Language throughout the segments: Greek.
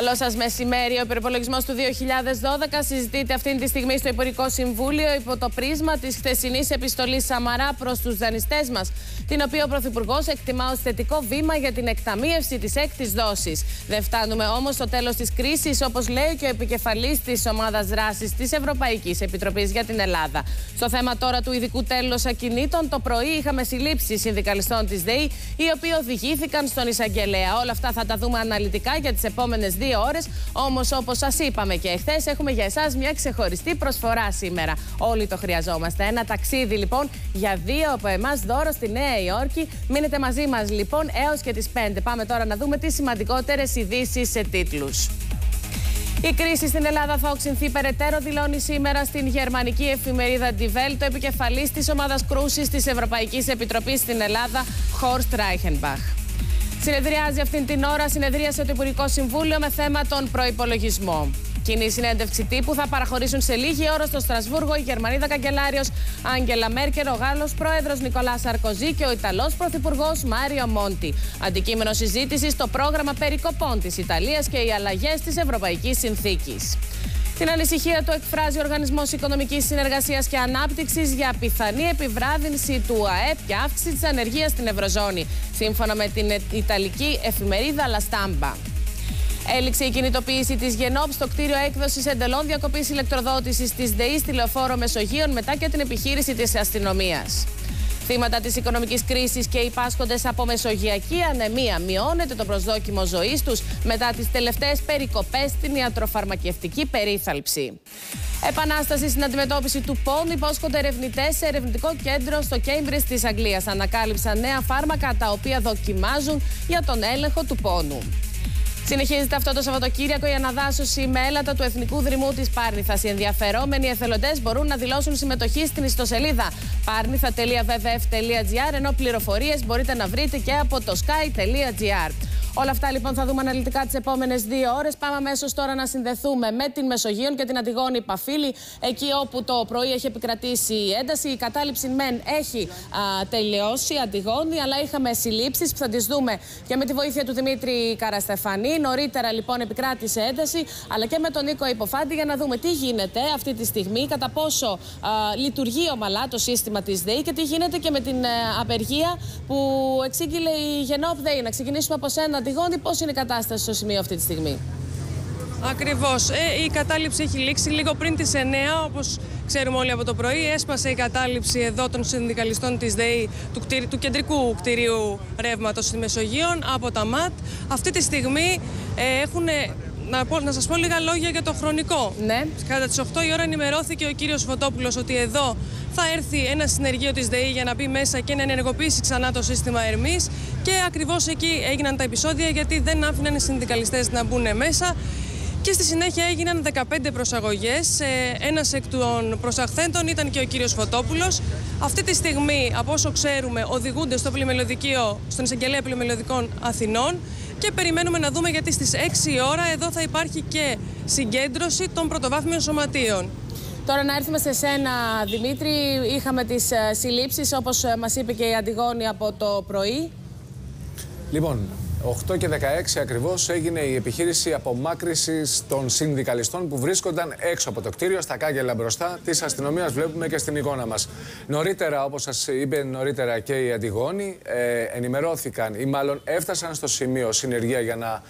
Καλό σας μεσημέρι. Ο υπερπολογισμός του 2012 συζητείται αυτή τη στιγμή στο Υπουργικό Συμβούλιο υπό το πρίσμα της χθεσινής επιστολής Σαμαρά προς τους δανειστές μας, την οποία ο Πρωθυπουργός εκτιμά ως θετικό βήμα για την εκταμείευση της έκτης δόσης. Δεν φτάνουμε όμως στο τέλος της κρίσης, όπως λέει και ο επικεφαλής της ομάδας δράσης της Ευρωπαϊκής Επιτροπής για την Ελλάδα. Στο θέμα τώρα του ειδικού τέλου ακινήτων, το πρωί είχαμε συλλήψεις συνδικαλιστών της ΔΕΗ, οι οποίοι οδηγήθηκαν στον Ισαγγελέα. Όλα αυτά θα τα δούμε αναλυτικά για τις επόμενες δύο ώρες. Όμως, όπως σας είπαμε και εχθές, έχουμε για εσάς μια ξεχωριστή προσφορά σήμερα. Όλοι το χρειαζόμαστε. Ένα ταξίδι λοιπόν για δύο από εμάς δώρο στη Νέα Υόρκη. Μείνετε μαζί μας λοιπόν έως και τις 5. Πάμε τώρα να δούμε τις σημαντικότερες ειδήσεις σε τίτλους. Η κρίση στην Ελλάδα θα οξυνθεί περαιτέρω, δηλώνει σήμερα στην γερμανική εφημερίδα Die Welt το επικεφαλής της ομάδας κρούσης της Ευρωπαϊκής Επιτροπής στην Ελλάδα, Horst Reichenbach. Συνεδριάζει αυτήν την ώρα, συνεδρίασε το Υπουργικό Συμβούλιο με θέμα τον προπολογισμό. Κοινή συνέντευξη τύπου θα παραχωρήσουν σε λίγη ώρα στο Στρασβούργο η Γερμανίδα Καγκελάριος Άγγελα Μέρκερ, ο Γάλλος Πρόεδρος Νικολάς Σαρκοζή και ο Ιταλός Πρωθυπουργός Μάριο Μόντι. Αντικείμενο συζήτησης στο πρόγραμμα περικοπών της Ιταλίας και οι αλλαγές της Ευρωπαϊκής Συνθήκης. Την ανησυχία του εκφράζει ο Οργανισμός Οικονομικής Συνεργασίας και Ανάπτυξης για πιθανή επιβράδυνση του ΑΕΠ και αύξηση της ανεργίας στην Ευρωζώνη, σύμφωνα με την Ιταλική εφημερίδα Λαστάμπα. Έληξε η κινητοποίηση της Γενόπ στο κτίριο έκδοσης εντελών διακοπής ηλεκτροδότησης της ΔΕΗ στη Λεωφόρο Μεσογείων μετά και την επιχείρηση της αστυνομίας. Θύματα της οικονομικής κρίσης και οι πάσχοντε από μεσογειακή ανεμία μειώνεται το προσδόκιμο ζωής τους μετά τις τελευταίες περικοπές στην ιατροφαρμακευτική περίθαλψη. Επανάσταση στην αντιμετώπιση του πόνου υπόσχονται ερευνητές σε ερευνητικό κέντρο στο Cambridge της Αγγλίας. Ανακάλυψαν νέα φάρμακα τα οποία δοκιμάζουν για τον έλεγχο του πόνου. Συνεχίζεται αυτό το Σαββατοκύριακο η αναδάσωση με έλατα του Εθνικού Δρυμού της Πάρνηθας. Οι ενδιαφερόμενοι εθελοντές μπορούν να δηλώσουν συμμετοχή στην ιστοσελίδα πάρνηθα.vvf.gr ενώ πληροφορίες μπορείτε να βρείτε και από το sky.gr. Όλα αυτά λοιπόν θα δούμε αναλυτικά τις επόμενες δύο ώρες. Πάμε αμέσως τώρα να συνδεθούμε με την Μεσογείο και την Αντιγόνη Παφίλη. Εκεί όπου το πρωί έχει επικρατήσει η ένταση. Η κατάληψη μεν έχει α, τελειώσει, Αντιγόνη, αλλά είχαμε συλλήψεις που θα τις δούμε και με τη βοήθεια του Δημήτρη Καραστεφανή. Νωρίτερα λοιπόν επικράτησε ένταση, αλλά και με τον Νίκο Υποφάντη για να δούμε τι γίνεται αυτή τη στιγμή, κατά πόσο α, λειτουργεί ομαλά το σύστημα της ΔΕΗ και τι γίνεται και με την α, απεργία που εξήγηλε η Γενόπ ΔΕΗ. Να ξεκινήσουμε από σένα, Αντιγόνη, πώς είναι η κατάσταση στο σημείο αυτή τη στιγμή; Ακριβώς. Ε, η κατάληψη έχει λήξει λίγο πριν τις 9, όπως ξέρουμε όλοι από το πρωί. Έσπασε η κατάληψη εδώ των συνδικαλιστών της ΔΕΗ του, του κεντρικού κτηρίου ρεύματος στη Μεσογείων από τα ΜΑΤ. Αυτή τη στιγμή ε, έχουν να, πω, να σας πω λίγα λόγια για το χρονικό. Ναι. Κατά τις 8 η ώρα ενημερώθηκε ο κύριος Φωτόπουλος ότι εδώ θα έρθει ένα συνεργείο της ΔΕΗ για να μπει μέσα και να ενεργοποιήσει ξανά το σύστημα Ερμής και ακριβώς εκεί έγιναν τα επεισόδια γιατί δεν άφηναν οι συνδικαλιστές να μπουν μέσα και στη συνέχεια έγιναν 15 προσαγωγές. Ένας εκ των προσαχθέντων ήταν και ο κύριος Φωτόπουλος. Αυτή τη στιγμή, από όσο ξέρουμε, οδηγούνται στο πλημελωδικείο, στον εισαγγελέα πλημελωδικών Αθηνών και περιμένουμε να δούμε γιατί στις 6 η ώρα εδώ θα υπάρχει και συγκέντρωση των πρωτοβάθμιων σωματείων. Τώρα να έρθουμε σε σένα, Δημήτρη. Είχαμε τις ε, συλλήψεις, όπως ε, μας είπε και η Αντιγόνη από το πρωί. Λοιπόν, 8 και 16 ακριβώς έγινε η επιχείρηση απομάκρυσης των συνδικαλιστών που βρίσκονταν έξω από το κτίριο, στα κάγκελα μπροστά της αστυνομίας. Βλέπουμε και στην εικόνα μας. Νωρίτερα, όπως σας είπε νωρίτερα και οι Αντιγόνοι, ε, ενημερώθηκαν ή μάλλον έφτασαν στο σημείο συνεργεία για να ε,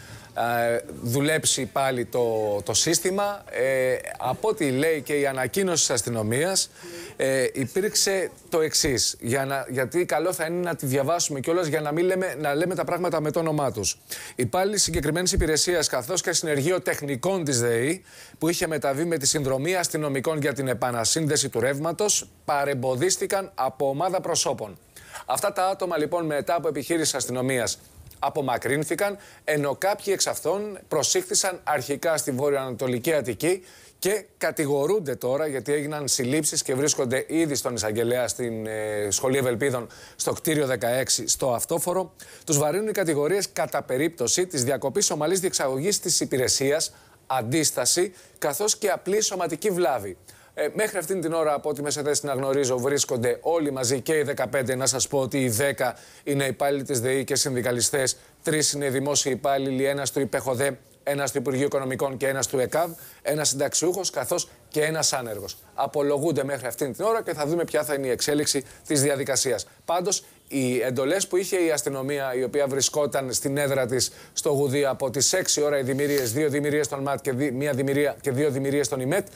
δουλέψει πάλι το, το σύστημα. Ε, από ό,τι λέει και η ανακοίνωση της αστυνομίας, ε, υπήρξε το εξής. Για γιατί καλό θα είναι να τη διαβάσουμε κιόλας για να μην λέμε, να λέμε τα πράγματα με το όνομά τους. Οι υπάλληλοι συγκεκριμένης υπηρεσίας καθώς και συνεργείο τεχνικών της ΔΕΗ, που είχε μεταβεί με τη συνδρομή αστυνομικών για την επανασύνδεση του ρεύματος, παρεμποδίστηκαν από ομάδα προσώπων. Αυτά τα άτομα λοιπόν μετά από επιχείρηση αστυνομίας απομακρύνθηκαν, ενώ κάποιοι εξ αυτών προσήχθησαν αρχικά στη βόρειο-ανατολική Αττική και κατηγορούνται τώρα γιατί έγιναν συλλήψεις και βρίσκονται ήδη στον εισαγγελέα στην ε, Σχολή Ευελπίδων στο κτίριο 16 στο Αυτόφορο. Τους βαρύνουν οι κατηγορίες κατά περίπτωση της διακοπής ομαλής διεξαγωγής της υπηρεσίας, αντίσταση καθώς και απλή σωματική βλάβη. Ε, μέχρι αυτήν την ώρα, από ό,τι μέσα θέση να γνωρίζω, βρίσκονται όλοι μαζί και οι 15. Να σας πω ότι οι 10 είναι υπάλληλοι της ΔΕΗ και συνδικαλιστές. Τρεις είναι δημόσιοι υπάλληλοι, ένας του υπέχοδε, ένας του Υπουργείου Οικονομικών και ένας του ΕΚΑΒ, ένας συνταξιούχος καθώς και ένας άνεργος. Απολογούνται μέχρι αυτήν την ώρα και θα δούμε ποια θα είναι η εξέλιξη της διαδικασίας. Πάντως, οι εντολές που είχε η αστυνομία, η οποία βρισκόταν στην έδρα της στο Γουδί από τις 6 ώρα οι δημιουργίες, δύο δημιουργίες των ΜΑΤ και μία δημιουργία και δύο δημιουργίες των ΙΜΕΤ, ε,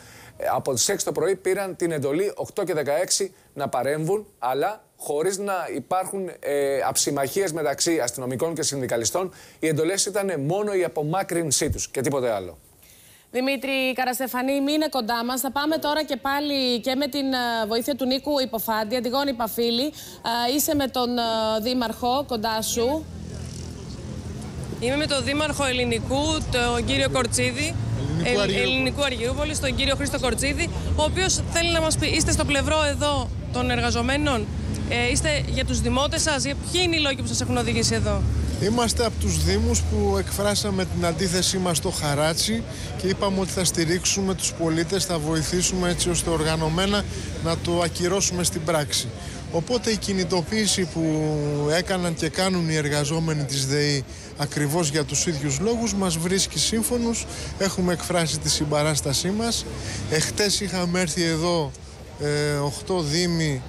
από τις 6 το πρωί πήραν την εντολή 8 και 16 να παρέμβουν, αλλά χωρίς να υπάρχουν ε, αψημαχίες μεταξύ αστυνομικών και συνδικαλιστών. Οι εντολές ήταν μόνο η απομάκρυνσή τους και τίποτε άλλο. Δημήτρη Καραστεφανή, μείνε κοντά μας. Θα πάμε τώρα και πάλι και με την ε, βοήθεια του Νίκου Υποφάντη, Αντιγόνη Παφίλη. Ε, είσαι με τον ε, Δήμαρχο κοντά σου. Είμαι με τον Δήμαρχο Ελληνικού, τον κύριο Κορτσίδη. Ελληνικού, Αργυρούπολη. Ελληνικού Αργυρούπολη, τον κύριο Χρήστο Κορτσίδη, ο οποίος θέλει να μας πει: Είστε στο πλευρό εδώ των εργαζομένων, ε, είστε για τους δημότες σας, ποιοι είναι οι λόγοι που σας έχουν οδηγήσει εδώ; Είμαστε από τους Δήμους που εκφράσαμε την αντίθεσή μας στο χαράτσι και είπαμε ότι θα στηρίξουμε τους πολίτες, θα βοηθήσουμε έτσι ώστε οργανωμένα να το ακυρώσουμε στην πράξη. Οπότε η κινητοποίηση που έκαναν και κάνουν οι εργαζόμενοι της ΔΕΗ ακριβώς για τους ίδιους λόγους μας βρίσκει σύμφωνους. Έχουμε εκφράσει τη συμπαράστασή μας. Εχθές είχαμε έρθει εδώ ε, 8 δήμοι,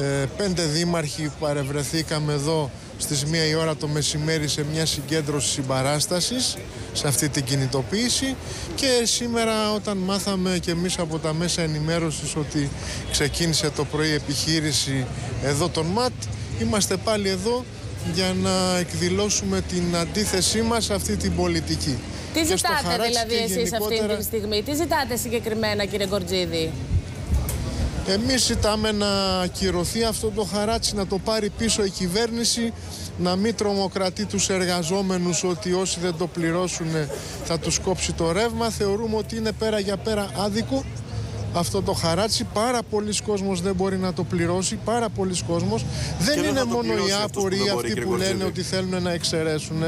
ε, 5 δήμαρχοι που παρευρεθήκαμε εδώ στις 1 η ώρα το μεσημέρι σε μια συγκέντρωση συμπαράστασης σε αυτή την κινητοποίηση και σήμερα όταν μάθαμε και εμείς από τα μέσα ενημέρωσης ότι ξεκίνησε το πρωί επιχείρηση εδώ τον ΜΑΤ είμαστε πάλι εδώ για να εκδηλώσουμε την αντίθεσή μας σε αυτή την πολιτική. Τι Και στο ζητάτε Χαράτσι δηλαδή και εσείς γενικότερα- αυτή τη στιγμή, τι ζητάτε συγκεκριμένα κύριε Γκορτζίδη; Εμείς ζητάμε να ακυρωθεί αυτό το χαράτσι, να το πάρει πίσω η κυβέρνηση, να μην τρομοκρατεί τους εργαζόμενους ότι όσοι δεν το πληρώσουν θα τους κόψει το ρεύμα. Θεωρούμε ότι είναι πέρα για πέρα άδικο αυτό το χαράτσι. Πάρα πολλοί κόσμος δεν μπορεί να το πληρώσει, πάρα πολλοί κόσμος. Δεν δεν είναι θα το μόνο οι πληρώσει αυτός που άποροι δεν μπορεί, αυτοί κύριε που λένε Κορτζίδη. ότι θέλουν να εξαιρέσουν.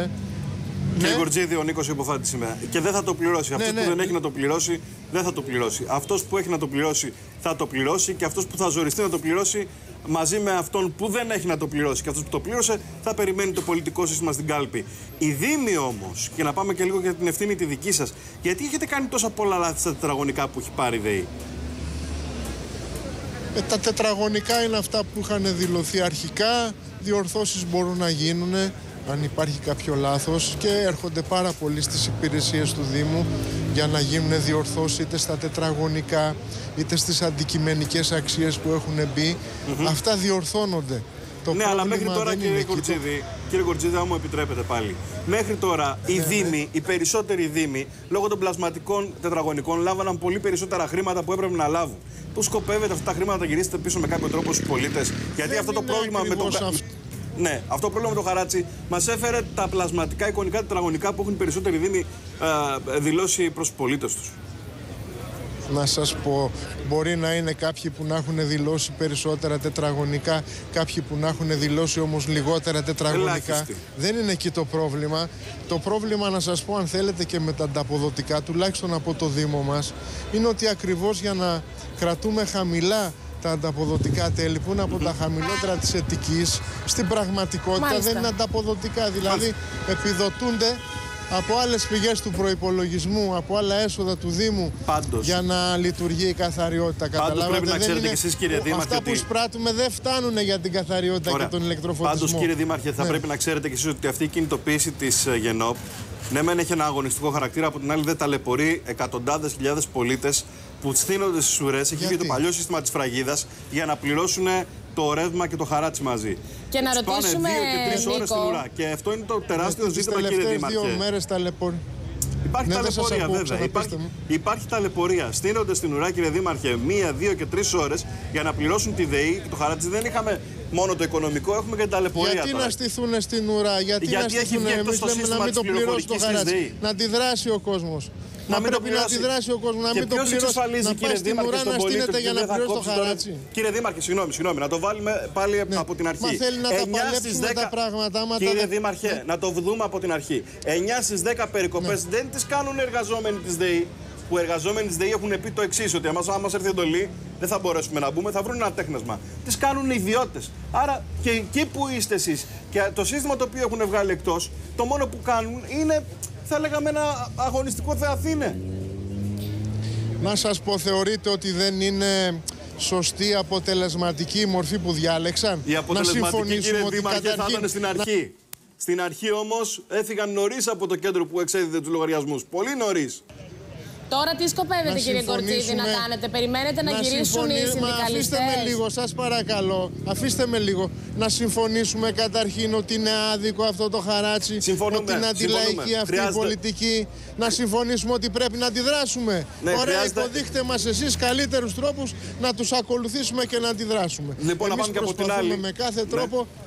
Κύριε Ναι. Κορτζίδη, ο Νίκος υποφάτη σήμερα. Και δεν θα το πληρώσει. Αυτός ναι. που δεν έχει να το πληρώσει, δεν θα το πληρώσει. Αυτός που έχει να το πληρώσει, θα το πληρώσει. Και αυτός που θα ζοριστεί να το πληρώσει, μαζί με αυτόν που δεν έχει να το πληρώσει και αυτός που το πλήρωσε, θα περιμένει το πολιτικό σύστημα στην κάλπη. Οι Δήμοι όμως, και να πάμε και λίγο για την ευθύνη τη δική σας, γιατί έχετε κάνει τόσα πολλά λάθη στα τετραγωνικά που έχει πάρει η ΔΕΗ; Ε, τα τετραγωνικά είναι αυτά που είχαν δηλωθεί αρχικά. Διορθώσεις μπορούν να γίνουν αν υπάρχει κάποιο λάθος και έρχονται πάρα πολλοί στις υπηρεσίες του Δήμου για να γίνουν διορθώσεις είτε στα τετραγωνικά είτε στις αντικειμενικές αξίες που έχουν μπει. Αυτά διορθώνονται. Το ναι, αλλά μέχρι πρόβλημα τώρα, δεν είναι κύριε εκεί. Το- Κορτζίδη, κύριε Κορτζίδη, αν μου επιτρέπετε πάλι. Μέχρι τώρα οι Δήμοι, οι περισσότεροι Δήμοι, λόγω των πλασματικών τετραγωνικών, λάβαναν πολύ περισσότερα χρήματα που έπρεπε να λάβουν. Πώ σκοπεύετε αυτά τα χρήματα να τα γυρίσετε πίσω με κάποιο τρόπο στους πολίτες, Γιατί Δεν αυτό το είναι πρόβλημα με το. ακριβώς αυτό. Ναι, αυτό το πρόβλημα με το χαράτσι μας έφερε τα πλασματικά εικονικά τετραγωνικά που έχουν οι περισσότεροι Δήμοι ε, δηλώσει προς του πολίτες τους. Να σας πω, μπορεί να είναι κάποιοι που να έχουν δηλώσει περισσότερα τετραγωνικά, κάποιοι που να έχουν δηλώσει όμως λιγότερα τετραγωνικά. Ελάχιστοι. Δεν είναι εκεί το πρόβλημα. Το πρόβλημα, να σας πω, αν θέλετε και με τα ανταποδοτικά, τουλάχιστον από το Δήμο μας, είναι ότι ακριβώς για να κρατούμε χαμηλά τα ανταποδοτικά τέλη που είναι από τα χαμηλότερα της ετικής, στην πραγματικότητα Μάλιστα. δεν είναι ανταποδοτικά. Δηλαδή επιδοτούνται από άλλες πηγές του προϋπολογισμού, από άλλα έσοδα του Δήμου Πάντως. για να λειτουργεί η καθαριότητα. Καταλάβατε, πρέπει να δεν ξέρετε είναι- κι εσείς, κύριε Δήμαρχε, Αυτά που ότι- σπράττουμε δεν φτάνουν για την καθαριότητα και τον ηλεκτροφωτισμό. Πάντως, κύριε Δήμαρχε, θα Ναι. πρέπει να ξέρετε κι εσείς ότι αυτή η κινητοποίηση της ΓΕΝΟΠ ναι, μεν έχει ένα αγωνιστικό χαρακτήρα, από την άλλη δεν ταλαιπωρεί εκατοντάδες χιλιάδες πολίτες που στείνονται στις ουρές. Έχει βγει Γιατί; το παλιό σύστημα της φραγίδας για να πληρώσουν το ρεύμα και το χαράτσι μαζί. Και να Τους ρωτήσουμε, Πάνε δύο και τρεις ώρες Νίκο. στην ουρά. Και αυτό είναι το τεράστιο Τις ζήτημα, κύριε τελευταίες Δήμαρχε. δύο μέρες ταλαιπωρεί. Υπάρχει Ναι, δεν σας ταλαιπωρία, ακούω, βέβαια. ξαναπέστε Υπάρχει, μου. υπάρχει ταλαιπωρία. Στείνονται στην ουρά, κύριε Δήμαρχε, μία, δύο και τρεις ώρες για να πληρώσουν τη ΔΕΗ και το χαράτσι. Δεν είχαμε μόνο το οικονομικό, έχουμε και την ταλαιπωρία. Γιατί τώρα. να στηθούν στην ουρά, γιατί, Γιατί να έχει στηθούν, βγει εκτός εμείς το λέμε να σύστημα μην το της πληρώσει το πληροφορικής της χαράτσι. ΔΕΗ. Να αντιδράσει ο κόσμος. Να Μα μην το πρέπει να πληρώσει. αντιδράσει ο κόσμος, να Και μην το ποιος πληρώσει. εξασφαλίζει, Να κύριε πάει στην Δήμαρχε, ουρά στον να πολίτη στείνεται ότι για δεν να θα πληρώσει το κόψει το χαράτσι. ρεύμα. Κύριε Δήμαρχε, συγγνώμη, συγγνώμη, να το βάλουμε πάλι Ναι. από την αρχή. Μα θέλει να τα 9 στις παλέψουμε 10 τα πράγματα, άμα τα Κύριε δε- Δήμαρχε, να το δούμε από την αρχή. 9 στις 10 περικοπές Ναι. δεν τις κάνουν οι εργαζόμενοι της ΔΕΗ. Που οι εργαζόμενοι τη ΔΕΗ έχουν πει το εξής: Ότι άμα άμα μας έρθει εντολή, δεν θα μπορέσουμε να μπούμε, θα βρουν ένα τέχνασμα. Τις κάνουν οι ιδιώτες. Άρα και εκεί που είστε εσείς και το σύστημα το οποίο έχουν βγάλει εκτός, το μόνο που κάνουν είναι θα λέγαμε ένα αγωνιστικό Θεαθήνε. Να σας πω, θεωρείτε ότι δεν είναι σωστή, αποτελεσματική η μορφή που διάλεξαν; Η αποτελεσματική, κύριε ότι Δήμαρχε, θα καταρχήν ήταν στην αρχή. Στην αρχή όμως έφυγαν νωρίς από το κέντρο που εξέδιδε τους λογαριασμούς. Πολύ νωρίς. Τώρα τι σκοπεύετε, Να κύριε Κορτσίδη, να συμφωνήσουμε- κάνετε; Περιμένετε να, γυρίσουν οι συμφωνήσουμε- Μα Αφήστε συνδικαλιστές. με λίγο, σας παρακαλώ. Αφήστε με λίγο. Να συμφωνήσουμε καταρχήν ότι είναι άδικο αυτό το χαράτσι. Συμφωνούμε, Ότι είναι αντιλαϊκή συμφωνούμε. αυτή η Χρειάζεται- πολιτική. Να συμφωνήσουμε ότι πρέπει να αντιδράσουμε. Ναι, Ωραία, χρειάζεται- υποδείχτε μας εσείς καλύτερους τρόπους να τους ακολουθήσουμε και να αντιδράσουμε. Λοιπόν, να Εμείς πάμε και από την προσπαθούμε άλλη. με κάθε Ναι.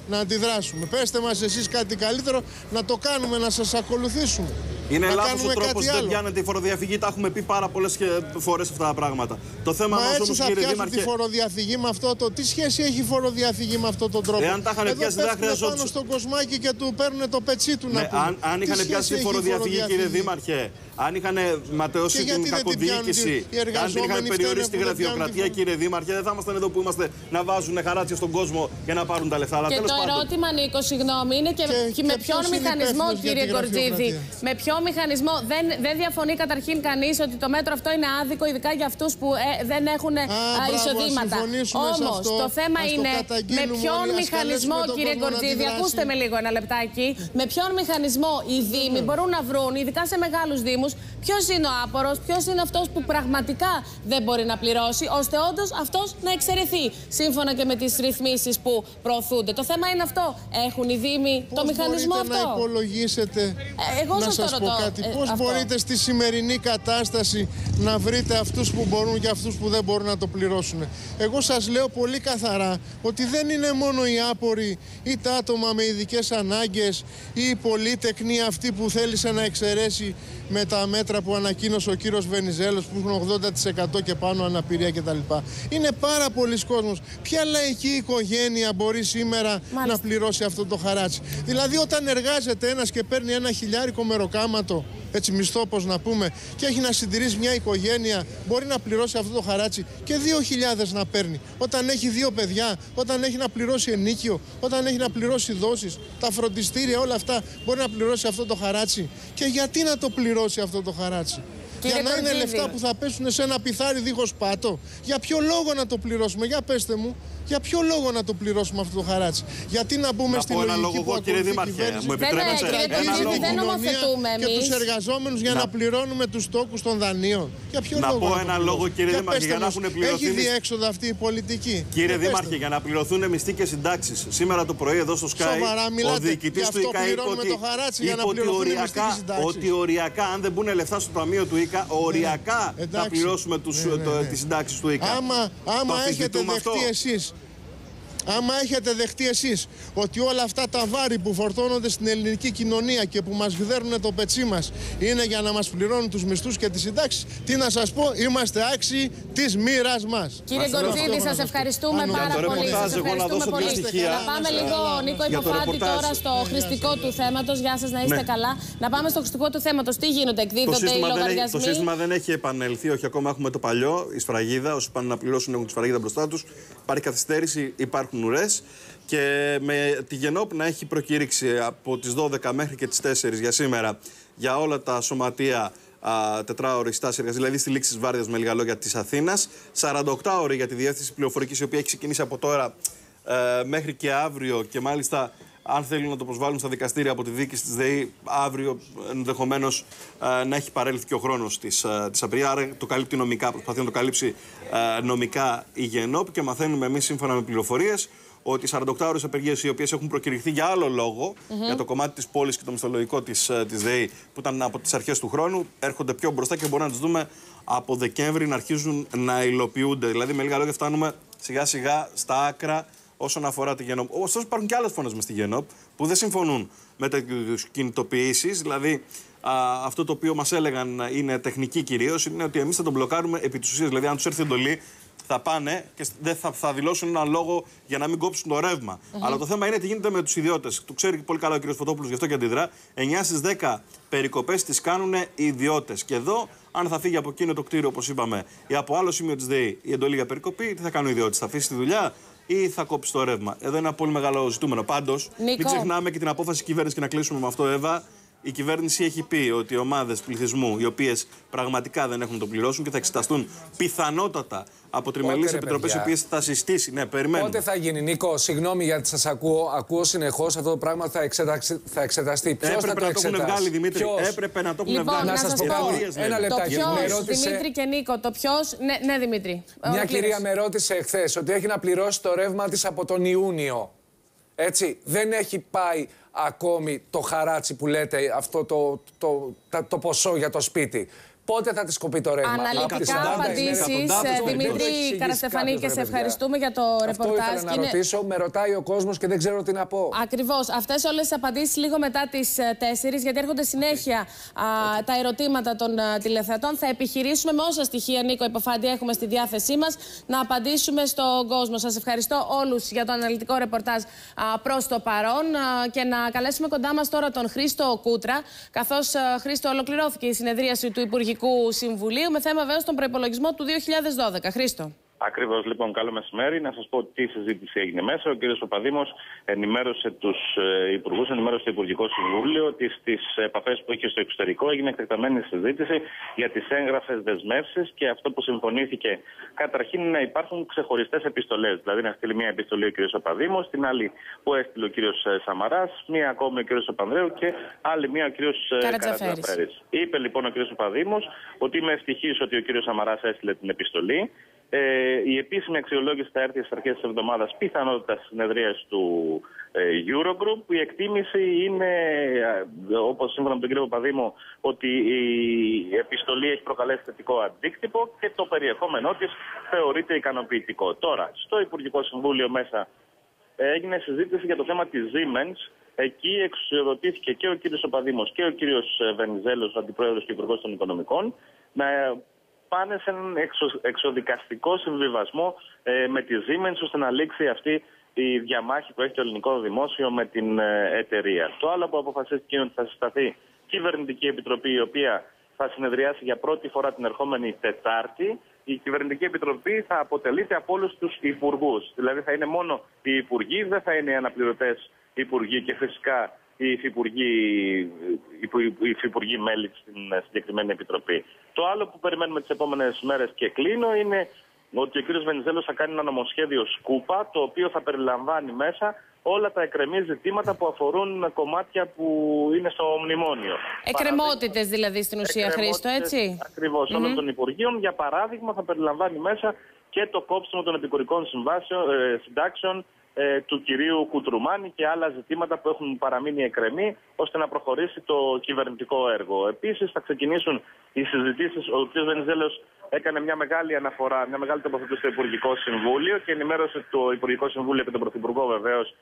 Τρόπο να αντιδράσουμε. Πέστε μας εσείς κάτι καλύτερο να το κάνουμε, να σας ακολουθήσουμε. Είναι να λάθος κάνουμε ο τρόπο κάτι που δεν άλλο. πιάνεται η φοροδιαφυγή. Τα έχουμε πει πάρα πολλές φορές αυτά τα πράγματα. Το θέμα Μα μας έτσι όμω, θα κύριε πιάσουν Δήμαρχε. τη φοροδιαφυγή με αυτό το. Τι σχέση έχει η φοροδιαφυγή με αυτόν τον τρόπο; Εάν τα είχαν Εδώ πιάσει, δεν θα πέφτουνε χρειαζόταν- πάνω στον κοσμάκι και του παίρνουν το πετσί του να Ναι, πούμε. αν, αν Τι είχαν σχέση πιάσει τη έχει η φοροδιαφυγή, κύριε φοροδιαφυγή; Δήμαρχε, αν είχαν ματαιώσει Και γιατί την δεν την πιάνουν κακοδιοίκηση, οι αν την είχαν εργαζόμενοι περιορίσει φταίνε τη που δεν πιάνουν γραφειοκρατία, τη κύριε Δήμαρχε, δεν θα ήμασταν εδώ που είμαστε να βάζουν χαράτσια στον κόσμο για να πάρουν τα λεφτά. Αλλά Και τέλος το πάντων. Ερώτημα, Νίκο, συγγνώμη, είναι και, Και- και με και ποιον ποιος είναι μηχανισμό, υπεύθυνος για κύριε τη Κορτζίδη, γραφειοκρατία; με ποιο μηχανισμό; Δεν, δεν διαφωνεί καταρχήν κανείς ότι το μέτρο αυτό είναι άδικο, ειδικά για αυτούς που ε, δεν έχουν α, μπράβο, ας εισοδήματα. συμφωνήσουμε σε Όμως, αυτό. το θέμα Ας το είναι με καταγγείλουμε ποιον όλοι, ας μηχανισμό, καλέσουμε τον κύριε κόσμο να Κορτζίδη, αντιδράσει. ακούστε με λίγο ένα λεπτάκι, με ποιον μηχανισμό οι Δήμοι μπορούν να βρουν, ειδικά σε μεγάλους Δήμους, ποιος είναι ο άπορος, ποιος είναι αυτός που πραγματικά δεν μπορεί να πληρώσει, ώστε όντως αυτός να εξαιρεθεί σύμφωνα και με τις ρυθμίσεις που προωθούνται. Το θέμα είναι αυτό. Έχουν οι Δήμοι το Πώς μηχανισμό μπορείτε αυτό. να υπολογίσετε. Ε, εγώ να σας το σας πω ρωτώ, κάτι. ε, Πώς αυτό. μπορείτε στη σημερινή κατάσταση να βρείτε αυτούς που μπορούν και αυτούς που δεν μπορούν να το πληρώσουν; Εγώ σας λέω πολύ καθαρά ότι δεν είναι μόνο οι άποροι ή τα άτομα με ειδικές ανάγκες ή οι πολίτεκνοι αυτοί που θέλησε να εξαιρέσει με τα μέτρα που ανακοίνωσε ο κύριος Βενιζέλος που έχουν 80% και πάνω αναπηρία κτλ. Είναι πάρα πολλοί κόσμος. Ποια λαϊκή οικογένεια μπορεί σήμερα Μάλιστα. να πληρώσει αυτό το χαράτσι. Δηλαδή όταν εργάζεται ένας και παίρνει ένα χιλιάρικο μεροκάματο, έτσι μισθό όπως να πούμε, και έχει να συντηρήσει μια οικογένεια, μπορεί να πληρώσει αυτό το χαράτσι και δύο χιλιάδες να παίρνει. Όταν έχει δύο παιδιά, όταν έχει να πληρώσει ενίκιο, όταν έχει να πληρώσει δόσεις, τα φροντιστήρια, όλα αυτά, μπορεί να πληρώσει αυτό το χαράτσι. Και γιατί να το πληρώσει αυτό το χαράτσι; Κύριε Για να είναι Κορτζίδη. λεφτά που θα πέσουν σε ένα πιθάρι δίχως πάτο. Για ποιο λόγο να το πληρώσουμε, για πέστε μου. Για ποιο λόγο να το πληρώσουμε αυτό το χαράτσι; Γιατί να μπούμε Να στη πω ένα λογική λόγο που εγώ, κύριε ακολουθεί η Δήμαρχε. κυβέρνηση; Μου Δεν, επιτρέπετε κύριε ένα Κορτζίδη, λόγο. δεν νομοθετούμε και εμείς. τους εργαζόμενους για Να- να, πληρώνουμε τους τόκους των δανείων. Για ποιο Να λόγο πω το ένα πληρώσουμε; λόγο, κύριε Για Δήμαρχε, πέστε για να μας, έχουν πληρωθεί Έχει μισ- διέξοδο αυτή η πολιτική. Κύριε Για πέστε Δήμαρχε, μου. για να πληρωθούν μισθοί και συντάξεις. Σήμερα το πρωί εδώ στο Sky, Σοβαρά ο μιλάτε. διοικητής Γι' του αυτό ΙΚΑ είπε πληρώνουμε ότι, το χαράτσι, για είπε να ότι πληρωθούν οι μισθοί οριακά, και συντάξεις. ότι οριακά, αν δεν μπουν λεφτά στο ταμείο του ΙΚΑ, οριακά θα εντάξει. πληρώσουμε τους, Ναι, ναι, το- ναι. τις συντάξεις του ΙΚΑ. Άμα, Το άμα έχετε αμφισβητούμε δεχτεί αυτό. εσείς Άμα έχετε δεχτεί εσείς ότι όλα αυτά τα βάρη που φορτώνονται στην ελληνική κοινωνία και που μας γδέρνουν το πετσί μας είναι για να μας πληρώνουν τους μισθούς και τις συντάξεις, τι να σας πω, είμαστε άξιοι της μοίρας μας. Κύριε Μας Κορτζίδη, αυτό σας να σας ευχαριστούμε πω. πάρα Για το πολύ. ρεπορτάζ, Σας εγώ να ευχαριστούμε δώσω δύο πολύ. στοιχεία. Να πάμε λίγο, Νίκο Για το Υποφάντη, ρεπορτάζ. τώρα στο χρηστικό του θέματος. Γεια σας, να είστε Ναι. καλά. Να πάμε στο χρηστικό του θέματος. Τι γίνονται, Το εκδίδονται οι σύστημα, δεν έχει, το λογαριασμοί; σύστημα δεν έχει επανελθεί, όχι ακόμα έχουμε το παλιό, η σφραγίδα. Όσοι πάνε να πληρώσουν έχουν τη σφραγίδα μπροστά τους. Υπάρχει καθυστέρηση, υπάρχουν ουρέ. Και με τη Γενόπ να έχει προκήρυξη από τις 12 μέχρι και τις 4 για σήμερα για όλα τα σωματεία α, τετράωρη στάση εργασία, δηλαδή στη λήξη της Βάρδιας με λίγα λόγια της Αθήνας. 48 ώρε για τη διεύθυνση πληροφορικής, η οποία έχει ξεκινήσει από τώρα ε, μέχρι και αύριο και μάλιστα αν θέλουν να το προσβάλλουν στα δικαστήρια από τη δίκη της ΔΕΗ, αύριο ενδεχομένως να έχει παρέλθει και ο χρόνος της της απειρία. Άρα το καλύπτει νομικά, προσπαθεί να το καλύψει ε, νομικά η ΓΕΝΟΠ και μαθαίνουμε εμείς σύμφωνα με πληροφορίες ότι 48 ώρε απεργίες οι οποίες έχουν προκηρυχθεί για άλλο λόγο, για το κομμάτι της πόλης και το μισθολογικό της της ΔΕΗ που ήταν από τις αρχές του χρόνου, έρχονται πιο μπροστά και μπορούμε να τις δούμε από Δεκέμβρη να αρχίζουν να υλοποιούνται. Δηλαδή, με λίγα λόγια, φτάνουμε σιγά σιγά στα άκρα όσον αφορά τη Γενόπ. Ωστόσο, υπάρχουν και άλλες φωνές μες στη Γενόπ που δεν συμφωνούν με τέτοιους κινητοποιήσεις. Δηλαδή, α, αυτό το οποίο μας έλεγαν είναι τεχνική κυρίως είναι ότι εμείς θα τον μπλοκάρουμε επί της ουσίας. Δηλαδή, αν τους έρθει εντολή, θα πάνε και δεν θα, θα δηλώσουν έναν λόγο για να μην κόψουν το ρευμα Αλλά το θέμα είναι τι γίνεται με τους ιδιώτες. Το ξέρει πολύ καλά ο κ. Φωτόπουλος, γι' αυτό και αντιδρά. 9 στις 10 περικοπές τις κάνουν οι ιδιώτες. Και εδώ, αν θα φύγει από εκείνο το κτίριο, όπως είπαμε, ή από άλλο σημείο της ΔΕΗ η εντολή για περικοπή, τι θα κάνει ο ιδιώτη. Θα αφήσει τη δουλειά; Ή θα κόψεις το ρεύμα. Εδώ είναι ένα πολύ μεγάλο ζητούμενο. Πάντως, μην Νίκο. ξεχνάμε και την απόφαση κυβέρνησης και να κλείσουμε με αυτό, Εύα. Η κυβέρνηση έχει πει ότι οι ομάδες πληθυσμού οι οποίες πραγματικά δεν έχουν να το πληρώσουν και θα εξεταστούν πιθανότατα από τριμελεί επιτροπέ οι οποίε θα συστήσει. Ναι, περιμένουμε. Πότε θα γίνει, Νίκο, συγγνώμη γιατί σας ακούω. Ακούω συνεχώς αυτό το πράγμα θα, εξεταξ... θα εξεταστεί. Ποιος θα το, το εξετάσει; έχουν βγάλει, Δημήτρη. Ποιος; Έπρεπε να το έχουν Λοιπόν, βγάλει. να σας σας πω πω, κάτι. Ένα το λεπτάκι. ποιος, Με ρώτησε- Δημήτρη και Νίκο, το ποιο. Ναι, ναι, Δημήτρη. Μια Ολοκλήρωσε. κυρία με ρώτησε εχθέ ότι έχει να πληρώσει το ρεύμα της από τον Ιούνιο. Έτσι, δεν έχει πάει ακόμη το χαράτσι που λέτε, αυτό το, το, το, το ποσό για το σπίτι. Πότε θα τη κοπεί το ρεύμα; Από τις Αναλυτικά 40 απαντήσει, εκατοντάδες, δεν το έχει Δημήτρη εξηγήσει Καραστεφανή, κάποιος, και ρε σε παιδιά. ευχαριστούμε για το Αυτό ρεπορτάζ. ήθελα να Είναι- ρωτήσω, με ρωτάει ο κόσμος και δεν ξέρω τι να πω. Ακριβώς. Αυτές όλες τις απαντήσεις λίγο μετά τις 4, γιατί έρχονται συνέχεια α, τα ερωτήματα των α, τηλεθεατών. Θα επιχειρήσουμε με όσα στοιχεία, Νίκο Υποφάντη, έχουμε στη διάθεσή μας να απαντήσουμε στον κόσμο. Σας ευχαριστώ όλους για το αναλυτικό ρεπορτάζ προς το παρόν α, και να καλέσουμε κοντά μας τώρα τον Χρήστο Κούτρα, καθώς Χρήστο ολοκληρώθηκε η συνεδρίαση του Υπουργικού Συμβουλίου με θέμα βέβαια τον προπολογισμό του 2012. Χρήστο. Ακριβώς, λοιπόν, καλό μεσημέρι. Να σας πω τι συζήτηση έγινε μέσα. Ο κ. Παπαδήμο ενημέρωσε τους ε, υπουργούς, ενημέρωσε το Υπουργικό Συμβούλιο ότι στις επαφές που είχε στο εξωτερικό έγινε εκτεταμένη συζήτηση για τις έγγραφες δεσμεύσεις και αυτό που συμφωνήθηκε καταρχήν είναι να υπάρχουν ξεχωριστές επιστολές. Δηλαδή να στείλει μια επιστολή ο κ. Παπαδήμο, την άλλη που έστειλε ο κ. Σαμαράς, μία ακόμη ο κ. Παπανδρέου και άλλη μία ο κ. Καρατζαφέρης. Καρατζαφέρης. Είπε λοιπόν ο κ. Παπαδήμο ότι είμαι ευτυχής ότι ο κ. Σαμαράς έστειλε την επιστολή. Ε, η επίσημη αξιολόγηση θα έρθει στις αρχές της εβδομάδας, πιθανότητας στι συνεδρίε του ε, Eurogroup. Η εκτίμηση είναι, όπως σύμφωνα με τον κύριο Παπαδήμο, ότι η επιστολή έχει προκαλέσει θετικό αντίκτυπο και το περιεχόμενό της θεωρείται ικανοποιητικό. Τώρα, στο Υπουργικό Συμβούλιο μέσα έγινε συζήτηση για το θέμα της Siemens. Εκεί εξουσιοδοτήθηκε και ο κύριος Οπαδήμος και ο κύριος Βενιζέλος, ο αντιπρόεδρος και υπουργός των Οικονομικών, να πάνε σε έναν εξο- εξοδικαστικό συμβιβασμό ε, με τη Siemens ώστε να λήξει αυτή η διαμάχη που έχει το ελληνικό δημόσιο με την ε, εταιρεία. Το άλλο που αποφασίστηκε είναι ότι θα συσταθεί κυβερνητική επιτροπή η οποία θα συνεδριάσει για πρώτη φορά την ερχόμενη Τετάρτη. Η κυβερνητική επιτροπή θα αποτελείται από όλους τους υπουργούς. Δηλαδή θα είναι μόνο οι υπουργοί, δεν θα είναι οι αναπληρωτές υπουργοί και φυσικά οι υφυπουργοί, οι υφυπουργοί μέλη στην ε, συγκεκριμένη επιτροπή. Το άλλο που περιμένουμε τις επόμενες μέρες και κλείνω είναι ότι ο κ. Βενιζέλος θα κάνει ένα νομοσχέδιο σκούπα, το οποίο θα περιλαμβάνει μέσα όλα τα εκκρεμή ζητήματα που αφορούν κομμάτια που είναι στο μνημόνιο. Εκκρεμότητες δηλαδή στην ουσία, Χρήστο, έτσι; Ακριβώς όλων των Υπουργείων. Για παράδειγμα, θα περιλαμβάνει μέσα και το κόψιμο των επικουρικών συμβάσεων, ε, συντάξεων ε, του κυρίου Κουτρουμάνη και άλλα ζητήματα που έχουν παραμείνει εκκρεμή ώστε να προχωρήσει το κυβερνητικό έργο. Επίσης, θα ξεκινήσουν οι συζητήσεις. Ο κ. Βενιζέλος έκανε μια μεγάλη αναφορά, μια μεγάλη τοποθέτηση στο Υπουργικό Συμβούλιο και ενημέρωσε το Υπουργικό Συμβούλιο και τον Πρωθυπουργό βεβαίως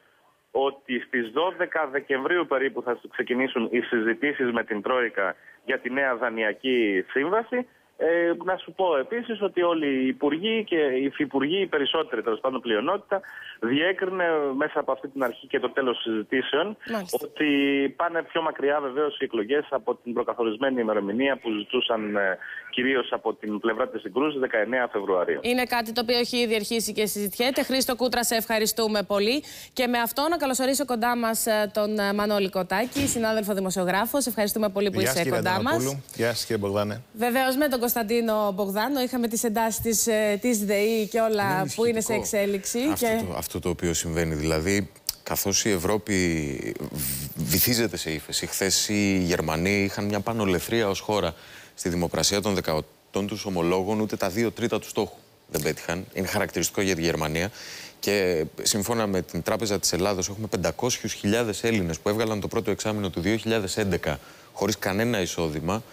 ότι στις 12 Δεκεμβρίου περίπου θα ξεκινήσουν οι συζητήσεις με την Τρόικα για τη νέα δανειακή σύμβαση. Ε, να σου πω επίσης ότι όλοι οι υπουργοί και οι υφυπουργοί, οι περισσότεροι τέλος πάντων πλειονότητα, διέκρινε μέσα από αυτή την αρχή και το τέλος συζητήσεων Μάλιστα. ότι πάνε πιο μακριά βεβαίως οι εκλογές από την προκαθορισμένη ημερομηνία που ζητούσαν ε, κυρίως από την πλευρά της συγκρούσης 19 Φεβρουαρίου. Είναι κάτι το οποίο έχει ήδη αρχίσει και συζητιέται. Χρήστο Κούτρα, σε ευχαριστούμε πολύ. Και με αυτό να καλωσορίσω κοντά μας τον ε, Μανώλη Κοτάκη, συνάδελφο δημοσιογράφος. Σε ευχαριστούμε πολύ που Γεια σας, είσαι κύριε κοντά μας. Αντωνοπούλου. Γεια σας κύριε Μπογδάνε. Βεβαίως με τον Κωνσταντίνο Μπογδάνο. Είχαμε τις εντάσεις της της ΔΕΗ και όλα Είναι που είναι σε ενισχυτικό εξέλιξη. Αυτό, και... το, αυτό το οποίο συμβαίνει. Δηλαδή, καθώς η Ευρώπη β- βυθίζεται σε ύφεση, χθες οι Γερμανοί είχαν μια πανολεθρία ως χώρα στη δημοκρασία των 18 τους ομολόγων, ούτε τα δύο τρίτα τους στόχου δεν πέτυχαν. Είναι χαρακτηριστικό για τη Γερμανία. Και σύμφωνα με την Τράπεζα της Ελλάδος έχουμε 500.000 Έλληνες που έβγαλαν το πρώτο εξάμεινο του 2011 χωρίς κανένα εισόδημα.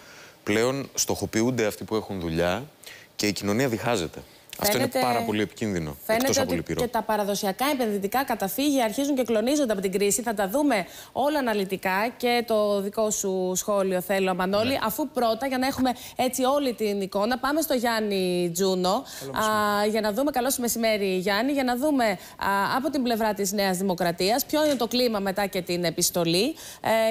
Πλέον στοχοποιούνται αυτοί που έχουν δουλειά και η κοινωνία διχάζεται. Αυτό είναι Φαίνεται- πάρα πολύ επικίνδυνο. Φαίνεται εκτός από ότι λυπηρό. και τα παραδοσιακά επενδυτικά καταφύγια αρχίζουν και κλονίζονται από την κρίση. Θα τα δούμε όλα αναλυτικά και το δικό σου σχόλιο θέλω, Μανώλη. Ναι. Αφού πρώτα, για να έχουμε έτσι όλη την εικόνα, πάμε στο Γιάννη Τζούνο. Α, για να δούμε, καλό σου μεσημέρι Γιάννη, για να δούμε α, από την πλευρά της Νέας Δημοκρατίας ποιο είναι το κλίμα μετά και την επιστολή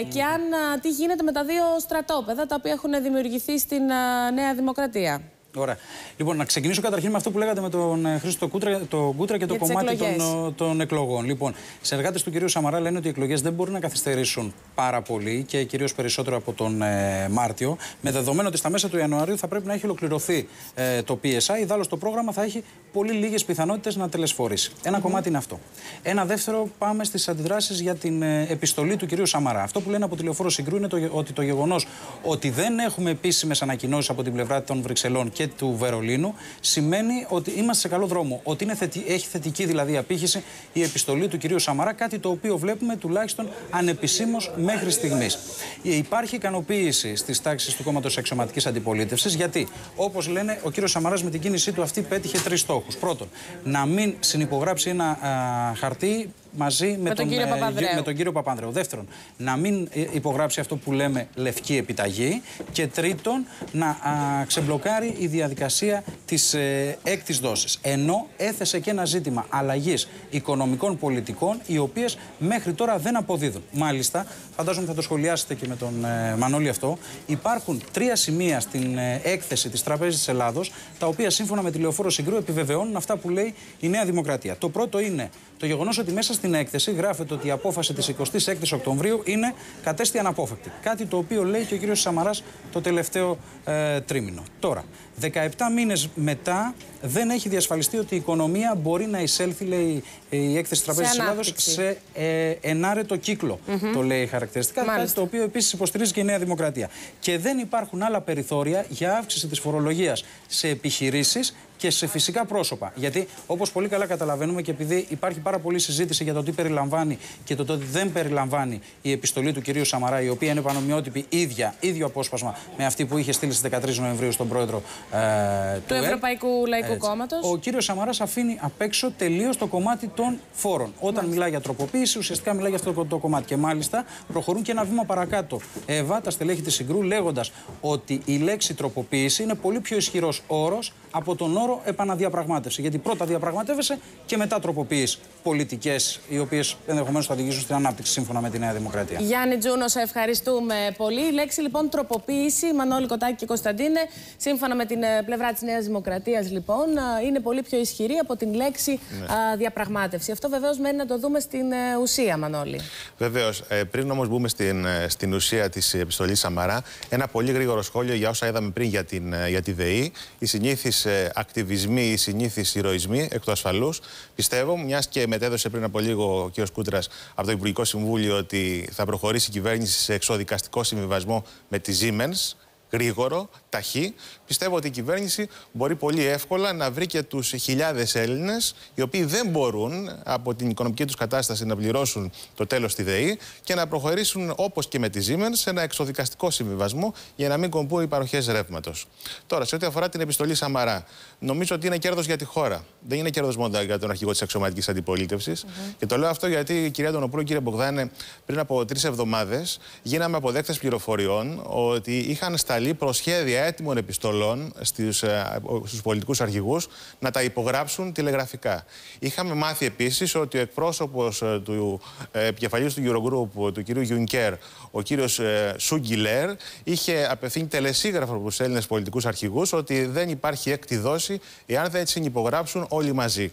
ε, και αν α, τι γίνεται με τα δύο στρατόπεδα τα οποία έχουν δημιουργηθεί στην α, Νέα Δημοκρατία. Ωραία. Λοιπόν, να ξεκινήσω καταρχήν με αυτό που λέγατε με τον ε, Χρήστο Κούτρα, το Κούτρα και το κομμάτι των, ε, των, εκλογών. Λοιπόν, συνεργάτες του κυρίου Σαμαρά λένε ότι οι εκλογές δεν μπορούν να καθυστερήσουν πάρα πολύ και κυρίως περισσότερο από τον ε, Μάρτιο. Με δεδομένο ότι στα μέσα του Ιανουαρίου θα πρέπει να έχει ολοκληρωθεί ε, το PSI. Ιδάλως το πρόγραμμα θα έχει πολύ λίγες πιθανότητες να τελεσφορήσει. Ένα κομμάτι είναι αυτό. Ένα δεύτερο, πάμε στις αντιδράσεις για την ε, επιστολή του κυρίου Σαμαρά. Αυτό που λένε από τηλεφόρο συγκρού είναι το, ότι το γεγονός ότι δεν έχουμε επίσημες ανακοινώσεις από την πλευρά των Βρυξελών και του Βερολίνου σημαίνει ότι είμαστε σε καλό δρόμο. Ότι είναι θετι... έχει θετική δηλαδή απήχηση η επιστολή του κυρίου Σαμαρά, κάτι το οποίο βλέπουμε τουλάχιστον ανεπισήμως μέχρι στιγμής. Υπάρχει ικανοποίηση στις τάξεις του κόμματος Αξιωματική Αντιπολίτευσης, γιατί όπως λένε, ο κύριος Σαμαράς με την κίνησή του αυτή πέτυχε τρεις στόχους. Πρώτον, να μην συνυπογράψει ένα α, χαρτί μαζί με, με τον, κύριο ε, με τον κύριο Παπανδρέου. Δεύτερον, να μην ε, υπογράψει αυτό που λέμε λευκή επιταγή. Και τρίτον, να α, ξεμπλοκάρει η διαδικασία της ε, έκτης δόσης. Ενώ έθεσε και ένα ζήτημα αλλαγής οικονομικών πολιτικών, οι οποίες μέχρι τώρα δεν αποδίδουν. Μάλιστα, φαντάζομαι θα το σχολιάσετε και με τον ε, Μανώλη αυτό. Υπάρχουν τρία σημεία στην ε, έκθεση της Τραπέζης της Ελλάδος, τα οποία σύμφωνα με τη λεωφόρο Συγκρού επιβεβαιώνουν αυτά που λέει η Νέα Δημοκρατία. Το πρώτο είναι το γεγονός ότι μέσα στην έκθεση γράφεται ότι η απόφαση της 26η Οκτωβρίου είναι κατέστη αναπόφευκτη. Κάτι το οποίο λέει και ο κ. Σαμαράς το τελευταίο ε, τρίμηνο. Τώρα, 17 μήνες μετά δεν έχει διασφαλιστεί ότι η οικονομία μπορεί να εισέλθει, λέει η έκθεση Τραπέζης της Ελλάδος, σε ε, ενάρετο κύκλο. Το λέει χαρακτηριστικά. Μάλιστα. Κάτι το οποίο επίσης υποστηρίζει και η Νέα Δημοκρατία. Και δεν υπάρχουν άλλα περιθώρια για αύξηση της φορολογίας σε επιχειρήσεις και σε φυσικά πρόσωπα. Γιατί, όπως πολύ καλά καταλαβαίνουμε και επειδή υπάρχει πάρα πολλή συζήτηση για το τι περιλαμβάνει και το τι δεν περιλαμβάνει η επιστολή του κυρίου Σαμαρά, η οποία είναι πανομοιότυπη ίδια, ίδιο απόσπασμα με αυτή που είχε στείλει στις 13 Νοεμβρίου στον πρόεδρο ε, του, του Ευρωπαϊκού Λαϊκού Κόμματος. Ο κύριος Σαμαράς αφήνει απ' έξω τελείως το κομμάτι των φόρων. Όταν Μάλιστα. μιλάει για τροποποίηση, ουσιαστικά μιλάει για αυτό το, το κομμάτι. Και μάλιστα προχωρούν και ένα βήμα παρακάτω. Εύα, τα στελέχη της Συγκρού, λέγοντας ότι η λέξη τροποποίηση είναι πολύ πιο ισχυρός όρος από τον όρο επαναδιαπραγμάτευση. Γιατί πρώτα διαπραγματεύεσαι και μετά τροποποιείς πολιτικές οι οποίες ενδεχομένως θα οδηγήσουν στην ανάπτυξη σύμφωνα με τη Νέα Δημοκρατία. Γιάννη Τζούνο, σε ευχαριστούμε πολύ. Η λέξη λοιπόν τροποποίηση, Μανώλη Κοτάκη και Κωνσταντίνε, σύμφωνα με την ε, πλευρά της Νέας Δημοκρατίας, λοιπόν, ε, είναι πολύ πιο ισχυρή από την λέξη ναι. διαπραγμάτευση. Αυτό βεβαίως μένει να το δούμε στην ε, ουσία, Μανώλη. Βεβαίως. πριν όμως μπούμε στην, στην ουσία της επιστολής Σαμαρά, ένα πολύ γρήγορο σχόλιο για όσα είδαμε πριν για, την, για τη ΔΕΗ. Η συνήθι ακτιβισμοί, οι συνήθεις ηρωισμοί εκ του ασφαλούς. Πιστεύω, μιας και μετέδωσε πριν από λίγο ο κ. Κούτρας από το Υπουργικό Συμβούλιο ότι θα προχωρήσει η κυβέρνηση σε εξοδικαστικό συμβιβασμό με τη Siemens γρήγορο, ταχύ, πιστεύω ότι η κυβέρνηση μπορεί πολύ εύκολα να βρει και τους χιλιάδες Έλληνες, οι οποίοι δεν μπορούν από την οικονομική τους κατάσταση να πληρώσουν το τέλος στη ΔΕΗ και να προχωρήσουν όπως και με τη Siemens σε ένα εξοδικαστικό συμβιβασμό για να μην κομπούν οι παροχές ρεύματος. Τώρα, σε ό,τι αφορά την επιστολή Σαμαρά, νομίζω ότι είναι κέρδος για τη χώρα. Δεν είναι κέρδος μόνο για τον αρχηγό της αξιωματικής αντιπολίτευσης. Και το λέω αυτό γιατί, κυρία Donopoulos, κύριε Μπογδάνε, πριν από τρεις εβδομάδες γίναμε αποδέκτες πληροφοριών ότι είχαν σταλεί προσχέδια έτοιμων επιστολών στους, ε, στους πολιτικούς αρχηγούς να τα υπογράψουν τηλεγραφικά. Είχαμε μάθει επίσης ότι ο εκπρόσωπος ε, του ε, επικεφαλής του Eurogroup, του κυρίου Γιουνκέρ, ο κύριος Σούγκιλέρ, είχε απευθύνει τελεσίγραφο προς τους Έλληνες πολιτικούς αρχηγούς ότι δεν υπάρχει έκτη δόση εάν δεν συνυπογράψουν όλοι μαζί.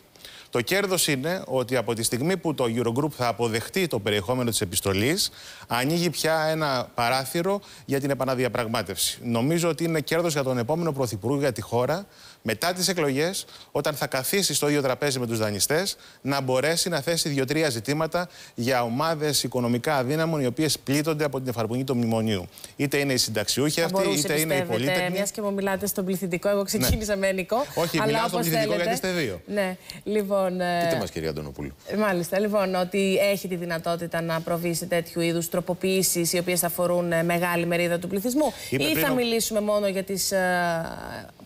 Το κέρδος είναι ότι από τη στιγμή που το Eurogroup θα αποδεχτεί το περιεχόμενο της επιστολής, ανοίγει πια ένα παράθυρο για την επαναδιαπραγμάτευση. Νομίζω ότι είναι κέρδος για τον επόμενο Πρωθυπουργό για τη χώρα μετά τις εκλογές, όταν θα καθίσει στο ίδιο τραπέζι με τους δανειστές, να μπορέσει να θέσει δύο-τρία ζητήματα για ομάδες οικονομικά αδύναμων οι οποίες πλήττονται από την εφαρμογή του μνημονίου. Είτε είναι οι συνταξιούχοι αυτοί, είτε είναι οι πολίτες. Μιας και μου μιλάτε στον πληθυντικό, εγώ ξεκίνησα ναι. με ενικό. Όχι, μιλάω στον πληθυντικό γιατί είστε δύο. Ναι, λοιπόν. Ε, Πείτε μας, κυρία Αντωνοπούλου. Μάλιστα, λοιπόν, ότι έχει τη δυνατότητα να προβεί σε τέτοιου είδους τροποποιήσεις οι οποίες αφορούν ε, μεγάλη μερίδα του πληθυσμού, ή θα μιλήσουμε μόνο για τις ε,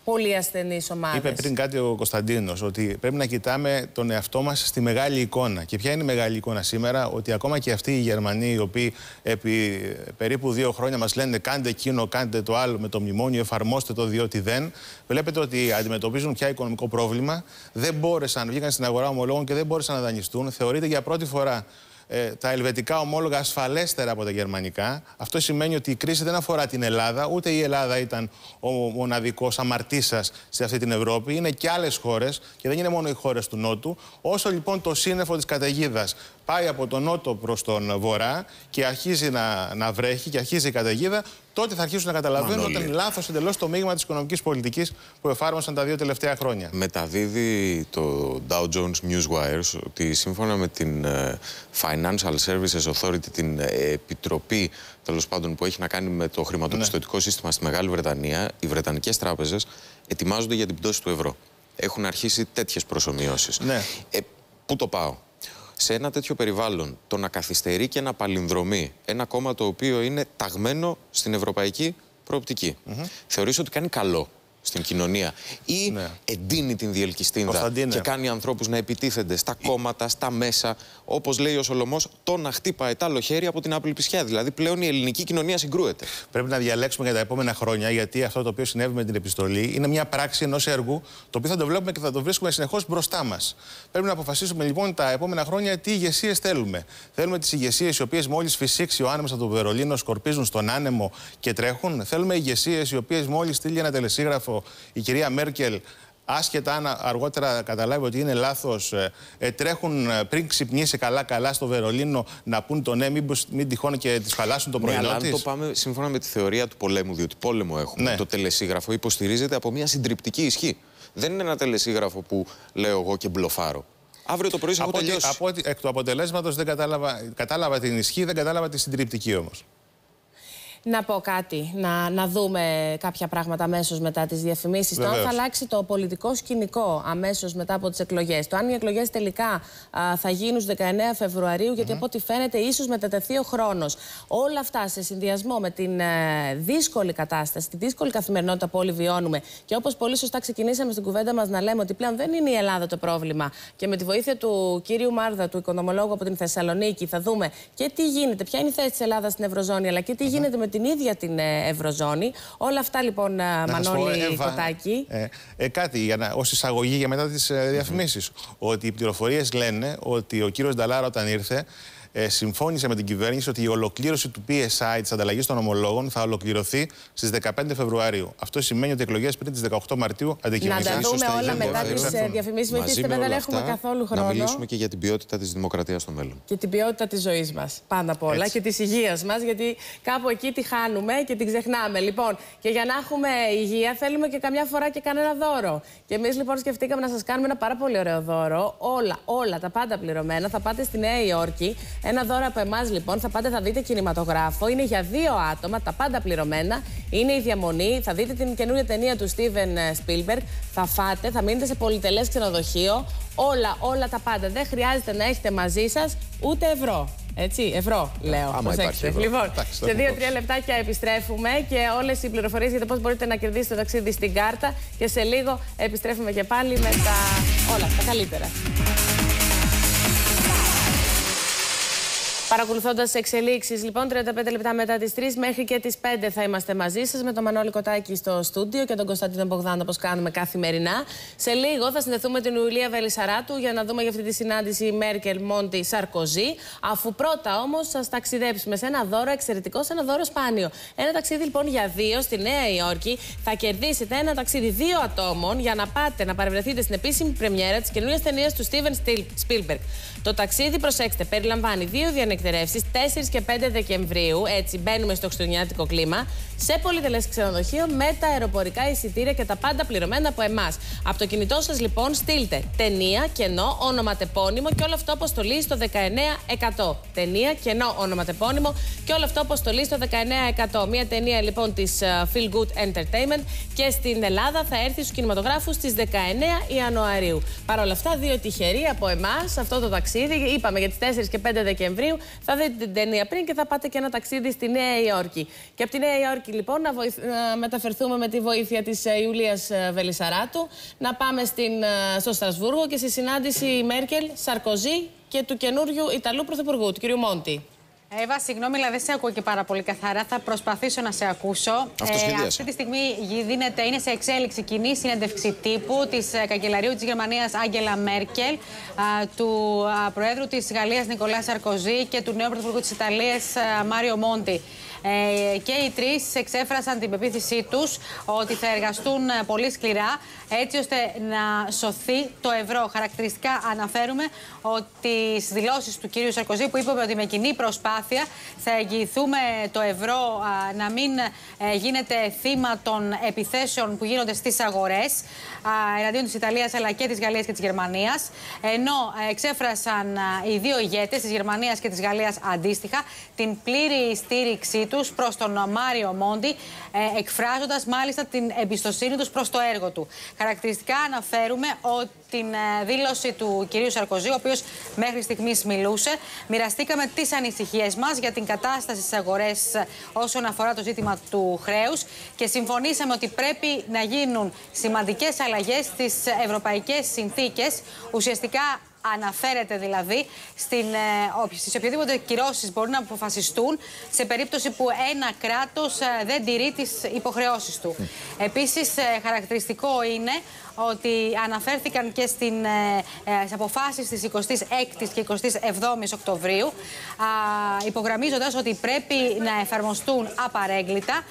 πολύ ασθενείς ομάδες. Είπε πριν κάτι ο Κωνσταντίνος, ότι πρέπει να κοιτάμε τον εαυτό μας στη μεγάλη εικόνα. Και ποια είναι η μεγάλη εικόνα σήμερα, ότι ακόμα και αυτοί οι Γερμανοί, οι οποίοι επί περίπου δύο χρόνια μας λένε κάντε εκείνο, κάντε το άλλο με το μνημόνιο, εφαρμόστε το διότι δεν. Βλέπετε ότι αντιμετωπίζουν πια οικονομικό πρόβλημα. Δεν μπόρεσαν, βγήκαν στην αγορά ομολόγων και δεν μπόρεσαν να δανειστούν. Θεωρείται για πρώτη φορά ε, τα ελβετικά ομόλογα ασφαλέστερα από τα γερμανικά. Αυτό σημαίνει ότι η κρίση δεν αφορά την Ελλάδα, ούτε η Ελλάδα ήταν ο μοναδικός αμαρτήσας σε αυτή την Ευρώπη. Είναι και άλλες χώρες και δεν είναι μόνο οι χώρες του Νότου. Όσο λοιπόν το σύννεφο της καταιγίδας πάει από τον Νότο προς τον Βορρά και αρχίζει να, να βρέχει και αρχίζει η καταιγίδα, τότε θα αρχίσουν να καταλαβαίνουν ότι είναι λάθος εντελώς το μείγμα της οικονομικής πολιτικής που εφάρμοσαν τα δύο τελευταία χρόνια. Μεταδίδει το Dow Jones Newswire ότι σύμφωνα με την ε, Financial Services Authority, την ε, επιτροπή τέλος πάντων που έχει να κάνει με το χρηματοπιστωτικό ναι. σύστημα στη Μεγάλη Βρετανία, οι Βρετανικές τράπεζες ετοιμάζονται για την πτώση του ευρώ. Έχουν αρχίσει τέτοιες προσωμιώσει. Ναι. Ε, πού το πάω; Σε ένα τέτοιο περιβάλλον το να καθυστερεί και να παλινδρομεί ένα κόμμα το οποίο είναι ταγμένο στην ευρωπαϊκή προοπτική. Mm Θεωρείς ότι κάνει καλό στην κοινωνία ή ναι. εντείνει την διελκυστίνδα και κάνει ανθρώπους να επιτίθενται στα κόμματα, στα μέσα, όπως λέει ο Σολομός, το να χτύπαει τ' άλλο χέρι από την απελπισιά. Δηλαδή πλέον η ελληνική κοινωνία συγκρούεται. Πρέπει να διαλέξουμε για τα επόμενα χρόνια, γιατί αυτό το οποίο συνέβη με την επιστολή είναι μια πράξη ενός έργου, το οποίο θα το βλέπουμε και θα το βρίσκουμε συνεχώς μπροστά μας. Πρέπει να αποφασίσουμε λοιπόν τα επόμενα χρόνια τι ηγεσίες θέλουμε. Θέλουμε τις ηγεσίες οι οποίες μόλις φυσήξει ο άνεμος από το Βερολίνο σκορπίζουν στον άνεμο και τρέχουν. Θέλουμε ηγεσίες οι οποίες μόλις στείλει ένα τελεσίγραφο η κυρία Μέρκελ άσχετα αν αργότερα καταλάβει ότι είναι λάθος, ε, ε, τρέχουν ε, πριν ξυπνήσει καλά-καλά στο Βερολίνο να πούν το ναι, μήπως, μην τυχόν και τη χαλάσουν το πρωινό. Ναι, αλλά αν το πάμε σύμφωνα με τη θεωρία του πολέμου, διότι πόλεμο έχουμε, ναι. το τελεσίγραφο υποστηρίζεται από μια συντριπτική ισχύ. Δεν είναι ένα τελεσίγραφο που λέω εγώ και μπλοφάρω. Αύριο το πρωί θα από, τελειώσει. Από, εκ του αποτελέσματος δεν κατάλαβα, κατάλαβα την ισχύ, δεν κατάλαβα τη συντριπτική όμως. Να πω κάτι, να, να δούμε κάποια πράγματα αμέσως μετά τις διαφημίσεις. Το αν θα αλλάξει το πολιτικό σκηνικό αμέσως μετά από τις εκλογές. Το αν οι εκλογές τελικά θα γίνουν στις 19 Φεβρουαρίου, γιατί από ό,τι φαίνεται ίσως μετατεθεί ο χρόνος. Όλα αυτά σε συνδυασμό με την ε, δύσκολη κατάσταση, τη δύσκολη καθημερινότητα που όλοι βιώνουμε και όπως πολύ σωστά ξεκινήσαμε στην κουβέντα μας να λέμε ότι πλέον δεν είναι η Ελλάδα το πρόβλημα. Και με τη βοήθεια του κύριου Μάρδα, του οικονομολόγου από την Θεσσαλονίκη, θα δούμε και τι γίνεται, ποια είναι η θέση της Ελλάδας στην Ευρωζώνη, αλλά και τι γίνεται με την ίδια την ε, Ευρωζώνη. Όλα αυτά λοιπόν, ε, να Μανώλη Κοτάκη. Ε, ε, κάτι για να, ως εισαγωγή για μετά τις ε, διαφημίσεις. Ότι οι πληροφορίες λένε ότι ο κύριος Νταλάρα όταν ήρθε ε, συμφώνησε με την κυβέρνηση ότι η ολοκλήρωση του PSI, της ανταλλαγής των ομολόγων, θα ολοκληρωθεί στις 15 Φεβρουαρίου. Αυτό σημαίνει ότι οι εκλογές πριν τις 18 Μαρτίου αντικειμενικά. Να τα δούμε όλα μετά τις διαφημίσεις. Βοηθήστε με, δεν έχουμε καθόλου χρόνο. Να μιλήσουμε και για την ποιότητα της δημοκρατίας στο μέλλον. Και την ποιότητα της ζωής μας. Πάντα απ' όλα. Και της υγείας μας, γιατί κάπου εκεί τη χάνουμε και την ξεχνάμε. Λοιπόν, και για να έχουμε υγεία θέλουμε και καμιά φορά και κανένα δώρο. Και εμείς λοιπόν σκεφτήκαμε να σας κάνουμε ένα πάρα πολύ ωραίο δώρο. Όλα, όλα τα πάντα πληρωμένα. Θα πάτε στη Νέα Υόρκη ένα δώρο από εμάς λοιπόν. Θα πάτε, θα δείτε κινηματογράφο. Είναι για δύο άτομα, τα πάντα πληρωμένα. Είναι η διαμονή. Θα δείτε την καινούργια ταινία του Steven Spielberg. Θα φάτε, θα μείνετε σε πολυτελές ξενοδοχείο. Όλα, όλα τα πάντα. Δεν χρειάζεται να έχετε μαζί σας ούτε ευρώ. Έτσι, ευρώ λέω. Άμα υπάρχει ευρώ. Λοιπόν, σε δύο-τρία λεπτάκια επιστρέφουμε και όλες οι πληροφορίες για το πώς μπορείτε να κερδίσετε το ταξίδι στην κάρτα. Και σε λίγο επιστρέφουμε και πάλι με τα όλα τα καλύτερα. Παρακολουθώντας εξελίξεις, λοιπόν, 35 λεπτά μετά τις 3 μέχρι και τις 5 θα είμαστε μαζί σας με τον Μανώλη Κοτάκη στο στούντιο και τον Κωνσταντίνο Μπογδάνο, όπως κάνουμε καθημερινά. Σε λίγο θα συνδεθούμε με την Ιουλία Βελισσαράτου για να δούμε για αυτή τη συνάντηση Μέρκελ, Μόντι, Σαρκοζή. Αφού πρώτα όμως σας ταξιδέψουμε σε ένα δώρο εξαιρετικό, σε ένα δώρο σπάνιο. Ένα ταξίδι λοιπόν για δύο στη Νέα Υόρκη. Θα κερδίσετε ένα ταξίδι δύο ατόμων για να πάτε να παρευρεθείτε στην επίσημη πρεμιέρα της καινούργια ταινίας του Steven Spielberg. Το ταξίδι, προσέξτε, περιλαμβάνει δύο διανεκτερεύσεις 4 και 5 Δεκεμβρίου. Έτσι, μπαίνουμε στο χριστουγεννιάτικο κλίμα. Σε πολυτελές ξενοδοχείο με τα αεροπορικά εισιτήρια και τα πάντα πληρωμένα από εμάς. Από το κινητό σας, λοιπόν, στείλτε ταινία, κενό, ονοματεπώνυμο και όλο αυτό αποστολή στο 19100. Ταινία, κενό, ονοματεπώνυμο και όλο αυτό αποστολή στο 19100. Μία ταινία λοιπόν της uh, Feel Good Entertainment και στην Ελλάδα θα έρθει στους κινηματογράφους στις 19 Ιανουαρίου. Παρ' όλα αυτά, δύο τυχεροί από εμάς αυτό το ταξίδι ταξίδι. Είπαμε για τις 4 και 5 Δεκεμβρίου. Θα δείτε την ταινία πριν και θα πάτε και ένα ταξίδι στη Νέα Υόρκη. Και από τη Νέα Υόρκη, λοιπόν, να, βοηθ... να μεταφερθούμε με τη βοήθεια της ε, Ιουλίας ε, Βελισσαράτου. Να πάμε στην... Ε, στο Στρασβούργο και στη συνάντηση Μέρκελ, Σαρκοζή και του καινούριου Ιταλού Πρωθυπουργού, του κ. Μόντι. Εύα, συγγνώμη, αλλά δεν σε ακούω και πάρα πολύ καθαρά. Θα προσπαθήσω να σε ακούσω. Ε, αυτή τη στιγμή δίνεται, είναι σε εξέλιξη κοινή συνέντευξη τύπου της ε, καγκελαρίου της Γερμανίας Άγγελα Μέρκελ, του Προέδρου της Γαλλίας Νικολά Σαρκοζή και του νέου Πρωθυπουργού της Ιταλίας Μάριο Μόντι. Ε, και οι τρεις εξέφρασαν την πεποίθησή τους ότι θα εργαστούν ε, πολύ σκληρά έτσι ώστε να σωθεί το ευρώ. Χαρακτηριστικά αναφέρουμε ότι στις δηλώσεις του κυρίου Σαρκοζή που είπε ότι με κοινή προσπάθεια θα εγγυηθούμε το ευρώ να μην ε, γίνεται θύμα των επιθέσεων που γίνονται στις αγορές εναντίον της Ιταλίας αλλά και της Γαλλίας και της Γερμανίας. Ενώ εξέφρασαν οι δύο ηγέτες της Γερμανίας και της Γαλλίας αντίστοιχα την πλήρη στήριξή τους προς τον Μάριο Μόντι, ε, εκφράζοντας μάλιστα την εμπιστοσύνη τους προς το έργο του. Χαρακτηριστικά αναφέρουμε ότι την ε, δήλωση του κυρίου Σαρκοζή, ο οποίος μέχρι στιγμής μιλούσε. Μοιραστήκαμε τις ανησυχίες μας για την κατάσταση στις αγορές ε, όσον αφορά το ζήτημα του χρέους και συμφωνήσαμε ότι πρέπει να γίνουν σημαντικές αλλαγές στις ευρωπαϊκές συνθήκες. Ουσιαστικά Αναφέρεται δηλαδή στην, ε, στις οποιοδήποτε κυρώσεις μπορούν να αποφασιστούν σε περίπτωση που ένα κράτος ε, δεν τηρεί τις υποχρεώσεις του. Επίσης, ε, χαρακτηριστικό είναι ότι αναφέρθηκαν και στην, ε, ε, αποφάσεις της 26ης και 27ης Οκτωβρίου υπογραμμίζοντας ότι πρέπει να εφαρμοστούν απαρέγκλητα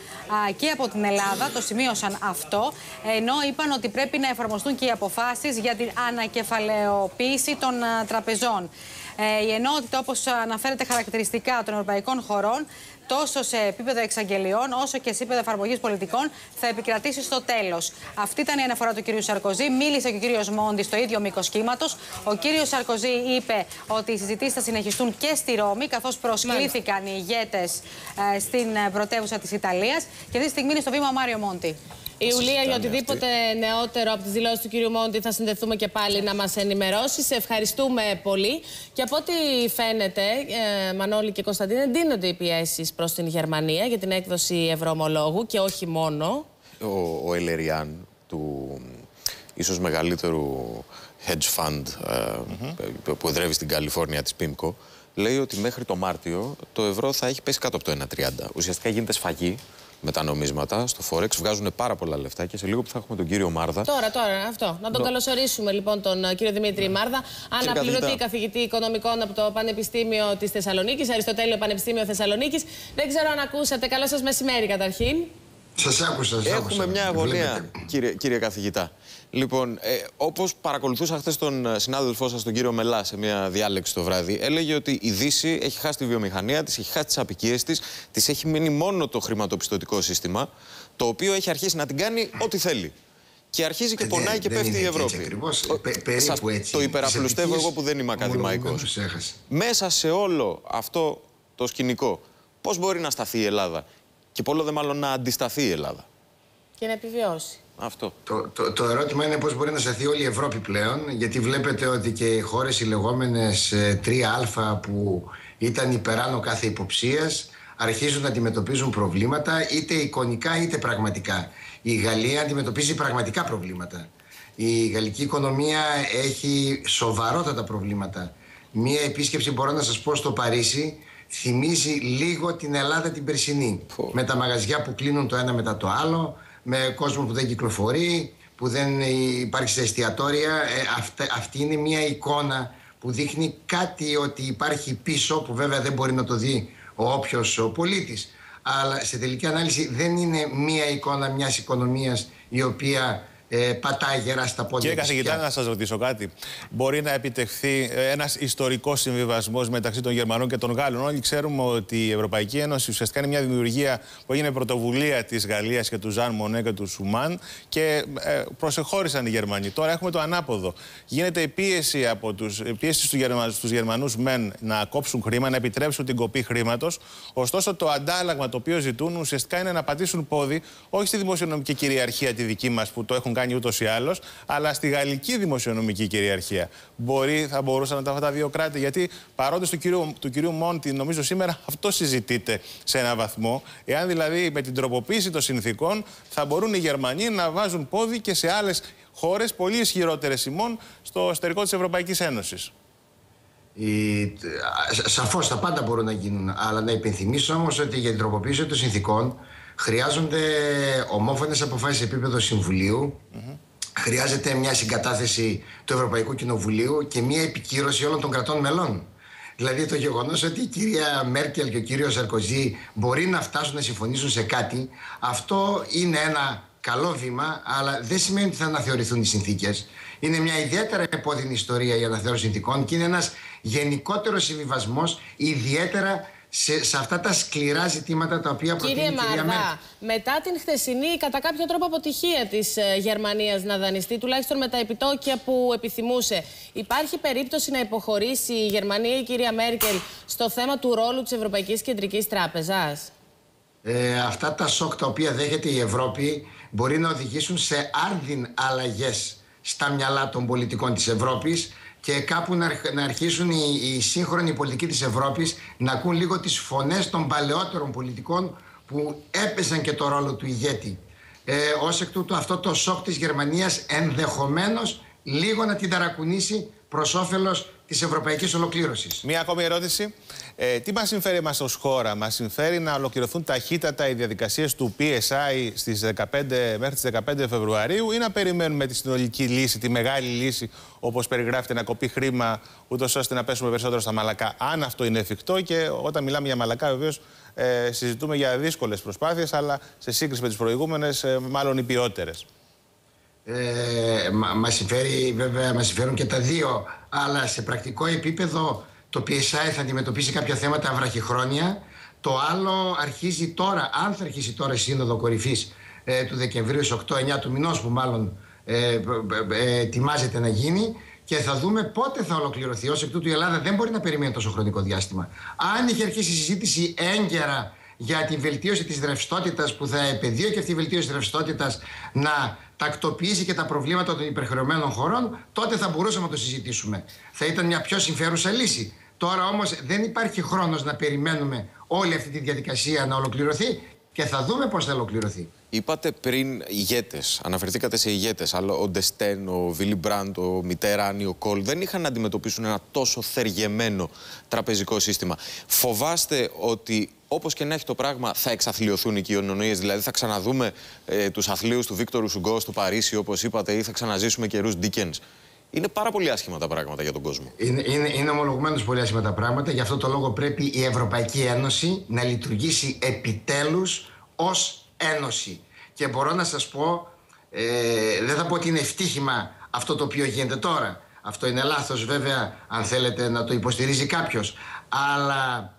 και από την Ελλάδα, το σημείωσαν αυτό, ενώ είπαν ότι πρέπει να εφαρμοστούν και οι αποφάσεις για την ανακεφαλαιοποίηση των τραπεζών. Ε, η ενότητα, όπως αναφέρεται χαρακτηριστικά των ευρωπαϊκών χωρών, τόσο σε επίπεδο εξαγγελιών όσο και σε επίπεδο εφαρμογής πολιτικών θα επικρατήσει στο τέλος. Αυτή ήταν η αναφορά του κ. Σαρκοζή. Μίλησε και ο κ. Μόντι στο ίδιο μήκος κύματος. Ο κ. Σαρκοζή είπε ότι οι συζητήσεις θα συνεχιστούν και στη Ρώμη, καθώς προσκλήθηκαν οι ηγέτες ε, στην πρωτεύουσα της Ιταλίας. Και αυτή τη στιγμή είναι στο βήμα Μάριο Μόντι. Η Ιουλία, για οτιδήποτε νεότερο από τις δηλώσεις του κ. Μόντι, θα συνδεθούμε και πάλι να μας ενημερώσει. Σε ευχαριστούμε πολύ. Και από ό,τι φαίνεται, ε, Μανώλη και Κωνσταντίνε, εντείνονται οι πιέσεις προς την Γερμανία για την έκδοση ευρωομολόγου και όχι μόνο. Ο, ο Ελεριάν, του ίσως μεγαλύτερου hedge fund ε, που εδρεύει στην Καλιφόρνια της PIMCO, λέει ότι μέχρι το Μάρτιο το ευρώ θα έχει πέσει κάτω από το 1,30. Ουσιαστικά γίνεται σφαγή με τα νομίσματα στο Forex. Βγάζουν πάρα πολλά λεφτά και σε λίγο που θα έχουμε τον κύριο Μάρδα. Τώρα, τώρα, αυτό. Να τον καλωσορίσουμε λοιπόν τον ε, κύριο Δημήτρη ναι. Μάρδα. Αναπληρωτή καθηγητή. καθηγητή οικονομικών από το Πανεπιστήμιο της Θεσσαλονίκης, Αριστοτέλειο Πανεπιστήμιο Θεσσαλονίκης. Δεν ξέρω αν ακούσατε. Καλό σας μεσημέρι καταρχήν. Σας άκουσα, σας Έχουμε μια αγωνία, κύριε, κύριε καθηγητά. Λοιπόν, ε, όπως παρακολουθούσα χθες τον ε, συνάδελφό σας, τον κύριο Μελά, σε μια διάλεξη το βράδυ, έλεγε ότι η Δύση έχει χάσει τη βιομηχανία της, έχει χάσει τις απικίες της, της έχει μείνει μόνο το χρηματοπιστωτικό σύστημα, το οποίο έχει αρχίσει να την κάνει ό,τι θέλει. Και αρχίζει και ε, πονάει και πέφτει η Ευρώπη. Ακριβώς, περίπου έτσι. Το υπεραπλουστεύω εγώ που δεν είμαι ακαδημαϊκός. Μέσα σε όλο αυτό το σκηνικό, πώς μπορεί να σταθεί η Ελλάδα; Και πολλό δε μάλλον να αντισταθεί η Ελλάδα. Και να επιβιώσει. Αυτό. Το, το, το ερώτημα είναι πώς μπορεί να σταθεί όλη η Ευρώπη πλέον, γιατί βλέπετε ότι και οι χώρες οι λεγόμενες 3α ε, που ήταν υπεράνω κάθε υποψίας αρχίζουν να αντιμετωπίζουν προβλήματα είτε εικονικά είτε πραγματικά. Η Γαλλία αντιμετωπίζει πραγματικά προβλήματα. Η γαλλική οικονομία έχει σοβαρότατα προβλήματα. Μία επίσκεψη μπορώ να σας πω στο Παρίσι θυμίζει λίγο την Ελλάδα την περσινή. Με τα μαγαζιά που κλείνουν το ένα μετά το άλλο, με κόσμο που δεν κυκλοφορεί, που δεν υπάρχει σε εστιατόρια. Ε, αυτή, είναι μια εικόνα που δείχνει κάτι ότι υπάρχει πίσω, που βέβαια δεν μπορεί να το δει ο όποιος ο πολίτης. Αλλά σε τελική ανάλυση δεν είναι μια εικόνα μιας οικονομίας η οποία ε, πατάει γερά στα πόδια Κύριε καθηγητά, να σας ρωτήσω κάτι. Μπορεί να επιτευχθεί ε, ένας ιστορικός συμβιβασμός μεταξύ των Γερμανών και των Γάλλων. Όλοι ξέρουμε ότι η Ευρωπαϊκή Ένωση ουσιαστικά είναι μια δημιουργία που έγινε πρωτοβουλία της Γαλλίας και του Ζαν Μονέ και του Σουμάν και ε, προσεχώρησαν οι Γερμανοί. Τώρα έχουμε το ανάποδο. Γίνεται η πίεση, από τους, πίεση στου Γερμα, Γερμανούς μεν να κόψουν χρήμα, να επιτρέψουν την κοπή χρήματος. Ωστόσο, το αντάλλαγμα το οποίο ζητούν ουσιαστικά είναι να πατήσουν πόδι όχι στη δημοσιονομική κυριαρχία τη δική μας που το έχουν κάνει κάνει ούτως ή άλλως, αλλά στη γαλλική δημοσιονομική κυριαρχία. Μπορεί, θα μπορούσαν να τα αυτά τα δύο κράτη, γιατί παρόντες του κυρίου, του κυρίου Μόντι, νομίζω σήμερα αυτό συζητείται σε ένα βαθμό. Εάν δηλαδή με την τροποποίηση των συνθήκων θα μπορούν οι Γερμανοί να βάζουν πόδι και σε άλλες χώρες πολύ ισχυρότερες ημών στο εσωτερικό της Ευρωπαϊκής Ένωσης. Η... Σαφώς τα πάντα μπορούν να γίνουν, αλλά να υπενθυμίσω όμως ότι για την τροποποίηση των συνθήκων χρειάζονται ομόφωνες αποφάσεις σε επίπεδο Συμβουλίου, χρειάζεται μια συγκατάθεση του Ευρωπαϊκού Κοινοβουλίου και μια επικύρωση όλων των κρατών μελών. Δηλαδή το γεγονός ότι η κυρία Μέρκελ και ο κύριος Σαρκοζή μπορεί να φτάσουν να συμφωνήσουν σε κάτι, αυτό είναι ένα καλό βήμα, αλλά δεν σημαίνει ότι θα αναθεωρηθούν οι συνθήκες. Είναι μια ιδιαίτερα επώδυνη ιστορία η αναθεώρηση συνθήκων και είναι ένας γενικότερος συμβιβασμός, ιδιαίτερα σε, σε αυτά τα σκληρά ζητήματα τα οποία προτείνει Κύριε η κυρία Μέρκελ. Μαρδά, μετά την χθεσινή κατά κάποιο τρόπο αποτυχία της ε, Γερμανίας να δανειστεί, τουλάχιστον με τα επιτόκια που επιθυμούσε, υπάρχει περίπτωση να υποχωρήσει η Γερμανία ή η κυρία Μέρκελ στο θέμα του ρόλου της Ευρωπαϊκής Κεντρικής Τράπεζας; Ε, αυτά τα σοκ τα οποία δέχεται η Ευρώπη μπορεί να οδηγήσουν σε άρδιν αλλαγές στα μυαλά των πολιτικών της Ευρώπης και κάπου να, αρχ- να αρχίσουν οι, οι σύγχρονοι πολιτικοί της Ευρώπης να ακούν λίγο τις φωνές των παλαιότερων πολιτικών που έπαιζαν και το ρόλο του ηγέτη. Ε, ως εκ τούτου αυτό το σοκ της Γερμανίας ενδεχομένως λίγο να την ταρακουνήσει προς όφελος της ευρωπαϊκής ολοκλήρωσης. Μία ακόμη ερώτηση. Ε, τι μας συμφέρει εμάς ως χώρα, Μας συμφέρει να ολοκληρωθούν ταχύτατα οι διαδικασίες του PSI στις 15, μέχρι τις 15 Φεβρουαρίου ή να περιμένουμε τη συνολική λύση, τη μεγάλη λύση, όπως περιγράφεται, να κοπεί χρήμα, ούτως ώστε να πέσουμε περισσότερο στα μαλακά, αν αυτό είναι εφικτό; Και όταν μιλάμε για μαλακά, βεβαίως ε, συζητούμε για δύσκολες προσπάθειες, αλλά σε σύγκριση με τις προηγούμενες, ε, μάλλον οι ποιότερες. Ε, μα, μας συμφέρει, βέβαια, μας συμφέρουν και τα δύο, αλλά σε πρακτικό επίπεδο το PSI θα αντιμετωπίσει κάποια θέματα βραχυχρόνια. Το άλλο αρχίζει τώρα, αν θα αρχίσει τώρα η Σύνοδο Κορυφής ε, του Δεκεμβρίου, στις 8-9 του μηνός που μάλλον ε, ε, ε, ετοιμάζεται να γίνει και θα δούμε πότε θα ολοκληρωθεί. Ως εκ τούτου η Ελλάδα δεν μπορεί να περιμένει τόσο χρονικό διάστημα. Αν είχε αρχίσει η συζήτηση έγκαιρα για τη βελτίωση της ρευστότητας που θα επαιδείω και αυτή η βελτίωση της ρευστότητας να τακτοποιήσει και τα προβλήματα των υπερχρεωμένων χωρών, τότε θα μπορούσαμε να το συζητήσουμε. Θα ήταν μια πιο συμφέρουσα λύση. Τώρα όμως δεν υπάρχει χρόνος να περιμένουμε όλη αυτή τη διαδικασία να ολοκληρωθεί και θα δούμε πώς θα ολοκληρωθεί. Είπατε πριν ηγέτες, αναφερθήκατε σε ηγέτες, αλλά ο Ντεστέν, ο Βίλι Μπραντ, ο Μιτέραν, ο Κολ δεν είχαν να αντιμετωπίσουν ένα τόσο θεργεμένο τραπεζικό σύστημα. Φοβάστε ότι όπως και να έχει το πράγμα θα εξαθλιωθούν οι κοινωνίες, δηλαδή θα ξαναδούμε ε, τους αθλείου του Βίκτορου Σουγκός στο Παρίσι, όπως είπατε, ή θα ξαναζήσουμε καιρούς Ντίκεν. Είναι πάρα πολύ άσχημα τα πράγματα για τον κόσμο. Είναι, είναι, είναι ομολογουμένως πολύ άσχημα τα πράγματα. Γι' αυτό το λόγο πρέπει η Ευρωπαϊκή Ένωση να λειτουργήσει επιτέλους ως ένωση. Και μπορώ να σας πω, ε, δεν θα πω ότι είναι ευτύχημα αυτό το οποίο γίνεται τώρα. Αυτό είναι λάθος βέβαια, αν θέλετε να το υποστηρίζει κάποιος. Αλλά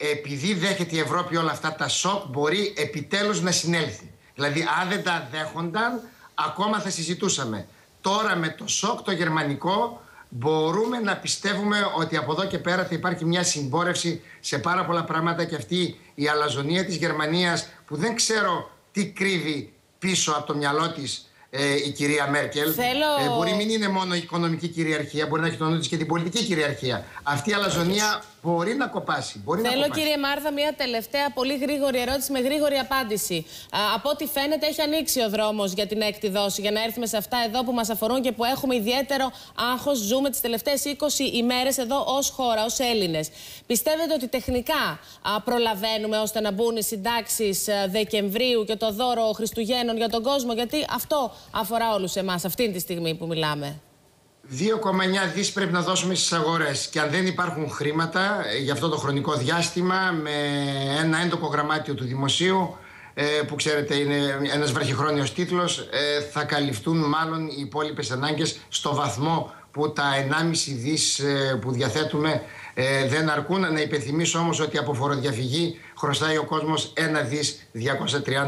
επειδή δέχεται η Ευρώπη όλα αυτά τα σοκ, μπορεί επιτέλους να συνέλθει. Δηλαδή, αν δεν τα δέχονταν, ακόμα θα συζητούσαμε. Τώρα με το σοκ το γερμανικό μπορούμε να πιστεύουμε ότι από εδώ και πέρα θα υπάρχει μια συμπόρευση σε πάρα πολλά πράγματα και αυτή η αλαζονία της Γερμανίας που δεν ξέρω τι κρύβει πίσω από το μυαλό της ε, η κυρία Μέρκελ. Θέλω- Ε, μπορεί μην είναι μόνο η οικονομική κυριαρχία, μπορεί να έχει το νου της και την πολιτική κυριαρχία. Αυτή η αλαζονία μπορεί να κοπάσει. Μπορεί να Θέλω, κοπάσει. κύριε Μάρθα, μια τελευταία πολύ γρήγορη ερώτηση με γρήγορη απάντηση. Α, από ό,τι φαίνεται, έχει ανοίξει ο δρόμος για την έκτη δόση, για να έρθουμε σε αυτά εδώ που μας αφορούν και που έχουμε ιδιαίτερο άγχος. Ζούμε τις τελευταίες 20 ημέρες εδώ ως χώρα, ως Έλληνες. Πιστεύετε ότι τεχνικά α, προλαβαίνουμε ώστε να μπουν οι συντάξεις Δεκεμβρίου και το δώρο Χριστουγέννων για τον κόσμο, γιατί αυτό αφορά όλους εμάς αυτή τη στιγμή που μιλάμε. 2,9 δις πρέπει να δώσουμε στις αγορές και αν δεν υπάρχουν χρήματα ε, για αυτό το χρονικό διάστημα με ένα έντοκο γραμμάτιο του δημοσίου ε, που ξέρετε είναι ένας βραχυχρόνιος τίτλος ε, θα καλυφθούν μάλλον οι υπόλοιπες ανάγκες στο βαθμό που τα 1,5 δις ε, που διαθέτουμε ε, δεν αρκούν. Να υπενθυμίσω όμως ότι από φοροδιαφυγή χρωστάει ο κόσμος 1 δις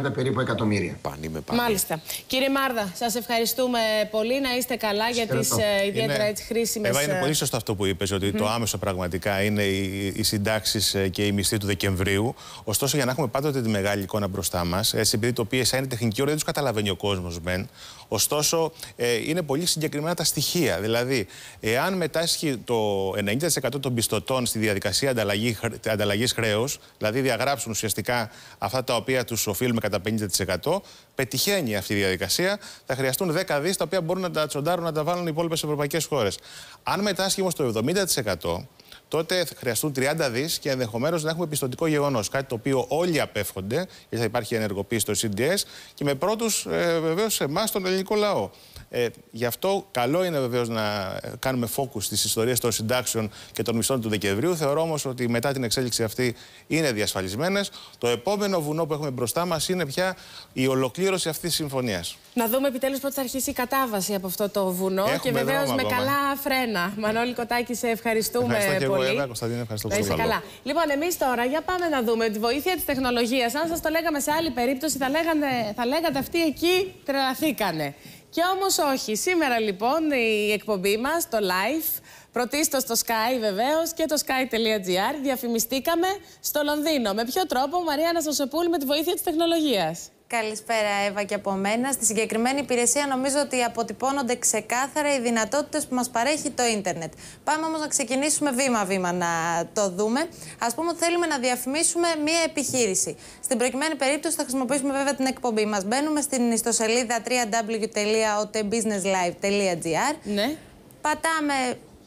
230 περίπου εκατομμύρια. Πάνι με πάνι. Μάλιστα. Κύριε Μάρδα, σας ευχαριστούμε πολύ. Να είστε καλά για τι Ευχαριστώ. ιδιαίτερα έτσι χρήσιμες. Εύα, είναι πολύ σωστό αυτό που είπες, ότι το άμεσο πραγματικά είναι οι, οι συντάξεις και οι μισθοί του Δεκεμβρίου. Ωστόσο, για να έχουμε πάντοτε τη μεγάλη εικόνα μπροστά μας, επειδή το PSI είναι τεχνική ώρα, δεν τους καταλαβαίνει ο κόσμος μεν. Ωστόσο, ε, είναι πολύ συγκεκριμένα τα στοιχεία. Δηλαδή, εάν μετάσχει το 90% των πιστωτών στη διαδικασία ανταλλαγή, ανταλλαγής χρέους, δηλαδή διαγράψουν ουσιαστικά αυτά τα οποία τους οφείλουμε κατά 50%, πετυχαίνει αυτή η διαδικασία. Θα χρειαστούν 10 δις τα οποία μπορούν να τα τσοντάρουν να τα βάλουν οι υπόλοιπες ευρωπαϊκές χώρες. Αν μετάσχει όμως το 70%, τότε θα χρειαστούν 30 δις και ενδεχομένως να έχουμε πιστοτικό γεγονός. Κάτι το οποίο όλοι απέφχονται, γιατί θα υπάρχει ενεργοποίηση στο CDS και με πρώτους ε, βεβαίως εμάς, τον ελληνικό λαό. Ε, γι' αυτό καλό είναι βεβαίως να κάνουμε focus στις ιστορίες των συντάξεων και των μισθών του Δεκεμβρίου. Θεωρώ όμως ότι μετά την εξέλιξη αυτή είναι διασφαλισμένες. Το επόμενο βουνό που έχουμε μπροστά μας είναι πια η ολοκλήρωση αυτής της συμφωνίας. Να δούμε επιτέλους πότε θα αρχίσει η κατάβαση από αυτό το βουνό Έχουμε και βεβαίω με δρόμο καλά φρένα. Μανώλη Κοτάκη, σε ευχαριστούμε Ευχαριστώ και εγώ, πολύ. Εύα, Κωνσταντίνε, ευχαριστώ Να πολύ. είσαι καλά. Λοιπόν, εμείς τώρα για πάμε να δούμε τη βοήθεια της τεχνολογίας. Αν σας το λέγαμε σε άλλη περίπτωση, θα, λέγανε, θα λέγατε αυτοί εκεί τρελαθήκανε. Και όμως όχι. Σήμερα λοιπόν η εκπομπή μας, το live, πρωτίστως στο Sky βεβαίως και το sky.gr, διαφημιστήκαμε στο Λονδίνο. Με ποιο τρόπο, Μαρία Αναστασοπούλου, με τη βοήθεια της τεχνολογίας; Καλησπέρα, Εύα, και από μένα. Στη συγκεκριμένη υπηρεσία νομίζω ότι αποτυπώνονται ξεκάθαρα οι δυνατότητες που μας παρέχει το ίντερνετ. Πάμε όμως να ξεκινήσουμε βήμα-βήμα να το δούμε. Α πούμε ότι θέλουμε να διαφημίσουμε μία επιχείρηση. Στην προκειμένη περίπτωση θα χρησιμοποιήσουμε βέβαια την εκπομπή μας. Μπαίνουμε στην ιστοσελίδα www.otbusinesslive.gr. Ναι. Πατάμε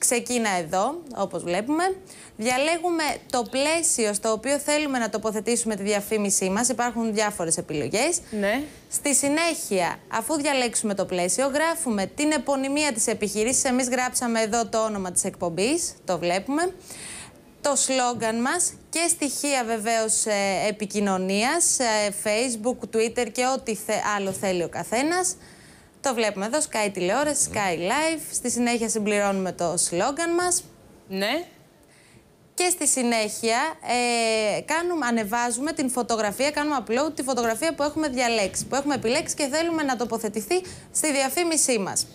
ξεκίνα εδώ, όπως βλέπουμε. Διαλέγουμε το πλαίσιο στο οποίο θέλουμε να τοποθετήσουμε τη διαφήμισή μας. Υπάρχουν διάφορες επιλογές. Ναι. Στη συνέχεια, αφού διαλέξουμε το πλαίσιο, γράφουμε την επωνυμία της επιχείρησης. Εμείς γράψαμε εδώ το όνομα της εκπομπής, το βλέπουμε. Το σλόγκαν μας και στοιχεία βεβαίως ε, επικοινωνίας, ε, facebook, twitter και ό,τι θε- άλλο θέλει ο καθένας. Το βλέπουμε εδώ, ΣΚΑΪ τηλεόραση, ΣΚΑΪ Life. Στη συνέχεια συμπληρώνουμε το σλόγκαν μας. Ναι. Και στη συνέχεια ε, κάνουμε, ανεβάζουμε την φωτογραφία, κάνουμε upload τη φωτογραφία που έχουμε διαλέξει, που έχουμε επιλέξει και θέλουμε να τοποθετηθεί στη διαφήμισή μας.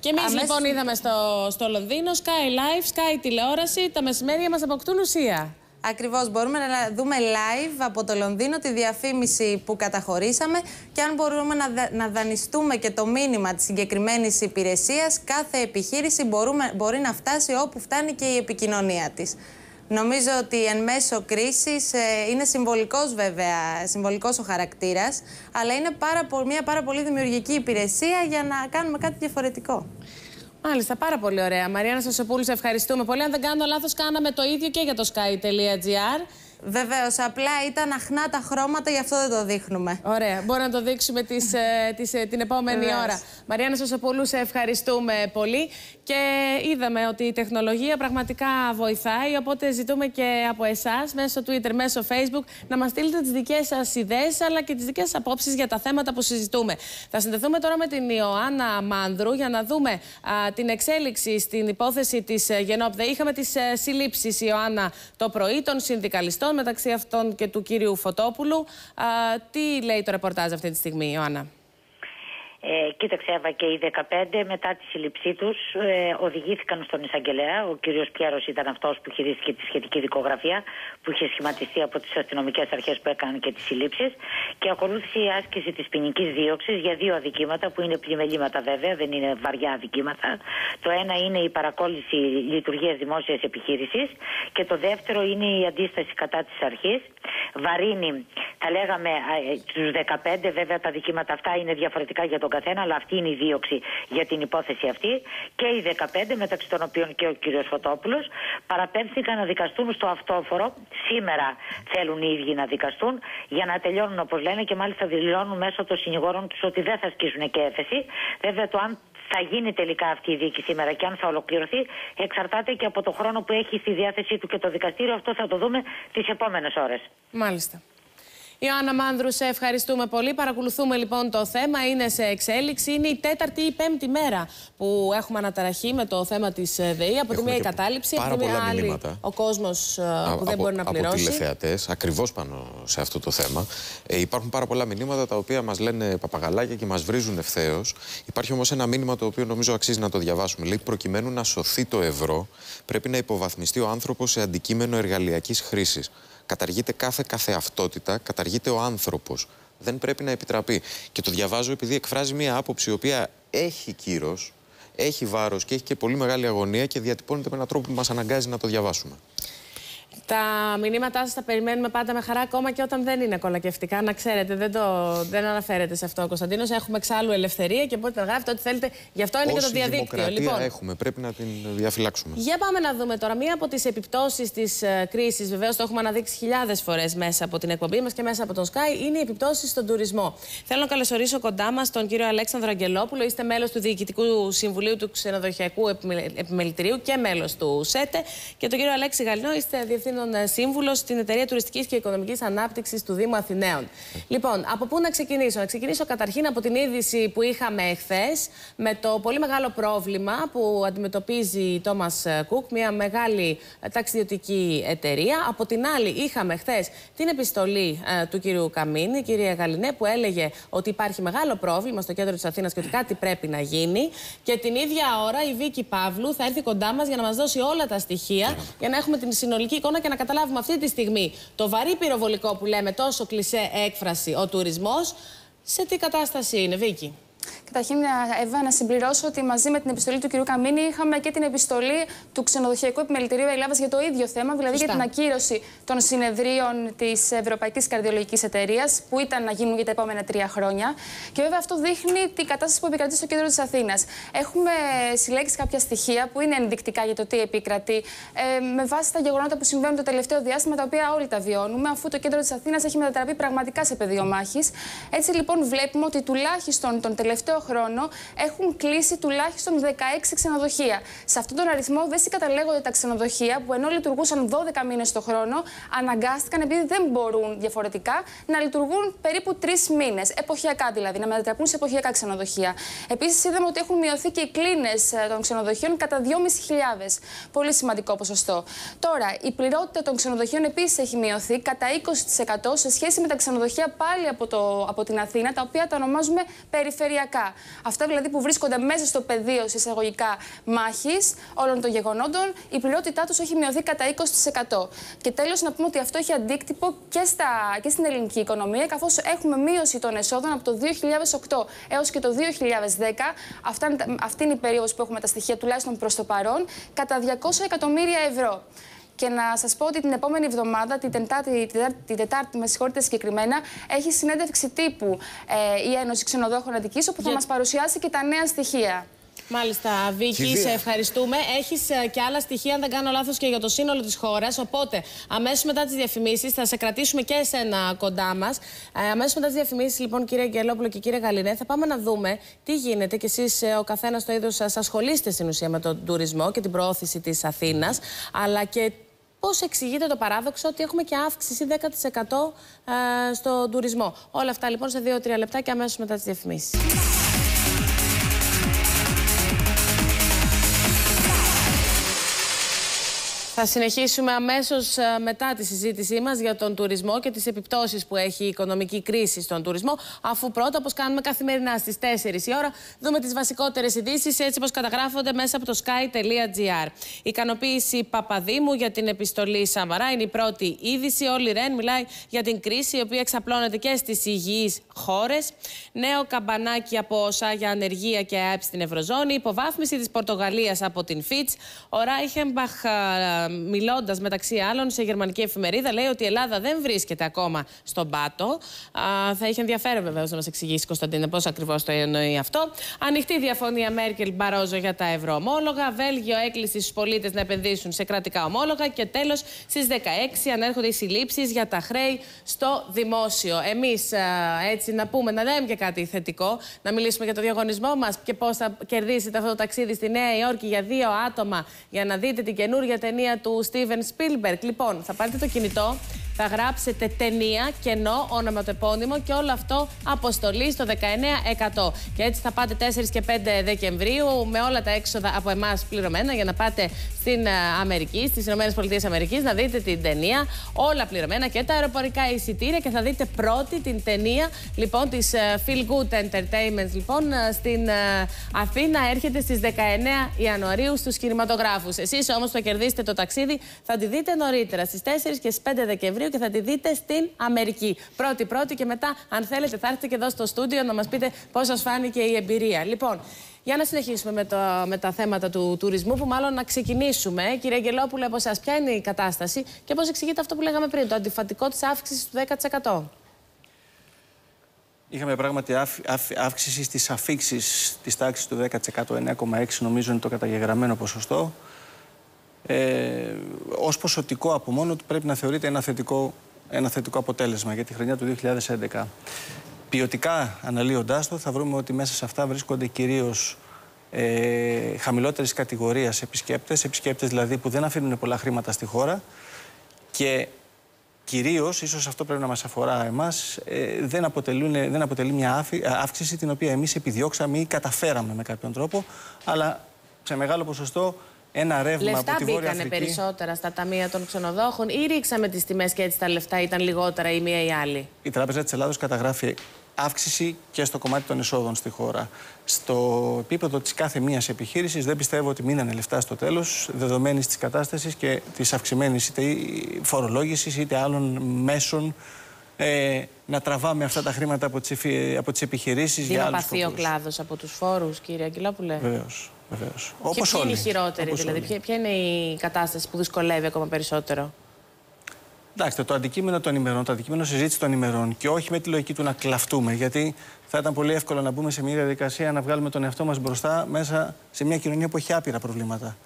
Και εμείς Αμέσως- λοιπόν είδαμε στο, στο Λονδίνο Sky Live, Sky τηλεόραση. Τα μεσημέρια μας αποκτούν ουσία. Ακριβώς, μπορούμε να δούμε live από το Λονδίνο τη διαφήμιση που καταχωρήσαμε και αν μπορούμε να, δα- να δανειστούμε και το μήνυμα της συγκεκριμένης υπηρεσίας, κάθε επιχείρηση μπορούμε, μπορεί να φτάσει όπου φτάνει και η επικοινωνία της. Νομίζω ότι εν μέσω κρίσης ε, είναι συμβολικός βέβαια, συμβολικός ο χαρακτήρας, αλλά είναι πάρα, πο- μια πάρα πολύ δημιουργική υπηρεσία για να κάνουμε κάτι διαφορετικό. Μάλιστα, πάρα πολύ ωραία. Μαριάννα Σασοπούλου, σε ευχαριστούμε πολύ. Αν δεν κάνω λάθος, κάναμε το ίδιο και για το sky.gr. Βεβαίως, απλά ήταν αχνά τα χρώματα, γι' αυτό δεν το δείχνουμε. Ωραία. Μπορούμε να το δείξουμε τις, ε, τις, ε, την επόμενη Βεβαίως. ώρα. Μαριάννα Σωσοπούλου, σε ευχαριστούμε πολύ. Και είδαμε ότι η τεχνολογία πραγματικά βοηθάει. Οπότε ζητούμε και από εσάς, μέσω Twitter, μέσω Facebook, να μας στείλετε τις δικές σας ιδέες αλλά και τις δικές σας απόψεις για τα θέματα που συζητούμε. Θα συνδεθούμε τώρα με την Ιωάννα Μάνδρου για να δούμε α, την εξέλιξη στην υπόθεση της Γενόπδε. Είχαμε τις συλλήψεις, Ιωάννα, το πρωί των συνδικαλιστών, μεταξύ αυτών και του κύριου Φωτόπουλου. Α, τι λέει το ρεπορτάζ αυτή τη στιγμή, Ιωάννα; Ε, κοίταξε, Εύα, και οι 15 μετά τη σύλληψή τους ε, οδηγήθηκαν στον εισαγγελέα. Ο κύριος Πιέρος ήταν αυτός που χειρίστηκε τη σχετική δικογραφία που είχε σχηματιστεί από τις αστυνομικές αρχές που έκαναν και τις συλλήψεις. Και ακολούθησε η άσκηση της ποινικής δίωξης για δύο αδικήματα που είναι πλημελήματα βέβαια, δεν είναι βαριά αδικήματα. Το ένα είναι η παρακόλληση λειτουργίας δημόσιας επιχείρησης και το δεύτερο είναι η αντίσταση κατά της αρχής. Βαρύνει, θα λέγαμε, τους 15, βέβαια τα δικήματα αυτά είναι διαφορετικά για τον καθένα, αλλά αυτή είναι η δίωξη για την υπόθεση αυτή. Και οι 15, μεταξύ των οποίων και ο κ. Φωτόπουλος, παραπέμφθηκαν να δικαστούν στο αυτόφορο. Σήμερα θέλουν οι ίδιοι να δικαστούν για να τελειώνουν όπως λένε και μάλιστα δηλώνουν μέσω των συνηγόρων τους ότι δεν θα ασκήσουν και έφεση. Βέβαια, το αν θα γίνει τελικά αυτή η δίκη σήμερα και αν θα ολοκληρωθεί εξαρτάται και από το χρόνο που έχει στη διάθεσή του και το δικαστήριο. Αυτό θα το δούμε τις επόμενες ώρες. Μάλιστα. Ιωάννα Μάνδρου, σε ευχαριστούμε πολύ. Παρακολουθούμε λοιπόν το θέμα. Είναι σε εξέλιξη. Είναι η τέταρτη ή πέμπτη μέρα που έχουμε αναταραχή με το θέμα της ΔΕΗ. Από τη μία η κατάληψη, από πάρα τη μία πολλά άλλη μηνύματα. ο κόσμος που δεν μπορεί να Από πληρώσει. τηλεθεατές, ακριβώς πάνω σε αυτό το θέμα. Ε, υπάρχουν πάρα πολλά μηνύματα τα οποία μας λένε παπαγαλάκια και μας βρίζουν ευθέως. Υπάρχει όμως ένα μήνυμα το οποίο νομίζω αξίζει να το διαβάσουμε. Λέει: Προκειμένου να σωθεί το ευρώ, πρέπει να υποβαθμιστεί ο άνθρωπος σε αντικείμενο εργαλειακής χρήσης. Καταργείται κάθε καθεαυτότητα, καταργείται ο άνθρωπος. Δεν πρέπει να επιτραπεί. Και το διαβάζω επειδή εκφράζει μια άποψη η οποία έχει κύρος, έχει βάρος και έχει και πολύ μεγάλη αγωνία και διατυπώνεται με έναν τρόπο που μας αναγκάζει να το διαβάσουμε. Τα μηνύματά σας τα περιμένουμε πάντα με χαρά, ακόμα και όταν δεν είναι κολακευτικά. Να ξέρετε, δεν, το, δεν αναφέρεται σε αυτό ο Κωνσταντίνος. Έχουμε εξάλλου ελευθερία και μπορείτε να γράφετε ό,τι θέλετε. Γι' αυτό είναι Όση και το διαδίκτυο. δημοκρατία Λοιπόν, έχουμε, πρέπει να την διαφυλάξουμε. για πάμε να δούμε τώρα. Μία από τις επιπτώσεις της uh, κρίσης, βεβαίως το έχουμε αναδείξει χιλιάδες φορές μέσα από την εκπομπή μας και μέσα από τον Sky, είναι οι επιπτώσεις στον τουρισμό. Θέλω να καλωσορίσω κοντά μας τον κύριο Αλέξανδρο Αγγελόπουλο. Είστε μέλος του Διοικητικού Συμβουλίου του Ξενοδοχειακού Επιμελητηρίου και μέλος του ΣΕΤΕ. Και τον κύριο Αλέξη Γαλινό, είστε διευθύνων ε, σύμβουλο στην Εταιρεία Τουριστικής και Οικονομικής Ανάπτυξης του Δήμου Αθηναίων. Λοιπόν, από πού να ξεκινήσω; Να ξεκινήσω καταρχήν από την είδηση που είχαμε εχθές με το πολύ μεγάλο πρόβλημα που αντιμετωπίζει η Τόμα Κουκ, μια μεγάλη ταξιδιωτική εταιρεία. Από την άλλη, είχαμε χθες την επιστολή ε, του κυρίου Καμίνη, κυρία Γαλινέ, που έλεγε ότι υπάρχει μεγάλο πρόβλημα στο κέντρο της Αθήνας και ότι κάτι πρέπει να γίνει. Και την ίδια ώρα η Βίκη Παύλου θα έρθει κοντά μας για να μας δώσει όλα τα στοιχεία, για να έχουμε την συνολική εικόνα και να καταλάβουμε αυτή τη στιγμή το βαρύ πυροβολικό που λέμε τόσο κλισέ έκφραση ο τουρισμός σε τι κατάσταση είναι, Βίκη. Καταρχήν, Εύα, να συμπληρώσω ότι μαζί με την επιστολή του κ. Καμίνη είχαμε και την επιστολή του Ξενοδοχειακού Επιμελητηρίου Ελλάδα για το ίδιο θέμα, δηλαδή Σωστά. για την ακύρωση των συνεδρίων της Ευρωπαϊκής Καρδιολογικής Εταιρείας, που ήταν να γίνουν για τα επόμενα τρία χρόνια. Και βέβαια αυτό δείχνει την κατάσταση που επικρατεί στο κέντρο της Αθήνας. Έχουμε συλλέξει κάποια στοιχεία που είναι ενδεικτικά για το τι επικρατεί, ε, με βάση τα γεγονότα που συμβαίνουν το τελευταίο διάστημα, τα οποία όλοι τα βιώνουμε, αφού το κέντρο της Αθήνας έχει μετατραπεί πραγματικά σε πεδίο μάχης. Έτσι λοιπόν βλέπουμε ότι τουλάχιστον τον τελευταίο χρόνο έχουν κλείσει τουλάχιστον 16 ξενοδοχεία. Σε αυτόν τον αριθμό δεν συγκαταλέγονται τα ξενοδοχεία που ενώ λειτουργούσαν 12 μήνες το χρόνο, αναγκάστηκαν επειδή δεν μπορούν διαφορετικά να λειτουργούν περίπου 3 μήνες. Εποχιακά δηλαδή, να μετατραπούν σε εποχιακά ξενοδοχεία. Επίσης, είδαμε ότι έχουν μειωθεί και οι κλίνες των ξενοδοχείων κατά 2.500. Πολύ σημαντικό ποσοστό. Τώρα, η πληρότητα των ξενοδοχείων επίσης έχει μειωθεί κατά 20% σε σχέση με τα ξενοδοχεία πάλι από, το, από την Αθήνα, τα οποία τα ονομάζουμε περιφερειακά. Αυτά δηλαδή που βρίσκονται μέσα στο πεδίο σε εισαγωγικά μάχης όλων των γεγονότων, η πληρότητά τους έχει μειωθεί κατά 20%. Και τέλος, να πούμε ότι αυτό έχει αντίκτυπο και, στα, και στην ελληνική οικονομία, καθώς έχουμε μείωση των εσόδων από το 2008 έως και το 2010. Αυτά, είναι τα- αυτή είναι η περίοδος που έχουμε τα στοιχεία, τουλάχιστον προς το παρόν, κατά 200 εκατομμύρια ευρώ. Και να σας πω ότι την επόμενη εβδομάδα, την Τετάρτη, την Τετάρτη, την Τετάρτη με συγχωρείτε συγκεκριμένα, έχει συνέντευξη τύπου ε, η Ένωση Ξενοδόχων Αττικής, όπου θα Για- μας παρουσιάσει και τα νέα στοιχεία. Μάλιστα, Βίκη, Κηδεία. σε ευχαριστούμε. Έχεις και άλλα στοιχεία, αν δεν κάνω λάθος, και για το σύνολο της χώρας. Οπότε, αμέσως μετά τις διαφημίσεις, θα σε κρατήσουμε και εσένα κοντά μας. Ε, αμέσως μετά τις διαφημίσεις, λοιπόν, κύριε Αγγελόπουλο και κύριε Γαλινέ, θα πάμε να δούμε τι γίνεται και εσείς, ο καθένας το είδος σας, ασχολείστε στην ουσία με τον τουρισμό και την προώθηση της Αθήνας, αλλά και Πώς εξηγείται το παράδοξο ότι έχουμε και αύξηση 10% ε, στον τουρισμό. Όλα αυτά λοιπόν σε 2-3 λεπτά και αμέσως μετά τις διαφημίσεις. Θα συνεχίσουμε αμέσως μετά τη συζήτησή μας για τον τουρισμό και τις επιπτώσεις που έχει η οικονομική κρίση στον τουρισμό. Αφού πρώτα, όπως κάνουμε καθημερινά στις 4 η ώρα, δούμε τις βασικότερες ειδήσεις έτσι όπως καταγράφονται μέσα από το sky.gr. Ικανοποίηση Παπαδήμου για την επιστολή Σαμαρά είναι η πρώτη είδηση. Όλη Ρεν μιλάει για την κρίση η οποία εξαπλώνεται και στις υγιείς χώρες. Νέο καμπανάκι από όσα για ανεργία και ΑΕΠ στην Ευρωζώνη. Υποβάθμιση της Πορτογαλίας από την Fitch. Ο Ράιχεμπαχ, μιλώντας μεταξύ άλλων σε γερμανική εφημερίδα, λέει ότι η Ελλάδα δεν βρίσκεται ακόμα στον πάτο. Α, θα είχε ενδιαφέρον βεβαίως να μας εξηγήσει, Κωνσταντίνε, πώς ακριβώς το εννοεί αυτό. Ανοιχτή διαφωνία Μέρκελ-Μπαρόζο για τα ευρωομόλογα. Βέλγιο έκλεισε στους πολίτες να επενδύσουν σε κρατικά ομόλογα. Και τέλος, στις 16 ανέρχονται οι συλλήψεις για τα χρέη στο δημόσιο. Εμείς, έτσι, να πούμε, να λέμε και κάτι θετικό, να μιλήσουμε για το διαγωνισμό μας και πώς θα κερδίσετε αυτό το ταξίδι στη Νέα Υόρκη για δύο άτομα για να δείτε την καινούργια ταινία του Steven Spielberg. Λοιπόν, θα πάρετε το κινητό, θα γράψετε ταινία, κενό, ονοματεπώνυμο και όλο αυτό αποστολή στο 19100. Και έτσι θα πάτε 4 και 5 Δεκεμβρίου με όλα τα έξοδα από εμάς πληρωμένα για να πάτε στην ε, Αμερική, στις ΗΠΑ να δείτε την ταινία. Όλα πληρωμένα και τα αεροπορικά εισιτήρια και θα δείτε πρώτη την ταινία λοιπόν της Feel Good Entertainment λοιπόν ε, στην ε, Αθήνα. Έρχεται στις 19 Ιανουαρίου στους κινηματογράφους. Εσείς όμως θα κερδίσετε το ταξίδι. Θα τη δείτε νωρίτερα στις 4 και στις 5 Δεκεμβρίου και θα τη δείτε στην Αμερική. Πρώτη-πρώτη και μετά, αν θέλετε, θα έρθετε και εδώ στο στούντιο να μας πείτε πώς σας φάνηκε η εμπειρία. Λοιπόν, για να συνεχίσουμε με, το, με τα θέματα του τουρισμού, που μάλλον να ξεκινήσουμε. Κύριε Αγγελόπουλε, από εσάς, ποια είναι η κατάσταση και πώς εξηγείται αυτό που λέγαμε πριν, το αντιφατικό της αύξησης του 10%. Είχαμε πράγματι αύξηση στις αφήξεις της τάξης του 10%, 9,6 νομίζω είναι το καταγεγραμμένο ποσοστό. Ε, ως ποσοτικό από μόνο του πρέπει να θεωρείται ένα θετικό, ένα θετικό αποτέλεσμα για τη χρονιά του 2011. Ποιοτικά αναλύοντάς το θα βρούμε ότι μέσα σε αυτά βρίσκονται κυρίως ε, χαμηλότερης κατηγορίας επισκέπτες, επισκέπτες δηλαδή που δεν αφήνουν πολλά χρήματα στη χώρα και κυρίως, ίσως αυτό πρέπει να μας αφορά εμάς, ε, δεν, δεν αποτελεί μια αύξηση την οποία εμείς επιδιώξαμε ή καταφέραμε με κάποιον τρόπο, αλλά σε μεγάλο ποσοστό ένα ρεύμα λεφτά από τη Βόρεια Αφρική. περισσότερα στα ταμεία των ξενοδόχων ή ρίξαμε τις τιμές και έτσι τα λεφτά ήταν λιγότερα η μία ή η άλλη; Η Τράπεζα της Ελλάδος καταγράφει αύξηση και στο κομμάτι των εσόδων στη χώρα. Στο επίπεδο της κάθε μίας επιχείρησης δεν πιστεύω ότι μείνανε λεφτά στο τέλος, δεδομένης της κατάστασης και της αυξημένης είτε φορολόγησης είτε άλλων μέσων ε, να τραβάμε αυτά τα χρήματα από τις από τις επιχειρήσεις για άλλους σκοπούς. ο κλάδος από τους φόρους, κύριε Αγγελόπουλε. Βεβαίως. Βεβαίως. Και ποια είναι η χειρότερη, δηλαδή, ποια, ποια είναι η κατάσταση που δυσκολεύει ακόμα περισσότερο; Εντάξει, το αντικείμενο των ημερών, το αντικείμενο συζήτηση των ημερών και όχι με τη λογική του να κλαφτούμε. Γιατί θα ήταν πολύ εύκολο να μπούμε σε μια διαδικασία να βγάλουμε τον εαυτό μας μπροστά μέσα σε μια κοινωνία που έχει άπειρα προβλήματα.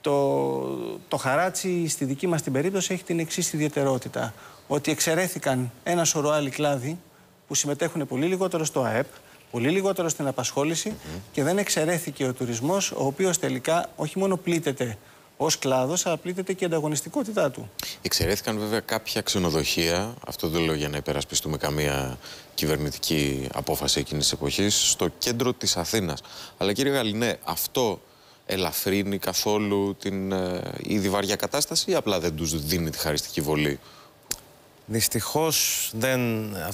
Το, το χαράτσι στη δική μας την περίπτωση έχει την εξής ιδιαιτερότητα. Ότι εξαιρέθηκαν ένα σωρό άλλοι κλάδοι που συμμετέχουν πολύ λιγότερο στο ΑΕΠ, πολύ λιγότερο στην απασχόληση και δεν εξαιρέθηκε ο τουρισμός, ο οποίος τελικά όχι μόνο πλήττεται ως κλάδος, αλλά πλήττεται και η ανταγωνιστικότητά του. Εξαιρέθηκαν βέβαια κάποια ξενοδοχεία, αυτό δεν λέω για να υπερασπιστούμε καμία κυβερνητική απόφαση εκείνης της εποχής, στο κέντρο της Αθήνας. Αλλά κύριε Γαλινέ, αυτό ελαφρύνει καθόλου την ε, ήδη βαριά κατάσταση ή απλά δεν τους δίνει τη χαριστική βολή; Δυστυχώς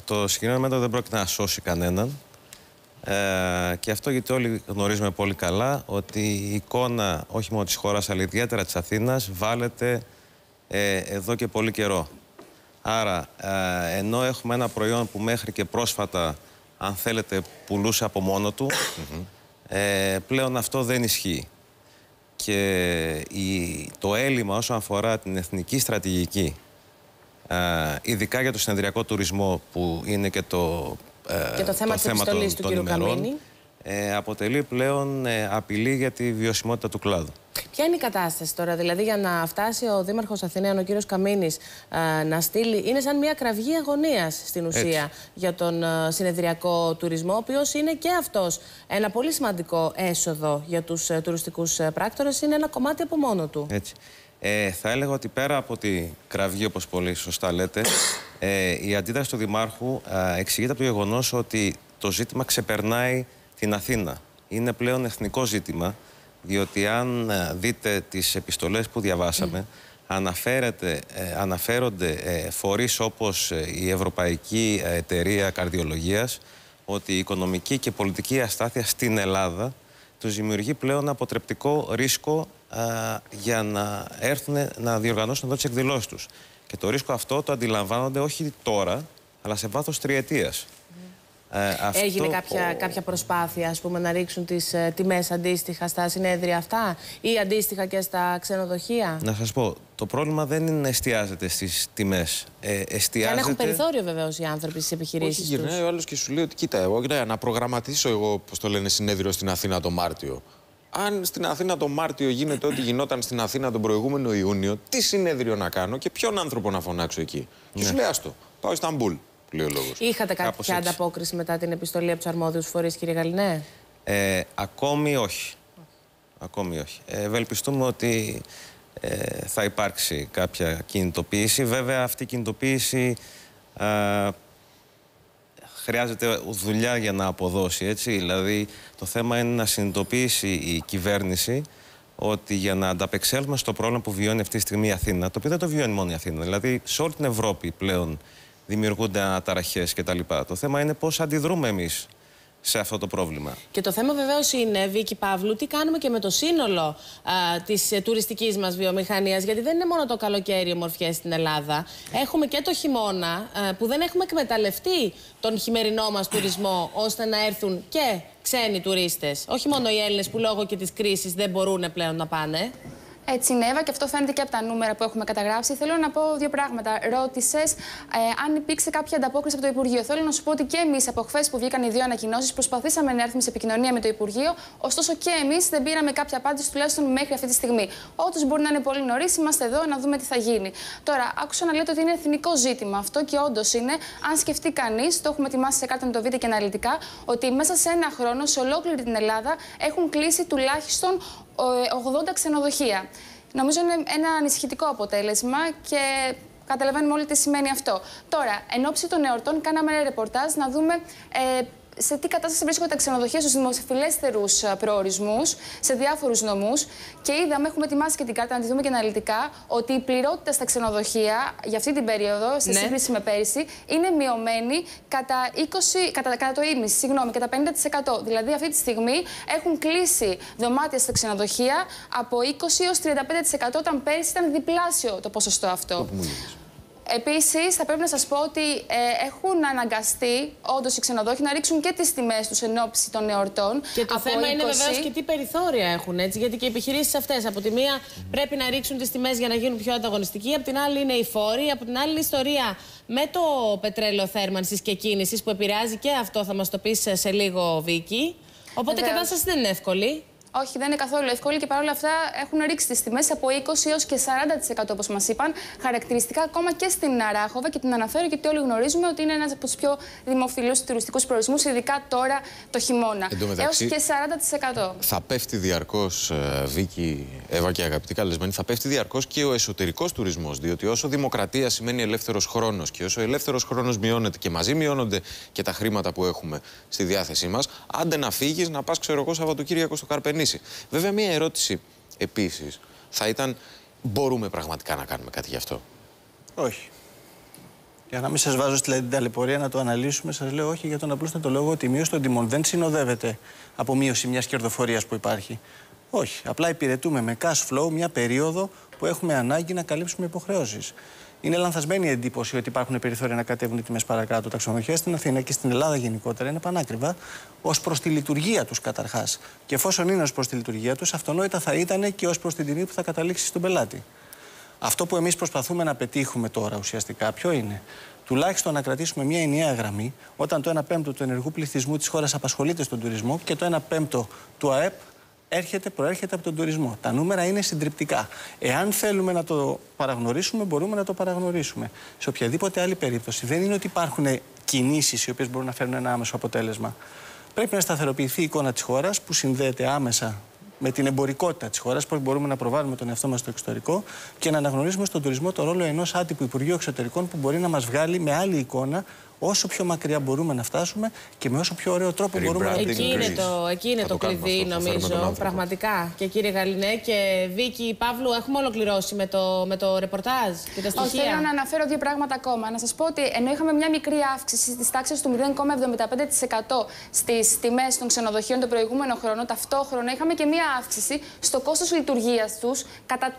το συγκεκριμένο μέτρο δεν πρόκειται να σώσει κανέναν. Ε, και αυτό γιατί όλοι γνωρίζουμε πολύ καλά ότι η εικόνα όχι μόνο της χώρας αλλά ιδιαίτερα της Αθήνας βάλετε ε, εδώ και πολύ καιρό. Άρα ε, ενώ έχουμε ένα προϊόν που μέχρι και πρόσφατα αν θέλετε πουλούσε από μόνο του ε, πλέον αυτό δεν ισχύει. Και η, το έλλειμμα όσον αφορά την εθνική στρατηγική ειδικά για το συνεδριακό τουρισμό που είναι και το ε, και το θέμα της επιστολής του κ. Καμίνη. Ε, αποτελεί πλέον ε, απειλή για τη βιωσιμότητα του κλάδου. Ποια είναι η κατάσταση τώρα, δηλαδή για να φτάσει ο Δήμαρχος Αθηναίων, ο κύριος Καμίνης, ε, να στείλει. Είναι σαν μια κραυγή αγωνίας στην ουσία για τον συνεδριακό τουρισμό, ο οποίος είναι και αυτός ένα πολύ σημαντικό έσοδο για τους τουριστικούς πράκτορες. Είναι ένα κομμάτι από μόνο του. Έτσι. Ε, θα έλεγα ότι πέρα από τη κραυγή, όπως πολύ σωστά λέτε, ε, η αντίδραση του Δημάρχου ε, εξηγείται από το γεγονός ότι το ζήτημα ξεπερνάει την Αθήνα. Είναι πλέον εθνικό ζήτημα, διότι αν ε, δείτε τις επιστολές που διαβάσαμε, αναφέρεται, ε, αναφέρονται ε, φορείς όπως η Ευρωπαϊκή Εταιρεία Καρδιολογίας ότι η οικονομική και πολιτική αστάθεια στην Ελλάδα τους δημιουργεί πλέον αποτρεπτικό ρίσκο για να έρθουν να διοργανώσουν εδώ τις εκδηλώσεις τους. Και το ρίσκο αυτό το αντιλαμβάνονται όχι τώρα, αλλά σε βάθος τριετίας. Ε, Έγινε κάποια, κάποια προσπάθεια ας πούμε, να ρίξουν τις ε, τιμές αντίστοιχα στα συνέδρια αυτά ή αντίστοιχα και στα ξενοδοχεία; Να σας πω, το πρόβλημα δεν είναι εστιάζεται στις τιμές. Ε, εστιάζεται... Και αν έχουν περιθώριο βεβαίως οι άνθρωποι στις επιχειρήσεις Όχι, τους. γυρνάει ο άλλος και σου λέει ότι κοίτα, εγώ να προγραμματίσω εγώ, πώς το λένε, συνέδριο στην Αθήνα το Μάρτιο. Αν στην Αθήνα το Μάρτιο γίνεται ό,τι γινόταν στην Αθήνα τον προηγούμενο Ιούνιο, τι συνέδριο να κάνω και ποιον άνθρωπο να φωνάξω εκεί; Ναι. Και σου λέει άστο, πάω Ισταμπούλ, λέει ο λόγος. Είχατε κάποια ανταπόκριση μετά την επιστολή από τους αρμόδιους φορείς, κύριε Γαλινέ; Ε, ακόμη όχι. Ακόμη όχι. Ε, ευελπιστούμε ότι ε, θα υπάρξει κάποια κινητοποίηση. Βέβαια, αυτή η κινητοποίηση ε, χρειάζεται δουλειά για να αποδώσει, έτσι. Δηλαδή, το θέμα είναι να συνειδητοποιήσει η κυβέρνηση ότι για να ανταπεξέλθουμε στο πρόβλημα που βιώνει αυτή τη στιγμή η Αθήνα, το οποίο δεν το βιώνει μόνο η Αθήνα, δηλαδή σε όλη την Ευρώπη πλέον δημιουργούνται αναταραχές κτλ. Το θέμα είναι πώς αντιδρούμε εμείς σε αυτό το πρόβλημα. Και το θέμα βεβαίως είναι, Βίκυ Παύλου, τι κάνουμε και με το σύνολο της ε, τουριστικής μας βιομηχανίας. Γιατί δεν είναι μόνο το καλοκαίρι ομορφιές στην Ελλάδα. Έχουμε και το χειμώνα ε, που δεν έχουμε εκμεταλλευτεί τον χειμερινό μας τουρισμό ώστε να έρθουν και ξένοι τουρίστες. Όχι μόνο οι Έλληνες που λόγω και της κρίσης δεν μπορούν πλέον να πάνε. Έτσι, Νέβα, και αυτό φαίνεται και από τα νούμερα που έχουμε καταγράψει. Θέλω να πω δύο πράγματα. Ρώτησες ε, αν υπήρξε κάποια ανταπόκριση από το Υπουργείο. Θέλω να σου πω ότι και εμείς από χθες που βγήκαν οι δύο ανακοινώσεις προσπαθήσαμε να έρθουμε σε επικοινωνία με το Υπουργείο. Ωστόσο και εμείς δεν πήραμε κάποια απάντηση τουλάχιστον μέχρι αυτή τη στιγμή. Όντως μπορεί να είναι πολύ νωρίς, είμαστε εδώ να δούμε τι θα γίνει. Τώρα, άκουσα να λέτε ότι είναι εθνικό ζήτημα αυτό και όντως είναι. Αν σκεφτεί κανείς, το έχουμε ετοιμάσει σε κάρτα με το βίντεο και αναλυτικά, ότι μέσα σε ένα χρόνο σε ολόκληρη την Ελλάδα έχουν κλείσει τουλάχιστον 80 ξενοδοχεία. Νομίζω είναι ένα ανησυχητικό αποτέλεσμα και καταλαβαίνουμε όλοι τι σημαίνει αυτό. Τώρα, εν ώψη των εορτών, κάναμε ένα ρεπορτάζ να δούμε ε, σε τι κατάσταση βρίσκονται τα ξενοδοχεία στους δημοσιοφιλέστερους προορισμούς, σε διάφορους νομούς. Και είδαμε, έχουμε ετοιμάσει και την κάρτα να τη δούμε και αναλυτικά, ότι η πληρότητα στα ξενοδοχεία για αυτή την περίοδο, σε ναι. σύγκριση με πέρυσι, είναι μειωμένη κατά, 20, κατά, κατά το ίμιση, συγγνώμη, κατά 50%. Δηλαδή, αυτή τη στιγμή έχουν κλείσει δωμάτια στα ξενοδοχεία από 20 έως 35%, όταν πέρυσι ήταν διπλάσιο το ποσοστό αυτό. Επίσης, θα πρέπει να σας πω ότι ε, έχουν αναγκαστεί όντως οι ξενοδόχοι να ρίξουν και τις τιμές τους εν ώψη των εορτών. Και το θέμα 20... είναι βεβαίως και τι περιθώρια έχουν έτσι. Γιατί και οι επιχειρήσεις αυτές από τη μία πρέπει να ρίξουν τις τιμές για να γίνουν πιο ανταγωνιστικοί, από την άλλη είναι οι φόροι, από την άλλη η ιστορία με το πετρέλαιο θέρμανσης και κίνησης που επηρεάζει και αυτό, θα μας το πεις σε λίγο, Βίκη. Οπότε η κατάσταση δεν είναι εύκολη. Όχι, δεν είναι καθόλου εύκολη και παρόλα αυτά έχουν ρίξει τις τιμές από 20 έως και 40% όπως μας είπαν. Χαρακτηριστικά ακόμα και στην Αράχοβα και την αναφέρω γιατί όλοι γνωρίζουμε ότι είναι ένας από τους πιο δημοφιλούς τουριστικούς προορισμούς, ειδικά τώρα το χειμώνα. Έως και 40%. Θα πέφτει διαρκώς, ε, Βίκη, Εύα και αγαπητοί καλεσμένοι, θα πέφτει διαρκώς και ο εσωτερικός τουρισμός. Διότι όσο δημοκρατία σημαίνει ελεύθερος χρόνος και όσο ελεύθερος χρόνος μειώνεται και μαζί μειώνονται και τα χρήματα που έχουμε στη διάθεσή μας, άντε να φύγεις να πας, ξέρω εγώ, Σαββατοκύριακο στο Καρπενί Βέβαια, μία ερώτηση επίσης θα ήταν: Μπορούμε πραγματικά να κάνουμε κάτι γι' αυτό; Όχι. Για να μην σας βάζω στην ταλαιπωρία να το αναλύσουμε, σας λέω όχι για τον απλούστατο λόγο ότι η μείωση των τιμών δεν συνοδεύεται από μείωση μιας κερδοφορίας που υπάρχει. Όχι. Απλά υπηρετούμε με cash flow μια περίοδο που έχουμε ανάγκη να καλύψουμε υποχρεώσεις. Είναι λανθασμένη η εντύπωση ότι υπάρχουν περιθώρια να κατέβουν οι τιμές παρακάτω. Τα ξενοδοχεία στην Αθήνα και στην Ελλάδα γενικότερα είναι πανάκριβα ως προς τη λειτουργία τους καταρχάς. Και εφόσον είναι ως προς τη λειτουργία τους, αυτονόητα θα ήταν και ως προς την τιμή που θα καταλήξει στον πελάτη. Αυτό που εμείς προσπαθούμε να πετύχουμε τώρα ουσιαστικά, ποιο είναι; Τουλάχιστον να κρατήσουμε μια ενιαία γραμμή όταν το 1 πέμπτο του ενεργού πληθυσμού της χώρας απασχολείται στον τουρισμό και το 1 πέμπτο του ΑΕΠ έρχεται, προέρχεται από τον τουρισμό. Τα νούμερα είναι συντριπτικά. Εάν θέλουμε να το παραγνωρίσουμε, μπορούμε να το παραγνωρίσουμε. Σε οποιαδήποτε άλλη περίπτωση δεν είναι ότι υπάρχουν κινήσεις οι οποίες μπορούν να φέρουν ένα άμεσο αποτέλεσμα. Πρέπει να σταθεροποιηθεί η εικόνα της χώρας που συνδέεται άμεσα με την εμπορικότητα της χώρας, πώ μπορούμε να προβάλλουμε τον εαυτό μας στο εξωτερικό και να αναγνωρίσουμε στον τουρισμό το ρόλο ενός άτυπου Υπουργείου Εξωτερικών που μπορεί να μας βγάλει με άλλη εικόνα όσο πιο μακριά μπορούμε να φτάσουμε και με όσο πιο ωραίο τρόπο μπορούμε να Εκεί είναι το, εκεί είναι το κλειδί, νομίζω, πραγματικά. Και κύριε Γαλινέ και Βίκη Παύλου, έχουμε ολοκληρώσει με το, με το ρεπορτάζ και τα στοιχεία. θέλω να αναφέρω δύο πράγματα ακόμα. Να σας πω ότι ενώ είχαμε μια μικρή αύξηση τη τάξη του 0,75% στις τιμές των ξενοδοχείων τον προηγούμενο χρόνο, ταυτόχρονα είχαμε και μια αύξηση στο κόστος λειτουργίας τους κατά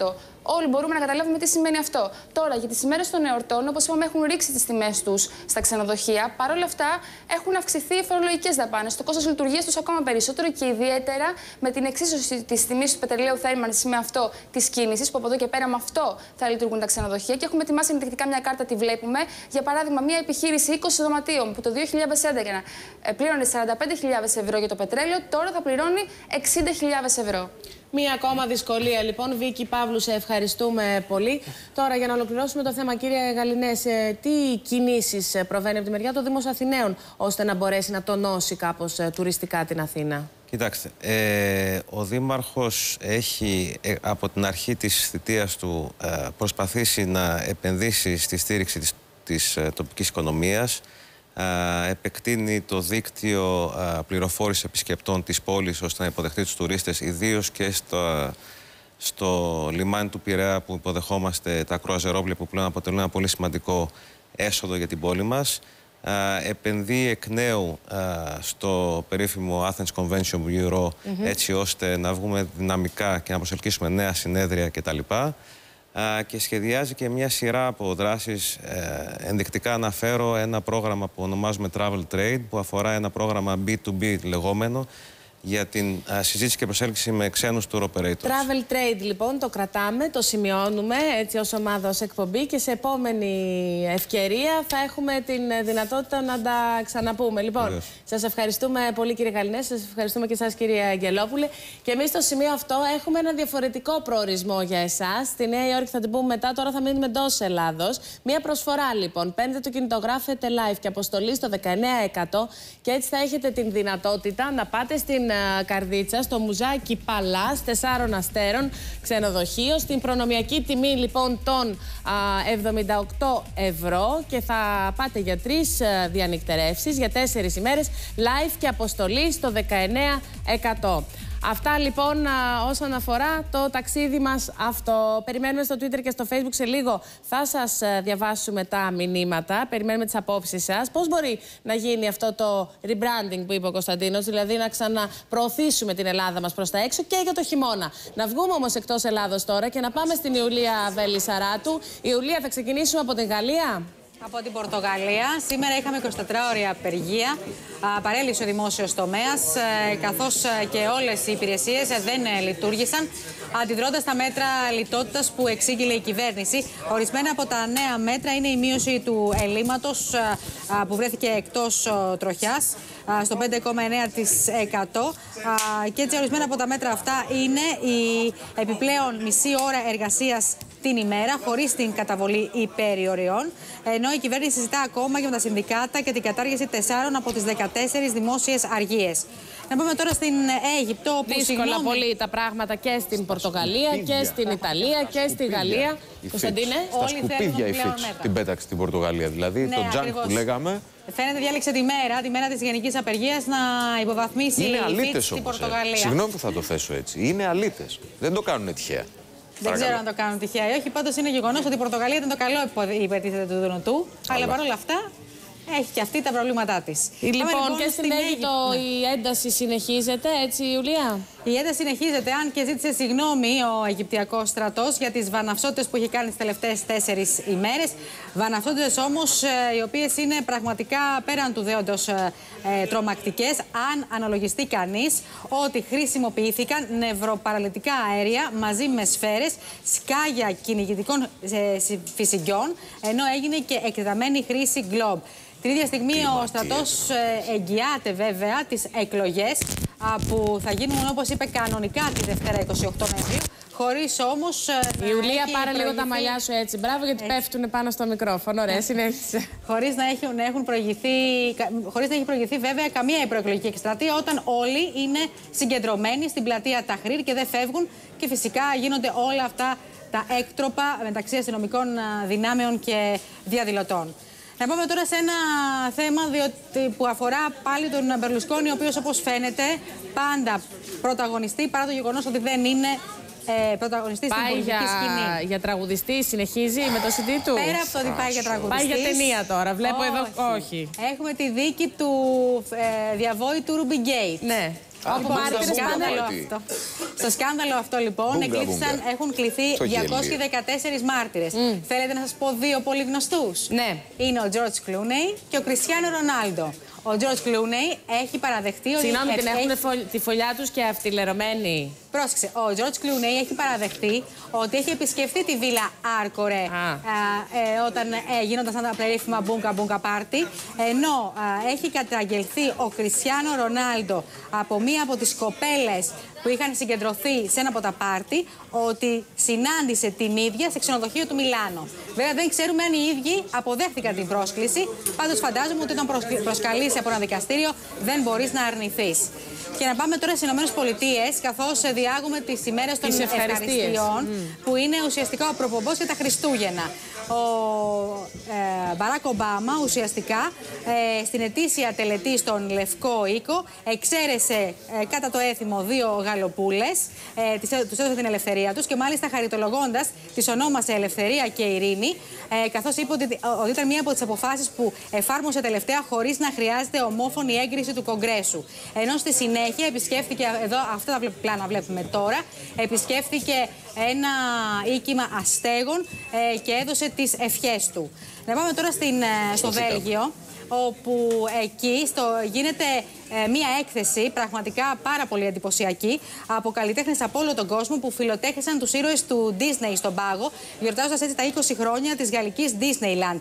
4%. Όλοι μπορούμε να καταλάβουμε τι σημαίνει αυτό. Τώρα, για τις ημέρες των εορτών, όπως είπαμε, έχουν ρίξει τις τιμές τους στα ξενοδοχεία. Παρ' όλα αυτά, έχουν αυξηθεί οι φορολογικές δαπάνες, το κόστος λειτουργίας τους ακόμα περισσότερο και ιδιαίτερα με την εξίσωση της τιμής του πετρελαίου θέρμανσης με αυτό της κίνησης, που από εδώ και πέρα με αυτό θα λειτουργούν τα ξενοδοχεία. Και έχουμε ετοιμάσει ενδεικτικά μια κάρτα, τη βλέπουμε. Για παράδειγμα, μια επιχείρηση 20 δωματίων που το 2011 ε, πλήρωνε 45.000 ευρώ για το πετρέλαιο, τώρα θα πληρώνει 60.000 ευρώ. Μία ακόμα δυσκολία λοιπόν. Βίκη Παύλου, σε ευχαριστούμε πολύ. Τώρα για να ολοκληρώσουμε το θέμα, κύριε Γαλινές, τι κινήσεις προβαίνει από τη μεριά των Δήμων Αθηναίων ώστε να μπορέσει να τονώσει κάπως ε, τουριστικά την Αθήνα; Κοιτάξτε, ε, ο Δήμαρχος έχει ε, από την αρχή της θητείας του ε, προσπαθήσει να επενδύσει στη στήριξη της, της τοπικής οικονομίας επεκτείνει το δίκτυο πληροφόρηση επισκεπτών της πόλης ώστε να υποδεχτεί τους τουρίστες, ιδίως και στο, στο λιμάνι του Πειραιά που υποδεχόμαστε τα κρουαζερόβλια που πλέον αποτελούν ένα πολύ σημαντικό έσοδο για την πόλη μας. ε, επενδύει εκ νέου ε, στο περίφημο Athens Convention Bureau έτσι ώστε να βγούμε δυναμικά και να προσελκύσουμε νέα συνέδρια κτλ. Ε, και σχεδιάζει και μια σειρά από δράσεις. Ε, ενδεικτικά αναφέρω ένα πρόγραμμα που ονομάζουμε Travel Trade που αφορά ένα πρόγραμμα B2B λεγόμενο για την α, συζήτηση και προσέλκυση με ξένους tour operators. Travel Trade λοιπόν το κρατάμε, το σημειώνουμε έτσι ως ομάδα, ως εκπομπή και σε επόμενη ευκαιρία θα έχουμε την ε, δυνατότητα να τα ξαναπούμε. Λοιπόν, Βεβαίως. σας ευχαριστούμε πολύ κύριε Γαλινέ, σας ευχαριστούμε και εσάς κύριε Αγγελόπουλε και εμείς στο σημείο αυτό έχουμε ένα διαφορετικό προορισμό για εσάς. Στη Νέα Υόρκη θα την πούμε μετά, τώρα θα μείνουμε εντός Ελλάδος. Μία προσφορά λοιπόν, παίρνετε το κινητογράφετε live και αποστολή στο 19% και έτσι θα έχετε την δυνατότητα να πάτε στην ε, Καρδίτσα, στο Μουζάκι Παλάς, 4 αστέρων, ξενοδοχείο, στην προνομιακή τιμή λοιπόν των α, 78 ευρώ και θα πάτε για τρεις ε, διανυκτερεύσεις για τέσσερις ημέρες, live και αποστολή στο 19%. Αυτά λοιπόν α, όσον αφορά το ταξίδι μας αυτό. Περιμένουμε στο Twitter και στο Facebook σε λίγο. Θα σας ε, διαβάσουμε τα μηνύματα. Περιμένουμε τις απόψεις σας. Πώς μπορεί να γίνει αυτό το rebranding που είπε ο Κωνσταντίνος, δηλαδή να ξαναπροωθήσουμε την Ελλάδα μας προς τα έξω και για το χειμώνα. Να βγούμε όμως εκτός Ελλάδος τώρα και να πάμε στην Ιουλία Βέλη Σαράτου. Ιουλία, θα ξεκινήσουμε από την Γαλλία; Από την Πορτογαλία. Σήμερα είχαμε 24 ώρια απεργία. Α, Παρέλυσε ο δημόσιος τομέας, καθώς και όλες οι υπηρεσίες δεν ε, λειτουργήσαν, αντιδρώντας τα μέτρα λιτότητας που εξήγηλε η κυβέρνηση. Ορισμένα από τα νέα μέτρα είναι η μείωση του ελλείμματος που βρέθηκε εκτός τροχιάς στο 5,9%. Και έτσι, ορισμένα από τα μέτρα αυτά είναι η επιπλέον μισή ώρα εργασίας την ημέρα, χωρίς την καταβολή υπεριοριών. Ενώ η κυβέρνηση συζητά ακόμα και με τα συνδικάτα και την κατάργηση τεσσάρων από τις 14 δημόσιες αργίες. Να πούμε τώρα στην Αίγυπτο. Όπου, Δύσκολα συγγνώμη, πολύ τα πράγματα και στην Πορτογαλία και στην Ιταλία και στη Γαλλία. Η Κωνσταντίνε; Fitch. Στα Όλοι σκουπίδια θέλουν η πλέον Fitch μέτρα. την πέταξε στην Πορτογαλία. Δηλαδή Ναι, το junk ακριβώς. που λέγαμε Φαίνεται διάλεξε τη μέρα, τη μέρα της γενικής απεργίας, να υποβαθμίσει είναι η αλήτες Fitch στην όμως. Πορτογαλία. Συγγνώμη που θα το θέσω έτσι. Είναι αλήτες. Δεν το κάνουν τυχαία. Δεν ξέρω αν το κάνουν τυχαία ή όχι. Πάντως είναι γεγονός ότι η Πορτογαλία ήταν το καλό υπο- υπετίθεται του Δουνουτού. Αλλά παρόλα αυτά έχει και αυτή τα προβλήματά της. Λοιπόν, και στην Αίγυπτο η ένταση συνεχίζεται, έτσι, Ιουλία; Η ένταση συνεχίζεται, αν και ζήτησε συγγνώμη ο Αιγυπτιακός στρατός για τις βαναυσότητες που έχει κάνει τις τελευταίες τέσσερις ημέρες. Βαναυσότητες όμως οι οποίες είναι πραγματικά πέραν του δέοντος ε, τρομακτικές, αν αναλογιστεί κανείς ότι χρησιμοποιήθηκαν νευροπαραλυτικά αέρια μαζί με σφαίρες, σκάγια κυνηγητικών ε, συ- φυσικιών, ενώ έγινε και εκτεταμένη χρήση γκλόμπ. Την ίδια στιγμή ο στρατός εγγυάται βέβαια τις εκλογές που θα γίνουν όπως είπε κανονικά τη Δευτέρα 28 Νοεμβρίου, χωρίς όμως. Ιουλία, πάρε λίγο τα μαλλιά σου έτσι. Μπράβο, γιατί πέφτουν πάνω στο μικρόφωνο. Ωραία, συνέχισε. Χωρίς να, έχουν, να έχουν προηγηθεί, κα- χωρίς να έχει προηγηθεί βέβαια καμία προεκλογική εκστρατεία, όταν όλοι είναι συγκεντρωμένοι στην πλατεία Ταχρήρ και δεν φεύγουν και φυσικά γίνονται όλα αυτά τα έκτροπα μεταξύ αστυνομικών α, δυνάμεων και διαδηλωτών. Να πάμε τώρα σε ένα θέμα διότι, που αφορά πάλι τον Μπερλουσκόνη, ο οποίος όπως φαίνεται πάντα πρωταγωνιστή, παρά το γεγονός ότι δεν είναι ε, πρωταγωνιστής στην Πάει πολιτική για, σκηνή. για τραγουδιστή, συνεχίζει με το CD του. Πέρα από το ότι πάει για τραγουδιστής. Πάει για ταινία τώρα. Βλέπω εδώ, όχι. Έχουμε τη δίκη του ε, διαβόητου Ρούμπι Γκέιτς. Ναι. Λοιπόν, Όπου μάρτυρες στο, πάνε. σκάνδαλο αυτό, στο σκάνδαλο αυτό λοιπόν Μπούγκα, εκλήθησαν, μπούγκα. έχουν κληθεί Στο 214 γέλιο. μάρτυρες. Θέλετε να σας πω δύο πολύ γνωστούς; Ναι. Είναι ο George Clooney και ο Κριστιανό Ρονάλντο. Ο George Clooney έχει παραδεχτεί ότι... Συγγνώμη, την έχει- έχουν φω- τη φωλιά τους και αυτιλερωμένη. Πρόσεξε, ο George Clooney έχει παραδεχτεί ότι έχει επισκεφτεί τη βίλα Άρκορε Α. ε, όταν ε, γίνονταν σαν τα περίφημα μπούγκα μπούγκα πάρτι. Ενώ α, έχει καταγγελθεί ο Κριστιανό Ρονάλντο από μία από τις κοπέλες που είχαν συγκεντρωθεί σε ένα από τα πάρτι ότι συνάντησε την ίδια σε ξενοδοχείο του Μιλάνο. Βέβαια δεν ξέρουμε αν οι ίδιοι αποδέχτηκαν την πρόσκληση. Πάντως φαντάζομαι ότι όταν προσκλ- προσκαλείσαι από ένα δικαστήριο δεν μπορείς να αρνηθείς. Και να πάμε τώρα στις ΗΠΑ, καθώς διάγουμε τις ημέρες των Τις ευχαριστίες. ευχαριστειών, που είναι ουσιαστικά ο προπομπός για τα Χριστούγεννα. ο ε, Μπαράκ Ομπάμα ουσιαστικά ε, στην ετήσια τελετή στον Λευκό Οίκο εξαίρεσε ε, κατά το έθιμο δύο γαλοπούλες, ε, τους έδωσε την ελευθερία τους και μάλιστα χαριτολογώντας τις ονόμασε Ελευθερία και Ειρήνη ε, καθώς είπε ότι, ότι ήταν μία από τις αποφάσεις που εφάρμοσε τελευταία χωρίς να χρειάζεται ομόφωνη έγκριση του Κογκρέσου. Ενώ στη συνέχεια επισκέφθηκε, εδώ αυτά τα πλάνα βλέπουμε τώρα, επισκέφθηκε ένα οίκημα αστέγων ε, και έδωσε τις ευχές του. Να πάμε τώρα στην, ε, στο Βέλγιο όπου εκεί στο, γίνεται ε, μία έκθεση πραγματικά πάρα πολύ εντυπωσιακή από καλλιτέχνες από όλο τον κόσμο που φιλοτέχνησαν τους ήρωες του Disney στον πάγο, γιορτάζοντας έτσι τα 20 χρόνια της γαλλικής Disneyland. 90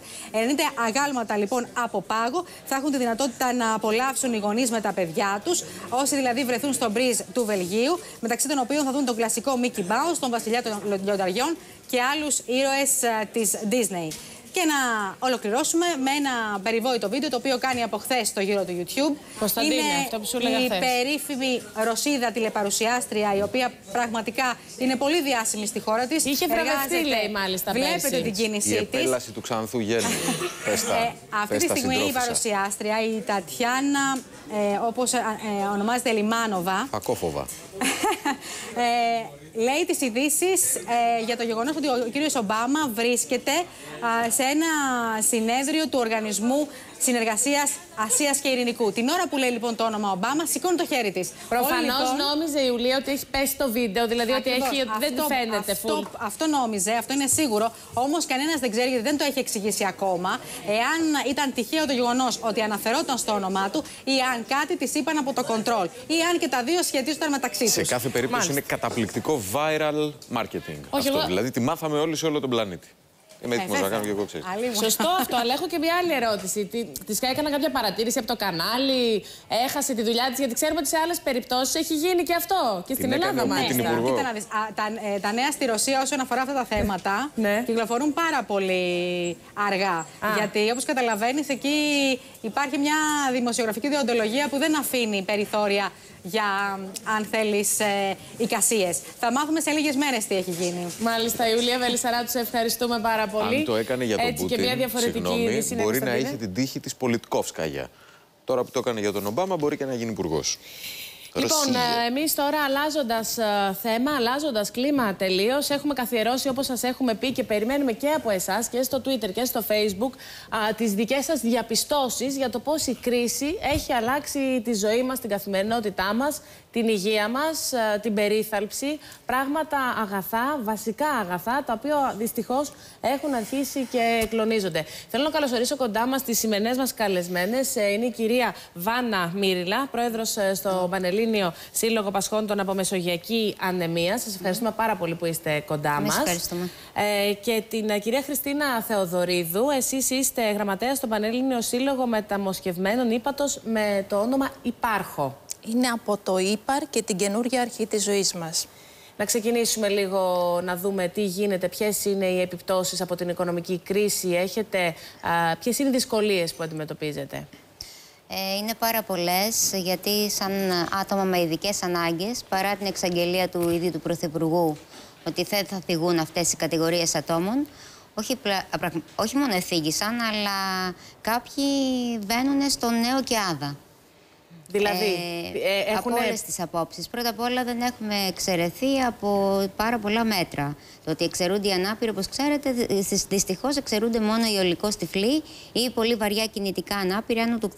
αγάλματα λοιπόν από πάγο θα έχουν τη δυνατότητα να απολαύσουν οι γονείς με τα παιδιά τους, όσοι δηλαδή βρεθούν στο μπριζ του Βελγίου, μεταξύ των οποίων θα δουν τον κλασικό Mickey Mouse, τον Βασιλιά των Λιονταριών και άλλους ήρωες ε, της Disney και να ολοκληρώσουμε με ένα περιβόητο βίντεο το οποίο κάνει από χθες στο γύρο του YouTube. Κωνσταντίνε, είναι αυτό που σου έλεγα η περίφημη Ρωσίδα τηλεπαρουσιάστρια, η οποία πραγματικά είναι πολύ διάσημη στη χώρα της. Είχε βραβευτεί, λέει μάλιστα. Βλέπετε πέρσι. την κίνησή της. Η επέλαση του Ξανθού γέννη. ε, αυτή τη στιγμή η παρουσιάστρια, η Τατιάνα, ε, όπως ε, ε, ονομάζεται Λιμάνοβα. Ακόφοβα. ε, λέει τις ειδήσεις ε, για το γεγονός ότι ο κύριος Ομπάμα βρίσκεται σε ένα συνέδριο του Οργανισμού Συνεργασίας Ασίας και Ειρηνικού. Την ώρα που λέει λοιπόν το όνομα Ομπάμα, σηκώνει το χέρι της. Προφανώς λοιπόν... νόμιζε η Ιουλία ότι έχει πέσει το βίντεο, δηλαδή ότι, έχει, ότι δεν του φαίνεται αυτό, Αυτό νόμιζε, αυτό είναι σίγουρο. Όμως κανένας δεν ξέρει γιατί δεν το έχει εξηγήσει ακόμα. Εάν ήταν τυχαίο το γεγονός ότι αναφερόταν στο όνομά του ή αν κάτι της είπαν από το κοντρόλ ή αν και τα δύο σχετίζονταν μεταξύ τους. Σε κάθε περίπτωση είναι καταπληκτικό viral marketing. αυτό, εγώ... Δηλαδή τη μάθαμε όλοι σε όλο τον πλανήτη. Είμαι έτοιμος ε, να κάνω και εγώ ξέρεις. Σωστό αυτό, αλλά έχω και μια άλλη ερώτηση. Τη έκανα κάποια παρατήρηση από το κανάλι, έχασε τη δουλειά της, γιατί ξέρουμε ότι σε άλλες περιπτώσεις έχει γίνει και αυτό. Και στην Ελλάδα μάλιστα. Κοίτα να δεις, τα, ε, τα νέα στη Ρωσία όσον αφορά αυτά τα θέματα ναι. κυκλοφορούν πάρα πολύ αργά. Γιατί όπως καταλαβαίνεις, εκεί υπάρχει μια δημοσιογραφική διοντολογία που δεν αφήνει περιθώρια για, αν θέλεις, ε, εικασίες. Θα μάθουμε σε λίγες μέρες τι έχει γίνει. Μάλιστα, Ιουλία Βελισσαράτου, σε ευχαριστούμε πάρα πολύ. Αν το έκανε για τον Έτσι, Πούτιν, και μια διαφορετική συγγνώμη, μπορεί να είχε την τύχη της Πολιτκόφσκαγια. Τώρα που το έκανε για τον Ομπάμα, μπορεί και να γίνει υπουργός. Λοιπόν, ε, εμείς τώρα αλλάζοντας ε, θέμα, αλλάζοντας κλίμα τελείως, έχουμε καθιερώσει όπως σας έχουμε πει και περιμένουμε και από εσάς και στο Twitter και στο Facebook τις δικές σας διαπιστώσεις για το πώς η κρίση έχει αλλάξει τη ζωή μας, την καθημερινότητά μας, την υγεία μας, ε, την περίθαλψη. Πράγματα αγαθά, βασικά αγαθά, τα οποία δυστυχώς έχουν αρχίσει και κλονίζονται. Θέλω να καλωσορίσω κοντά μας τις σημερινές μας καλεσμένες. Είναι η κυρία Βάνα Μύριλα, πρόεδρος στο Πανελλήνιο Σύλλογο Πασχόντων από Μεσογειακή Ανεμία. Σας ευχαριστούμε πάρα πολύ που είστε κοντά μας. ευχαριστούμε. Ε, και την ε, κυρία Χριστίνα Θεοδωρίδου. Εσείς είστε γραμματέας στο Πανελλήνιο Σύλλογο Μεταμοσχευμένων Ήπατο με το όνομα Υπάρχω. Είναι από το ύπαρ και την καινούργια αρχή της ζωής μας. Να ξεκινήσουμε λίγο να δούμε τι γίνεται, ποιες είναι οι επιπτώσεις από την οικονομική κρίση έχετε, ποιες είναι οι δυσκολίες που αντιμετωπίζετε; Ε, είναι πάρα πολλές, γιατί σαν άτομα με ειδικές ανάγκες, παρά την εξαγγελία του ίδιου του Πρωθυπουργού ότι δεν θα θυγούν αυτές οι κατηγορίες ατόμων, όχι, όχι μόνο εφήγησαν, αλλά κάποιοι βαίνουν στο νέο και άδα. Δηλαδή, ε, ε, από όλες τις απόψεις. Πρώτα απ' όλα δεν έχουμε εξαιρεθεί από πάρα πολλά μέτρα. Το ότι εξαιρούνται οι ανάπηροι, όπως ξέρετε, δυστυχώς εξαιρούνται μόνο οι ολικό τυφλοί ή οι πολύ βαριά κινητικά ανάπηροι άνω του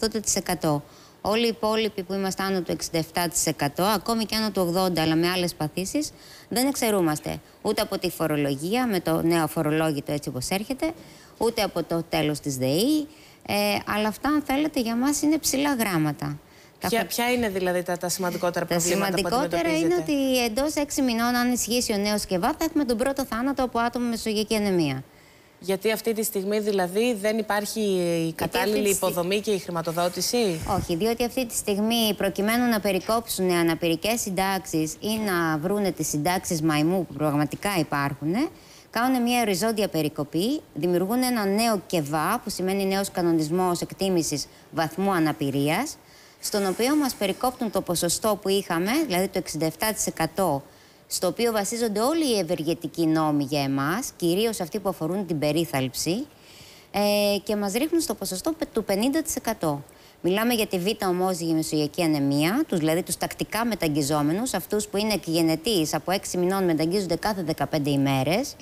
80%. Όλοι οι υπόλοιποι που είμαστε άνω του 67%, ακόμη και άνω του 80% αλλά με άλλες παθήσεις, δεν εξαιρούμαστε ούτε από τη φορολογία, με το νέο φορολόγητο έτσι όπως έρχεται, ούτε από το τέλος της ΔΕΗ. Ε, αλλά αυτά, αν θέλετε, για μας είναι ψηλά γράμματα. Ποια, ποια είναι δηλαδή τα, τα σημαντικότερα τα προβλήματα σημαντικότερα είναι ότι εντός έξι μηνών, αν ισχύσει ο νέος ΚΕΒΑ, θα έχουμε τον πρώτο θάνατο από άτομο με μεσογειακή ανεμία. Γιατί αυτή τη στιγμή δηλαδή δεν υπάρχει η κατάλληλη υποδομή και η χρηματοδότηση; Όχι, διότι αυτή τη στιγμή προκειμένου να περικόψουν αναπηρικές συντάξεις ή να βρούνε τις συντάξεις μαϊμού που πραγματικά υπάρχουν, κάνουν μια οριζόντια περικοπή, δημιουργούν ένα νέο ΚΕΒΑ, που σημαίνει νέος κανονισμός εκτίμησης βαθμού αναπηρίας, στον οποίο μας περικόπτουν το ποσοστό που είχαμε, δηλαδή το 67% στο οποίο βασίζονται όλοι οι ευεργετικοί νόμοι για εμάς, κυρίως αυτοί που αφορούν την περίθαλψη, ε, και μας ρίχνουν στο ποσοστό του 50%. Μιλάμε για τη β' ομόζυγη μεσογειακή ανεμία, τους, δηλαδή τους τακτικά μεταγγιζόμενους, αυτούς που είναι εκγενετείς από 6 μηνών μεταγγίζονται κάθε 15 ημέρες,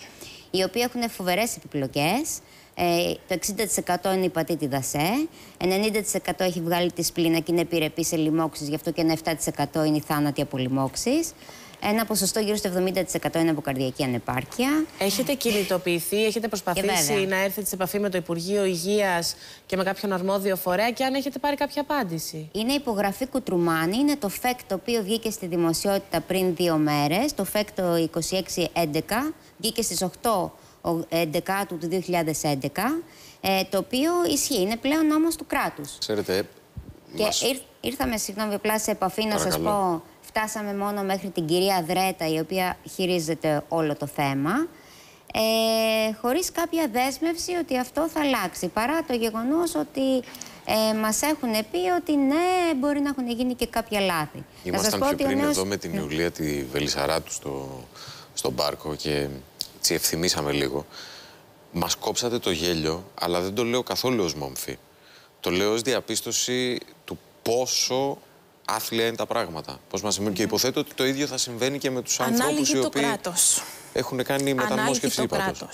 οι οποίοι έχουν φοβερές επιπλοκές. Ε, το 60% είναι η πατήτηδα ΣΕ, 90% έχει βγάλει τη σπλήνα και είναι επιρρεπή σε λοιμώξεις, γι' αυτό και ένα 7% είναι η θάνατη από λοιμώξεις. Ένα ποσοστό γύρω στο 70% είναι από καρδιακή ανεπάρκεια. Έχετε κινητοποιηθεί, έχετε προσπαθήσει να έρθετε σε επαφή με το Υπουργείο Υγείας και με κάποιον αρμόδιο φορέα και αν έχετε πάρει κάποια απάντηση; Είναι υπογραφή Κουτρουμάνη, είναι το ΦΕΚ το οποίο βγήκε στη δημοσιότητα πριν δύο μέρες. Το ΦΕΚ το 2611, βγήκε στις 8 11 του 2011, ε, το οποίο ισχύει, είναι πλέον νόμος του κράτους. Ξέρετε, και μας... ήρθαμε, συγγνώμη, απλά σε επαφή να σας πω φτάσαμε μόνο μέχρι την κυρία Δρέτα, η οποία χειρίζεται όλο το θέμα, ε, χωρίς κάποια δέσμευση ότι αυτό θα αλλάξει, παρά το γεγονός ότι ε, μας έχουν πει ότι ναι, μπορεί να έχουν γίνει και κάποια λάθη. Ήμασταν πιο πριν νέος... εδώ με την Ιουλία τη Βελισσαράτου στο, στον πάρκο και έτσι ευθυμίσαμε λίγο. Μας κόψατε το γέλιο, αλλά δεν το λέω καθόλου ως μόμφη. Το λέω ως διαπίστωση του πόσο άθλια είναι τα πράγματα. Πώς μας συμβαίνουν. Και υποθέτω ότι το ίδιο θα συμβαίνει και με τους ανθρώπους οι οποίοι κράτος. έχουν κάνει μεταμόσχευση ύπατο.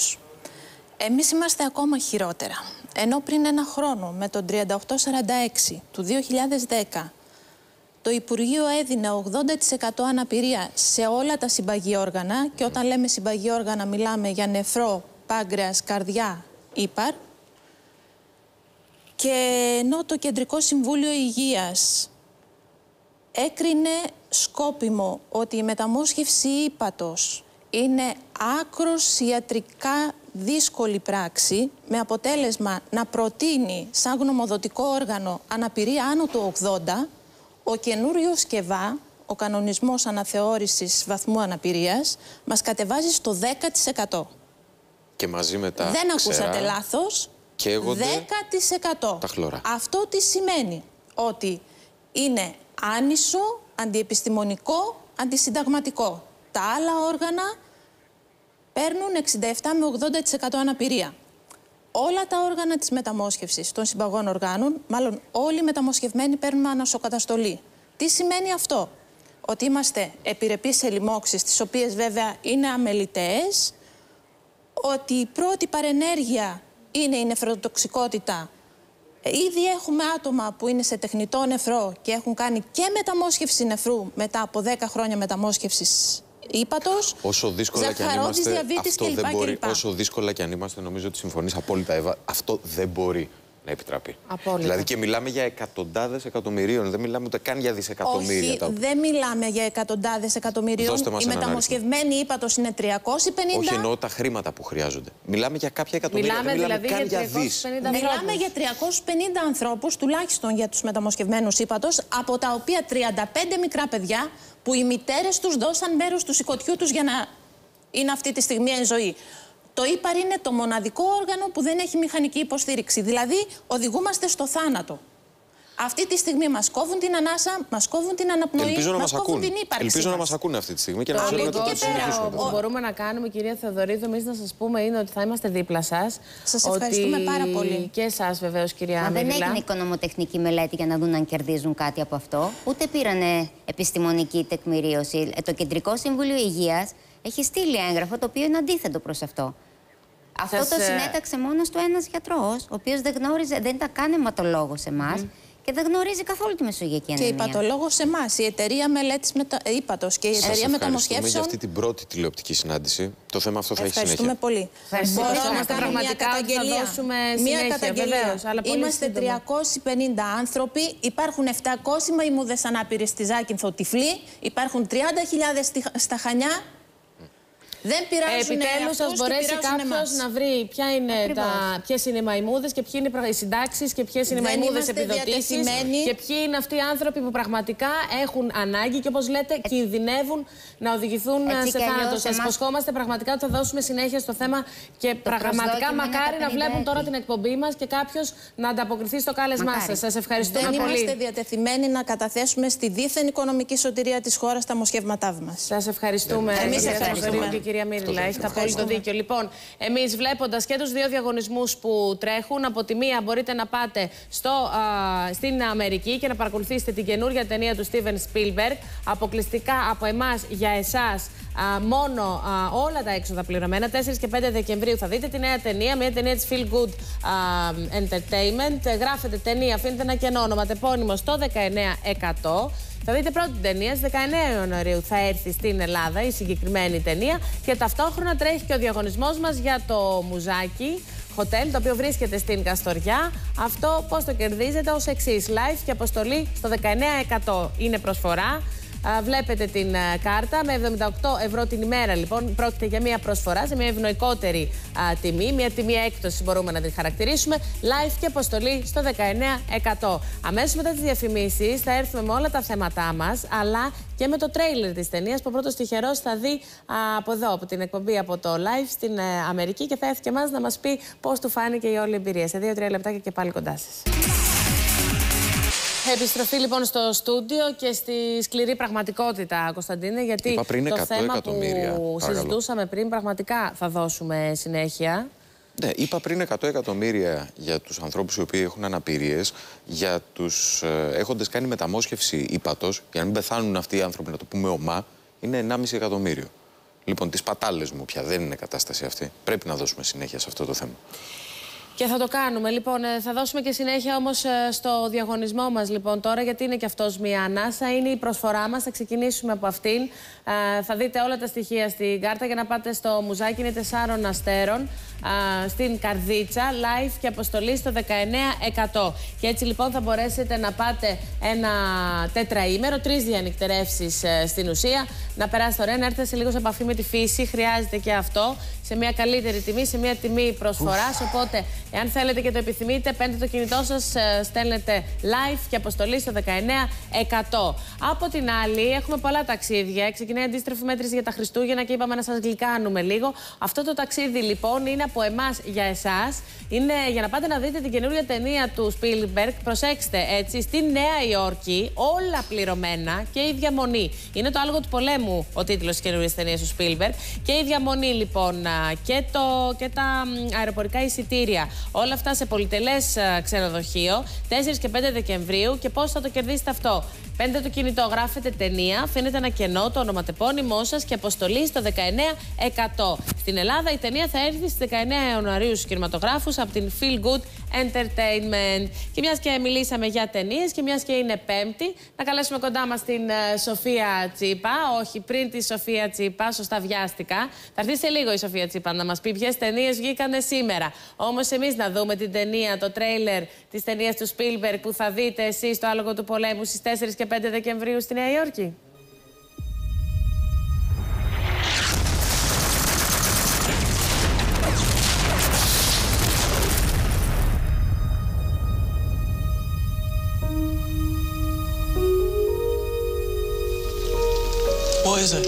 Εμείς είμαστε ακόμα χειρότερα. Ενώ πριν ένα χρόνο, με τον 3846 του 2010, το Υπουργείο έδινε 80% αναπηρία σε όλα τα συμπαγή όργανα και όταν λέμε συμπαγή όργανα μιλάμε για νεφρό, πάγκρεας, καρδιά, ύπαρ. Και ενώ το Κεντρικό Συμβούλιο Υγείας έκρινε σκόπιμο ότι η μεταμόσχευση ύπατος είναι άκρος ιατρικά δύσκολη πράξη με αποτέλεσμα να προτείνει σαν γνωμοδοτικό όργανο αναπηρία άνω του 80 ο καινούριο ΚΕΒΑ, ο κανονισμός αναθεώρησης βαθμού αναπηρίας, μας κατεβάζει στο 10%. Και μαζί με τα Δεν ξερά, ακούσατε λάθος. 10%. Τα χλωρά. Αυτό τι σημαίνει; Ότι είναι άνισο, αντιεπιστημονικό, αντισυνταγματικό. Τα άλλα όργανα παίρνουν 67 με 80% αναπηρία. Όλα τα όργανα της μεταμόσχευσης των συμπαγών οργάνων, μάλλον όλοι οι μεταμοσχευμένοι παίρνουν ανασοκαταστολή. Τι σημαίνει αυτό; Ότι είμαστε επιρρεπείς σε λοιμώξεις, τις οποίες βέβαια είναι αμεληταίες, ότι η πρώτη παρενέργεια είναι η νεφροτοξικότητα Ήδη έχουμε άτομα που είναι σε τεχνητό νεφρό και έχουν κάνει και μεταμόσχευση νεφρού μετά από 10 χρόνια μεταμόσχευσης ύπατος. Όσο δύσκολα και αν είμαστε, αυτό δεν μπορεί. Όσο δύσκολα και αν είμαστε, νομίζω ότι συμφωνείς απόλυτα, Εύα, αυτό δεν μπορεί να επιτραπεί. Απόλυτα. Δηλαδή και μιλάμε για εκατοντάδες εκατομμυρίων. Δεν μιλάμε ούτε καν για δισεκατομμύρια. Όχι, δεν μιλάμε για εκατοντάδες εκατομμυρίων. Η μεταμοσχευμένη ύπατος είναι 350. Όχι, εννοώ τα χρήματα που χρειάζονται. Μιλάμε για κάποια εκατομμύρια. Μιλάμε, δεν μιλάμε δηλαδή καν για, για Μιλάμε για 350 ανθρώπους τουλάχιστον για τους μεταμοσχευμένους ύπατος, από τα οποία 35 μικρά παιδιά που οι μητέρες τους δώσαν μέρος του σηκωτιού τους για να είναι αυτή τη στιγμή εν ζωή. Το ύπαρ είναι το μοναδικό όργανο που δεν έχει μηχανική υποστήριξη. Δηλαδή, οδηγούμαστε στο θάνατο. Αυτή τη στιγμή μας κόβουν την ανάσα, μας κόβουν την αναπνοή, Ελπίζω να μας μας κόβουν ακούν. την ύπαρξη. Ελπίζω μας. να μας ακούνε αυτή τη στιγμή και να Το ξέρουν ότι λιγότερο το που μπορούμε να κάνουμε, κυρία Θεοδωρίδου, εμείς να σας πούμε είναι ότι θα είμαστε δίπλα σας. Σας ευχαριστούμε ότι... πάρα πολύ. Και εσάς, βεβαίως, κυρία Μα δεν Μίριλα. έγινε οικονομοτεχνική μελέτη για να δουν αν κερδίζουν κάτι από αυτό. Ούτε πήρανε επιστημονική τεκμηρίωση. Ε, Το Κεντρικό Συμβούλιο Υγείας έχει στείλει έγγραφο το οποίο είναι αντίθετο προς αυτό. Αυτό Σας, το ε, συνέταξε μόνος του ένας γιατρός, ο οποίος δεν γνώριζε, δεν ήταν καν αιματολόγο εμάς και δεν γνωρίζει καθόλου τη μεσογειακή Και ανεμία. υπατολόγο σε εμάς, η εταιρεία μελέτης μετα... ύπατο και η Σας εταιρεία ευχαριστούμε μεταμοσχεύσεων. για αυτή την πρώτη τηλεοπτική συνάντηση. Το θέμα αυτό θα έχει Ευχαριστούμε συνέχεια. πολύ. Ευχαριστούμε. Μπορώ να Ευχαριστούμε κάνω μια πραγματικά ότι θα καταγγελία. δώσουμε Μια συνέχεια, καταγγελία. βεβαίως, αλλά πολύ Είμαστε σύντομα. 350 άνθρωποι. Υπάρχουν 700 μαϊμούδε ανάπηρες στη Ζάκυνθο τυφλοί. Υπάρχουν 30.000 στη- στα Χανιά. Δεν πειράζουν Επιτέλους, αυτούς σα και μπορέσει πειράζουν κάποιος εμάς. να βρει ποια είναι Ακριβώς. τα, ποιες είναι οι μαϊμούδες και ποιοι είναι οι πρα- οι συντάξεις και ποιες είναι οι Δεν μαϊμούδες είμαστε επιδοτήσεις. διατεθειμένοι. Και ποιοι είναι αυτοί οι άνθρωποι που πραγματικά έχουν ανάγκη και όπως λέτε, κινδυνεύουν να οδηγηθούν Έτσι σε κι αλλιώς θάνατο. Σας εμάς- υποσχόμαστε πραγματικά ότι θα δώσουμε συνέχεια στο θέμα και πραγματικά προσδόκιμο είναι μακάρι τα να βλέπουν 50 τώρα έτη. την εκπομπή μας και κάποιος να ανταποκριθεί στο κάλεσμά σα. Μακάρι. Σας ευχαριστούμε Δεν πολύ. είμαστε διατεθειμένοι να καταθέσουμε στη δίθεν οικονομική σωτηρία της χώρας τα μοσχεύματά μας. Σας ευχαριστούμε. Εμείς κυρία ευχαριστούμε. Σαφαρίου και κυρία Μύριλα. Έχετε απόλυτο δίκιο. Λοιπόν, εμείς βλέποντας και τους δύο διαγωνισμούς που τρέχουν, από τη μία μπορείτε να πάτε στο, α, στην Αμερική και να παρακολουθήσετε την καινούργια ταινία του Steven Spielberg. Αποκλειστικά από εμάς για εσάς. μόνο α, όλα τα έξοδα πληρωμένα. 4 και 5 Δεκεμβρίου θα δείτε τη νέα ταινία, μια ταινία της Feel Good α, Entertainment. Ε, Γράφετε ταινία, αφήνετε ένα κενό ονοματεπώνυμο στο 19100. Θα δείτε πρώτη ταινία στις 19 Ιανουαρίου θα έρθει στην Ελλάδα η συγκεκριμένη ταινία και ταυτόχρονα τρέχει και ο διαγωνισμός μας για το Μουζάκι Hotel, το οποίο βρίσκεται στην Καστοριά. Αυτό πώς το κερδίζετε ως εξής live και αποστολή στο 19100 είναι προσφορά. Α, Βλέπετε την α, κάρτα με 78 ευρώ την ημέρα λοιπόν. Πρόκειται για μια προσφορά σε μια ευνοϊκότερη α, τιμή, μια τιμή έκπτωση μπορούμε να την χαρακτηρίσουμε. Live και αποστολή στο 19100. Αμέσως μετά τις διαφημίσεις θα έρθουμε με όλα τα θέματά μας, αλλά και με το τρέιλερ της ταινίας που ο πρώτος τυχερός θα δει α, από εδώ, από την εκπομπή από το live στην ε, Αμερική και θα έρθει και εμάς να μας πει πώς του φάνηκε η όλη εμπειρία. Σε δύο-τρία λεπτάκια και πάλι κοντά σας. Επιστροφή λοιπόν στο στούντιο και στη σκληρή πραγματικότητα, Κωνσταντίνε, γιατί Είπα πριν το 100 θέμα εκατομμύρια, που παρακαλώ. συζητούσαμε πριν πραγματικά θα δώσουμε συνέχεια. Ναι, είπα πριν 100 εκατομμύρια για τους ανθρώπους οι οποίοι έχουν αναπηρίες, για τους ε, έχοντες κάνει μεταμόσχευση ύπατος, για να μην πεθάνουν αυτοί οι άνθρωποι, να το πούμε ομά, είναι 1,5 εκατομμύριο. Λοιπόν, τις πατάλες μου πια δεν είναι κατάσταση αυτή. Πρέπει να δώσουμε συνέχεια σε αυτό το θέμα. Και θα το κάνουμε. Λοιπόν, ε, θα δώσουμε και συνέχεια όμως στο διαγωνισμό μας λοιπόν τώρα, γιατί είναι και αυτός μια ανάσα. Είναι η προσφορά μας. Θα ξεκινήσουμε από αυτήν. Ε, θα δείτε όλα τα στοιχεία στην κάρτα για να πάτε στο μουζάκι. Είναι τεσσάρων αστέρων ε, στην Καρδίτσα, live και αποστολή στο 19100. Και έτσι λοιπόν θα μπορέσετε να πάτε ένα τετραήμερο, τρεις διανυκτερεύσεις στην ουσία, να περάσετε ωραία, να έρθετε σε λίγο σε επαφή με τη φύση. Χρειάζεται και αυτό σε μια καλύτερη τιμή, σε μια τιμή προσφοράς. Οπότε, εάν θέλετε και το επιθυμείτε, παίρνετε το κινητό σας, στέλνετε live και αποστολή στο 19100. Από την άλλη, έχουμε πολλά ταξίδια. Ξεκινάει η αντίστροφη μέτρηση για τα Χριστούγεννα και είπαμε να σας γλυκάνουμε λίγο. Αυτό το ταξίδι λοιπόν είναι από εμάς για εσάς. Είναι για να πάτε να δείτε την καινούργια ταινία του Spielberg. Προσέξτε έτσι, στη Νέα Υόρκη, όλα πληρωμένα και η διαμονή. Είναι το άλογο του πολέμου ο τίτλος της καινούργιας ταινίας του Spielberg. Και η διαμονή λοιπόν α, και, το, και τα μ, αεροπορικά εισιτήρια. Όλα αυτά σε πολυτελές ξενοδοχείο 4 και 5 Δεκεμβρίου. Και πώς θα το κερδίσετε αυτό; Παίρνετε το κινητό, γράφετε ταινία, αφήνετε ένα κενό, το ονοματεπώνυμό σας και αποστολή στο 19100. Στην Ελλάδα η ταινία θα έρθει στις 19 Ιανουαρίου στους κινηματογράφους από την Feel Good Entertainment. Και μιας και μιλήσαμε για ταινίες και μιας και είναι Πέμπτη, να καλέσουμε κοντά μας την ε, Σοφία Τσίπα. Όχι, πριν τη Σοφία Τσίπα, σωστά βιάστηκα. Θα έρθει σε λίγο η Σοφία Τσίπα να μας πει ποιες ταινίες βγήκανε σήμερα. Όμως εμείς να δούμε την ταινία, το τρέιλερ της ταινίας του Spielberg που θα δείτε εσείς στο άλογο του πολέμου στις 4 και 5 Δεκεμβρίου στη Νέα Υόρκη. What is it?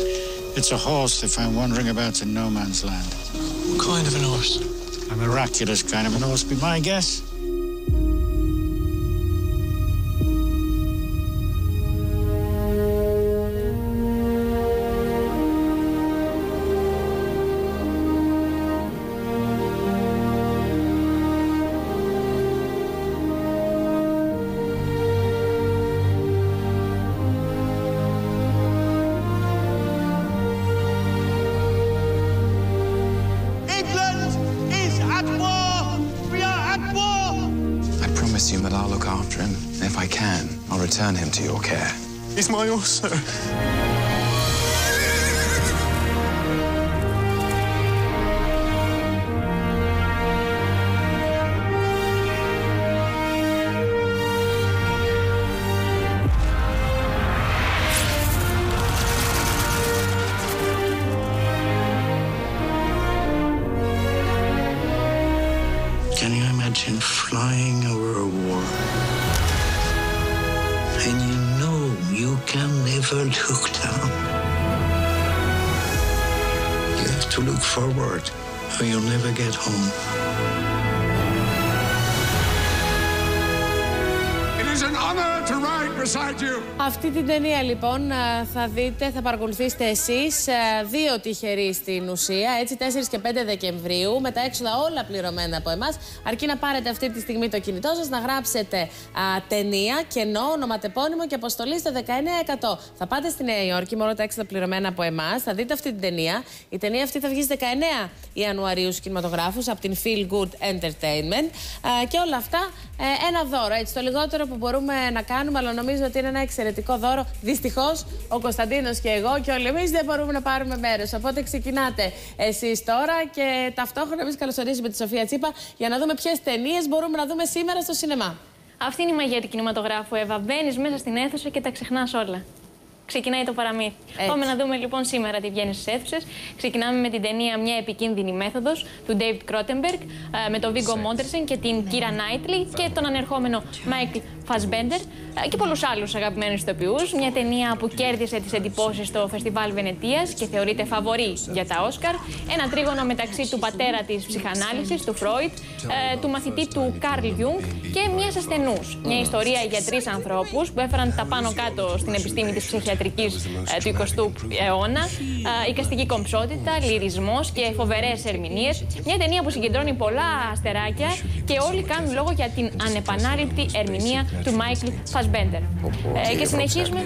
It's a horse they found wandering about in no man's land. What kind of an horse? A miraculous kind of an horse, be my guess. Sir. Αυτή την ταινία λοιπόν ε, θα δείτε, θα παρακολουθήσετε εσείς ε, δύο τυχεροί στην ουσία, έτσι 4 και 5 Δεκεμβρίου, με τα έξοδα όλα πληρωμένα από εμάς, αρκεί να πάρετε αυτή τη στιγμή το κινητό σας, να γράψετε α, ταινία, κενό, ονοματεπώνυμο και αποστολή στο 19%. Θα πάτε στη Νέα Υόρκη με όλα τα έξοδα πληρωμένα από εμάς, θα δείτε αυτή την ταινία. Η ταινία αυτή θα βγει στις 19 Ιανουαρίου στους κινηματογράφους από την Feel Good Entertainment Α, και όλα αυτά ε, ένα δώρο, έτσι το λιγότερο που μπορούμε να κάνουμε, αλλά νομίζω ότι είναι ένα εξαιρετικό δώρο. Δυστυχώς, ο Κωνσταντίνος και εγώ και όλοι εμείς δεν μπορούμε να πάρουμε μέρος. Οπότε ξεκινάτε εσείς τώρα και ταυτόχρονα εμείς καλωσορίζουμε τη Σοφία Τσίπα για να δούμε ποιες ταινίες μπορούμε να δούμε σήμερα στο σινεμά. Αυτή είναι η μαγεία του κινηματογράφου, Εύα. Μπαίνεις μέσα στην αίθουσα και τα ξεχνάς όλα. Ξεκινάει το παραμύθι. Έτσι. Πάμε να δούμε λοιπόν σήμερα τι βγαίνει στις αίθουσες. Ξεκινάμε με την ταινία Μια επικίνδυνη μέθοδος του David Cronenberg ε, με τον Viggo Mortensen και την Keira Knightley και τον ανερχόμενο Michael Fassbender ε, και πολλούς άλλους αγαπημένους ηθοποιούς. Μια ταινία που κέρδισε τις εντυπώσεις στο Φεστιβάλ Βενετίας και θεωρείται φαβορή για τα Όσκαρ. Ένα τρίγωνο μεταξύ του πατέρα της ψυχανάλυσης, του Φρόιντ, ε, του μαθητή του Καρλ Γιουνγκ και μιας ασθενούς. Μια ιστορία για τρεις ανθρώπους που έφεραν τα πάνω κάτω στην επιστήμη της ψυχιατρικής ε, του 20ου αιώνα. Ε, οικαστική κομψότητα, λυρισμός και φοβερές ερμηνείες. Μια ταινία που συγκεντρώνει πολλά αστεράκια και όλοι κάνουν λόγο για την ανεπανάληπτη ερμηνεία του Μάικλ Φασμπέντερ. Ε, και συνεχίζουμε.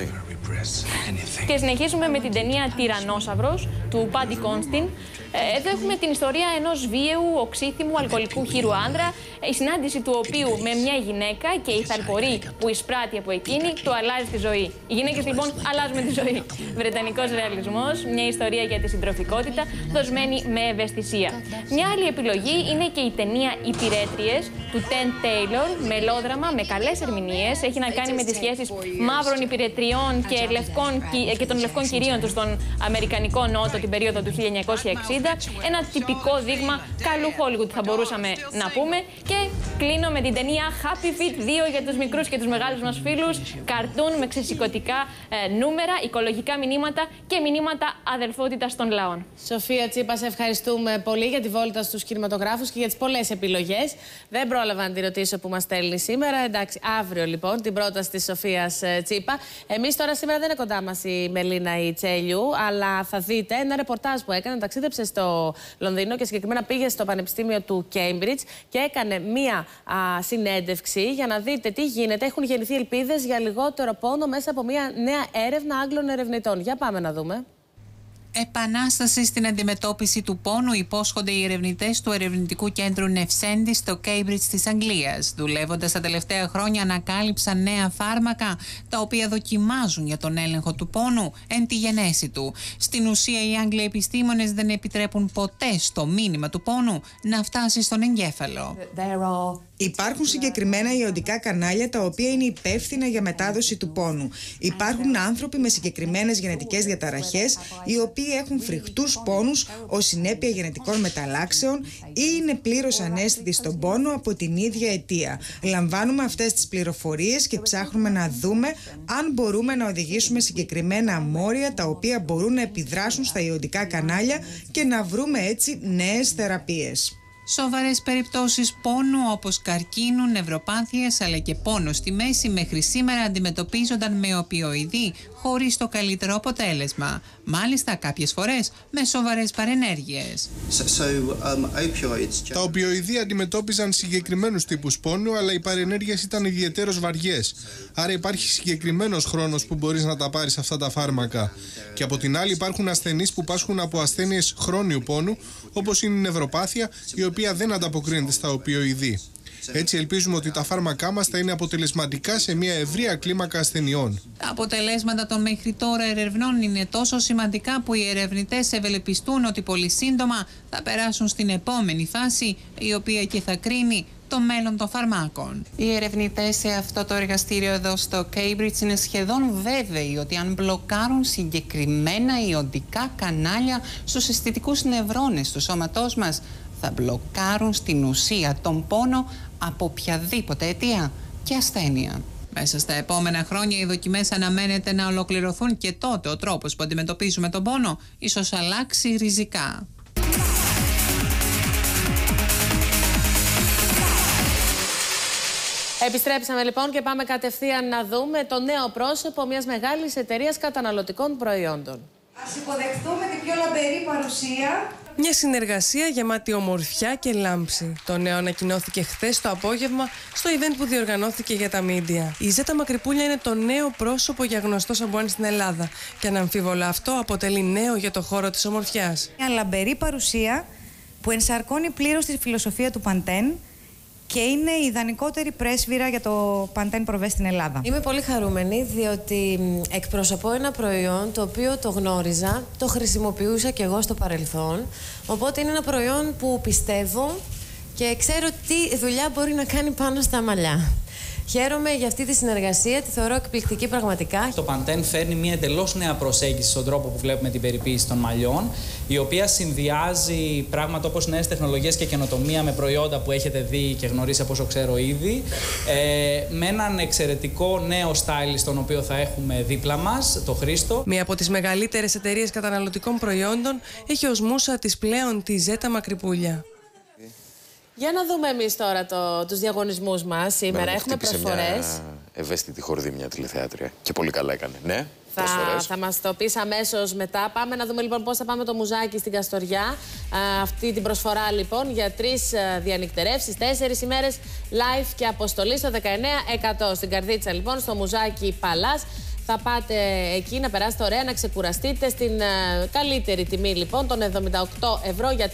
Και συνεχίζουμε με την ταινία Τυρανόσαυρος του Πάντι Κόνστιν. Ε, Εδώ έχουμε την ιστορία ενός βίαιου, οξύθυμου, αλκοολικού χείρου άντρα, η συνάντηση του οποίου με μια γυναίκα και η θαλπορή που εισπράττει από εκείνη του αλλάζει τη ζωή. Οι γυναίκες λοιπόν αλλάζουν τη ζωή. Βρετανικός ρεαλισμός, μια ιστορία για τη συντροφικότητα, δοσμένη με ευαισθησία. Μια άλλη επιλογή είναι και η ταινία Οι Πυρέτριες του Τεν Τέιλορ, μελόδραμα με καλές ερμηνείες. Έχει να κάνει με τις σχέσεις μαύρων υπηρετριών και, λευκών, κι- και των λευκών κυρίων τους στον Αμερικανικό Νότο την περίοδο του 1960. Ένα τυπικό δείγμα καλού Hollywood θα μπορούσαμε να πούμε. Και κλείνω με την ταινία Happy Feet 2 για τους μικρούς και τους μεγάλους μας φίλους. Καρτούν με ξεσηκωτικά ε, νούμερα, οικολογικά μηνύματα και μηνύματα αδελφότητας των λαών. Σοφία Τσίπα, σε ευχαριστούμε πολύ για τη βόλτα στους κινηματογράφους και για τις πολλές επιλογές. Δεν πρόλαβα να τη ρωτήσω που μας στέλνει σήμερα. Εντάξει, αύριο λοιπόν την πρόταση της Σοφίας Τσίπα. Εμείς τώρα σήμερα δεν είναι κοντά μας η Μελίνα η Τσέλιου, αλλά θα δείτε ένα ρεπορτάζ που έκανε. Ταξίδεψε στο Λονδίνο και συγκεκριμένα πήγε στο Πανεπιστήμιο του Cambridge και έκανε μία α, συνέντευξη για να δείτε τι γίνεται. Έχουν γεννηθεί ελπίδες για λιγότερο πόνο μέσα από μία νέα έρευνα Άγγλων ερευνητών. Για πάμε να δούμε. Επανάσταση στην αντιμετώπιση του πόνου υπόσχονται οι ερευνητές του Ερευνητικού Κέντρου Νευσέντη στο Cambridge της Αγγλίας. Δουλεύοντας τα τελευταία χρόνια, ανακάλυψαν νέα φάρμακα τα οποία δοκιμάζουν για τον έλεγχο του πόνου εν τη γενέση του. Στην ουσία, οι Άγγλοι επιστήμονες δεν επιτρέπουν ποτέ στο μήνυμα του πόνου να φτάσει στον εγκέφαλο. Υπάρχουν συγκεκριμένα ιοντικά κανάλια τα οποία είναι υπεύθυνα για μετάδοση του πόνου. Υπάρχουν άνθρωποι με συγκεκριμένες γενετικές διαταραχές, οι οποίοι έχουν φρικτούς πόνους ως συνέπεια γενετικών μεταλλάξεων ή είναι πλήρως ανέστητοι στον πόνο από την ίδια αιτία. Λαμβάνουμε αυτές τις πληροφορίες και ψάχνουμε να δούμε αν μπορούμε να οδηγήσουμε συγκεκριμένα μόρια τα οποία μπορούν να επιδράσουν στα ιοντικά κανάλια και να βρούμε έτσι νέες θεραπείες. Σοβαρές περιπτώσεις πόνου όπως καρκίνου, νευροπάθειες αλλά και πόνο στη μέση μέχρι σήμερα αντιμετωπίζονταν με οπιοειδή χωρίς το καλύτερο αποτέλεσμα. Μάλιστα κάποιες φορές με σοβαρές παρενέργειες. Τα οπιοειδή αντιμετώπιζαν συγκεκριμένους τύπους πόνου, αλλά οι παρενέργειες ήταν ιδιαίτερως βαριές. Άρα υπάρχει συγκεκριμένος χρόνος που μπορείς να τα πάρεις αυτά τα φάρμακα. Και από την άλλη υπάρχουν ασθενείς που πάσχουν από ασθένειες χρόνιου πόνου, όπως είναι η νευροπάθεια, η οποία δεν ανταποκρίνεται στα οπιοειδή. Έτσι ελπίζουμε ότι τα φάρμακά μας θα είναι αποτελεσματικά σε μια ευρεία κλίμακα ασθενειών. Τα αποτελέσματα των μέχρι τώρα ερευνών είναι τόσο σημαντικά που οι ερευνητές ευελπιστούν ότι πολύ σύντομα θα περάσουν στην επόμενη φάση, η οποία και θα κρίνει το μέλλον των φαρμάκων. Οι ερευνητές σε αυτό το εργαστήριο εδώ στο Cambridge είναι σχεδόν βέβαιοι ότι αν μπλοκάρουν συγκεκριμένα ιοντικά κανάλια στους αισθητικούς νευρώνες του σώματός μας, θα μπλοκάρουν στην ουσία τον πόνο από οποιαδήποτε αιτία και ασθένεια. Μέσα στα επόμενα χρόνια οι δοκιμές αναμένεται να ολοκληρωθούν και τότε ο τρόπος που αντιμετωπίζουμε τον πόνο ίσως αλλάξει ριζικά. Επιστρέψαμε λοιπόν και πάμε κατευθείαν να δούμε το νέο πρόσωπο μιας μεγάλης εταιρείας καταναλωτικών προϊόντων. Ας υποδεχτούμε την πιο λαμπερή παρουσία μια συνεργασία γεμάτη ομορφιά και λάμψη. Το νέο ανακοινώθηκε χθες το απόγευμα στο event που διοργανώθηκε για τα μίντια. Η Ζέτα Μακρυπούλια είναι το νέο πρόσωπο για γνωστό σαμπουάν στην Ελλάδα. Και αναμφίβολα αυτό αποτελεί νέο για το χώρο της ομορφιάς. Μια λαμπερή παρουσία που ενσαρκώνει πλήρως τη φιλοσοφία του Παντέν και είναι η ιδανικότερη πρέσβυρα για το Παντέν Προβέ στην Ελλάδα. Είμαι πολύ χαρούμενη διότι εκπροσωπώ ένα προϊόν το οποίο το γνώριζα, το χρησιμοποιούσα και εγώ στο παρελθόν. Οπότε είναι ένα προϊόν που πιστεύω και ξέρω τι δουλειά μπορεί να κάνει πάνω στα μαλλιά. Χαίρομαι για αυτή τη συνεργασία, τη θεωρώ εκπληκτική πραγματικά. Το Pantene φέρνει μια εντελώς νέα προσέγγιση στον τρόπο που βλέπουμε την περιποίηση των μαλλιών, η οποία συνδυάζει πράγματα όπως νέες τεχνολογίες και καινοτομία με προϊόντα που έχετε δει και γνωρίσει από όσο ξέρω ήδη, ε, με έναν εξαιρετικό νέο style στον οποίο θα έχουμε δίπλα μας, το Χρήστο. Μία από τις μεγαλύτερες εταιρείες καταναλωτικών προϊόντων έχει ως μουσα της πλέον τη Ζέτα Μακρυπούλια. Για να δούμε εμείς τώρα το, τους διαγωνισμούς μας σήμερα. Έχουμε προσφορές. Μια ευαίσθητη χορδή μια τηλεθεάτρια και πολύ καλά έκανε. Ναι, θα, θα μας το πεις αμέσως μετά. Πάμε να δούμε λοιπόν πώς θα πάμε το μουζάκι στην Καστοριά. αυτή την προσφορά λοιπόν για τρεις διανυκτερεύσεις, τέσσερις ημέρες live και αποστολή στο 19 Στην καρδίτσα λοιπόν, στο μουζάκι Παλάς θα πάτε εκεί να περάσετε ωραία, να ξεκουραστείτε στην uh, καλύτερη τιμή λοιπόν των 78 ευρώ για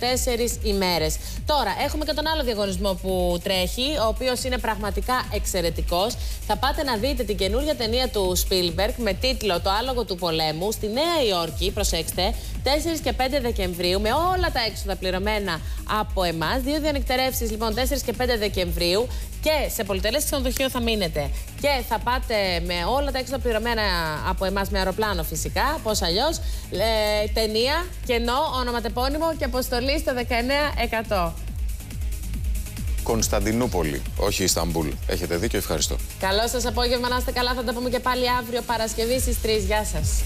4 ημέρες. Τώρα έχουμε και τον άλλο διαγωνισμό που τρέχει, ο οποίος είναι πραγματικά εξαιρετικός. Θα πάτε να δείτε την καινούργια ταινία του Spielberg με τίτλο Το άλογο του πολέμου στη Νέα Υόρκη, προσέξτε, 4 και 5 Δεκεμβρίου με όλα τα έξοδα πληρωμένα από εμάς. Δύο διανυκτερεύσεις λοιπόν 4 και 5 Δεκεμβρίου και σε πολυτελέ ξενοδοχείο θα μείνετε. Και θα πάτε με όλα τα έξοδα πληρωμένα από εμάς με αεροπλάνο φυσικά. Πώς αλλιώς. Ε, ταινία, κενό, ονοματεπώνυμο και αποστολή στο 19%. Κωνσταντινούπολη, όχι Ισταμπούλ. Έχετε δίκιο, ευχαριστώ. Καλό σας απόγευμα, να είστε καλά. Θα τα πούμε και πάλι αύριο Παρασκευή στις 3. Γεια σας.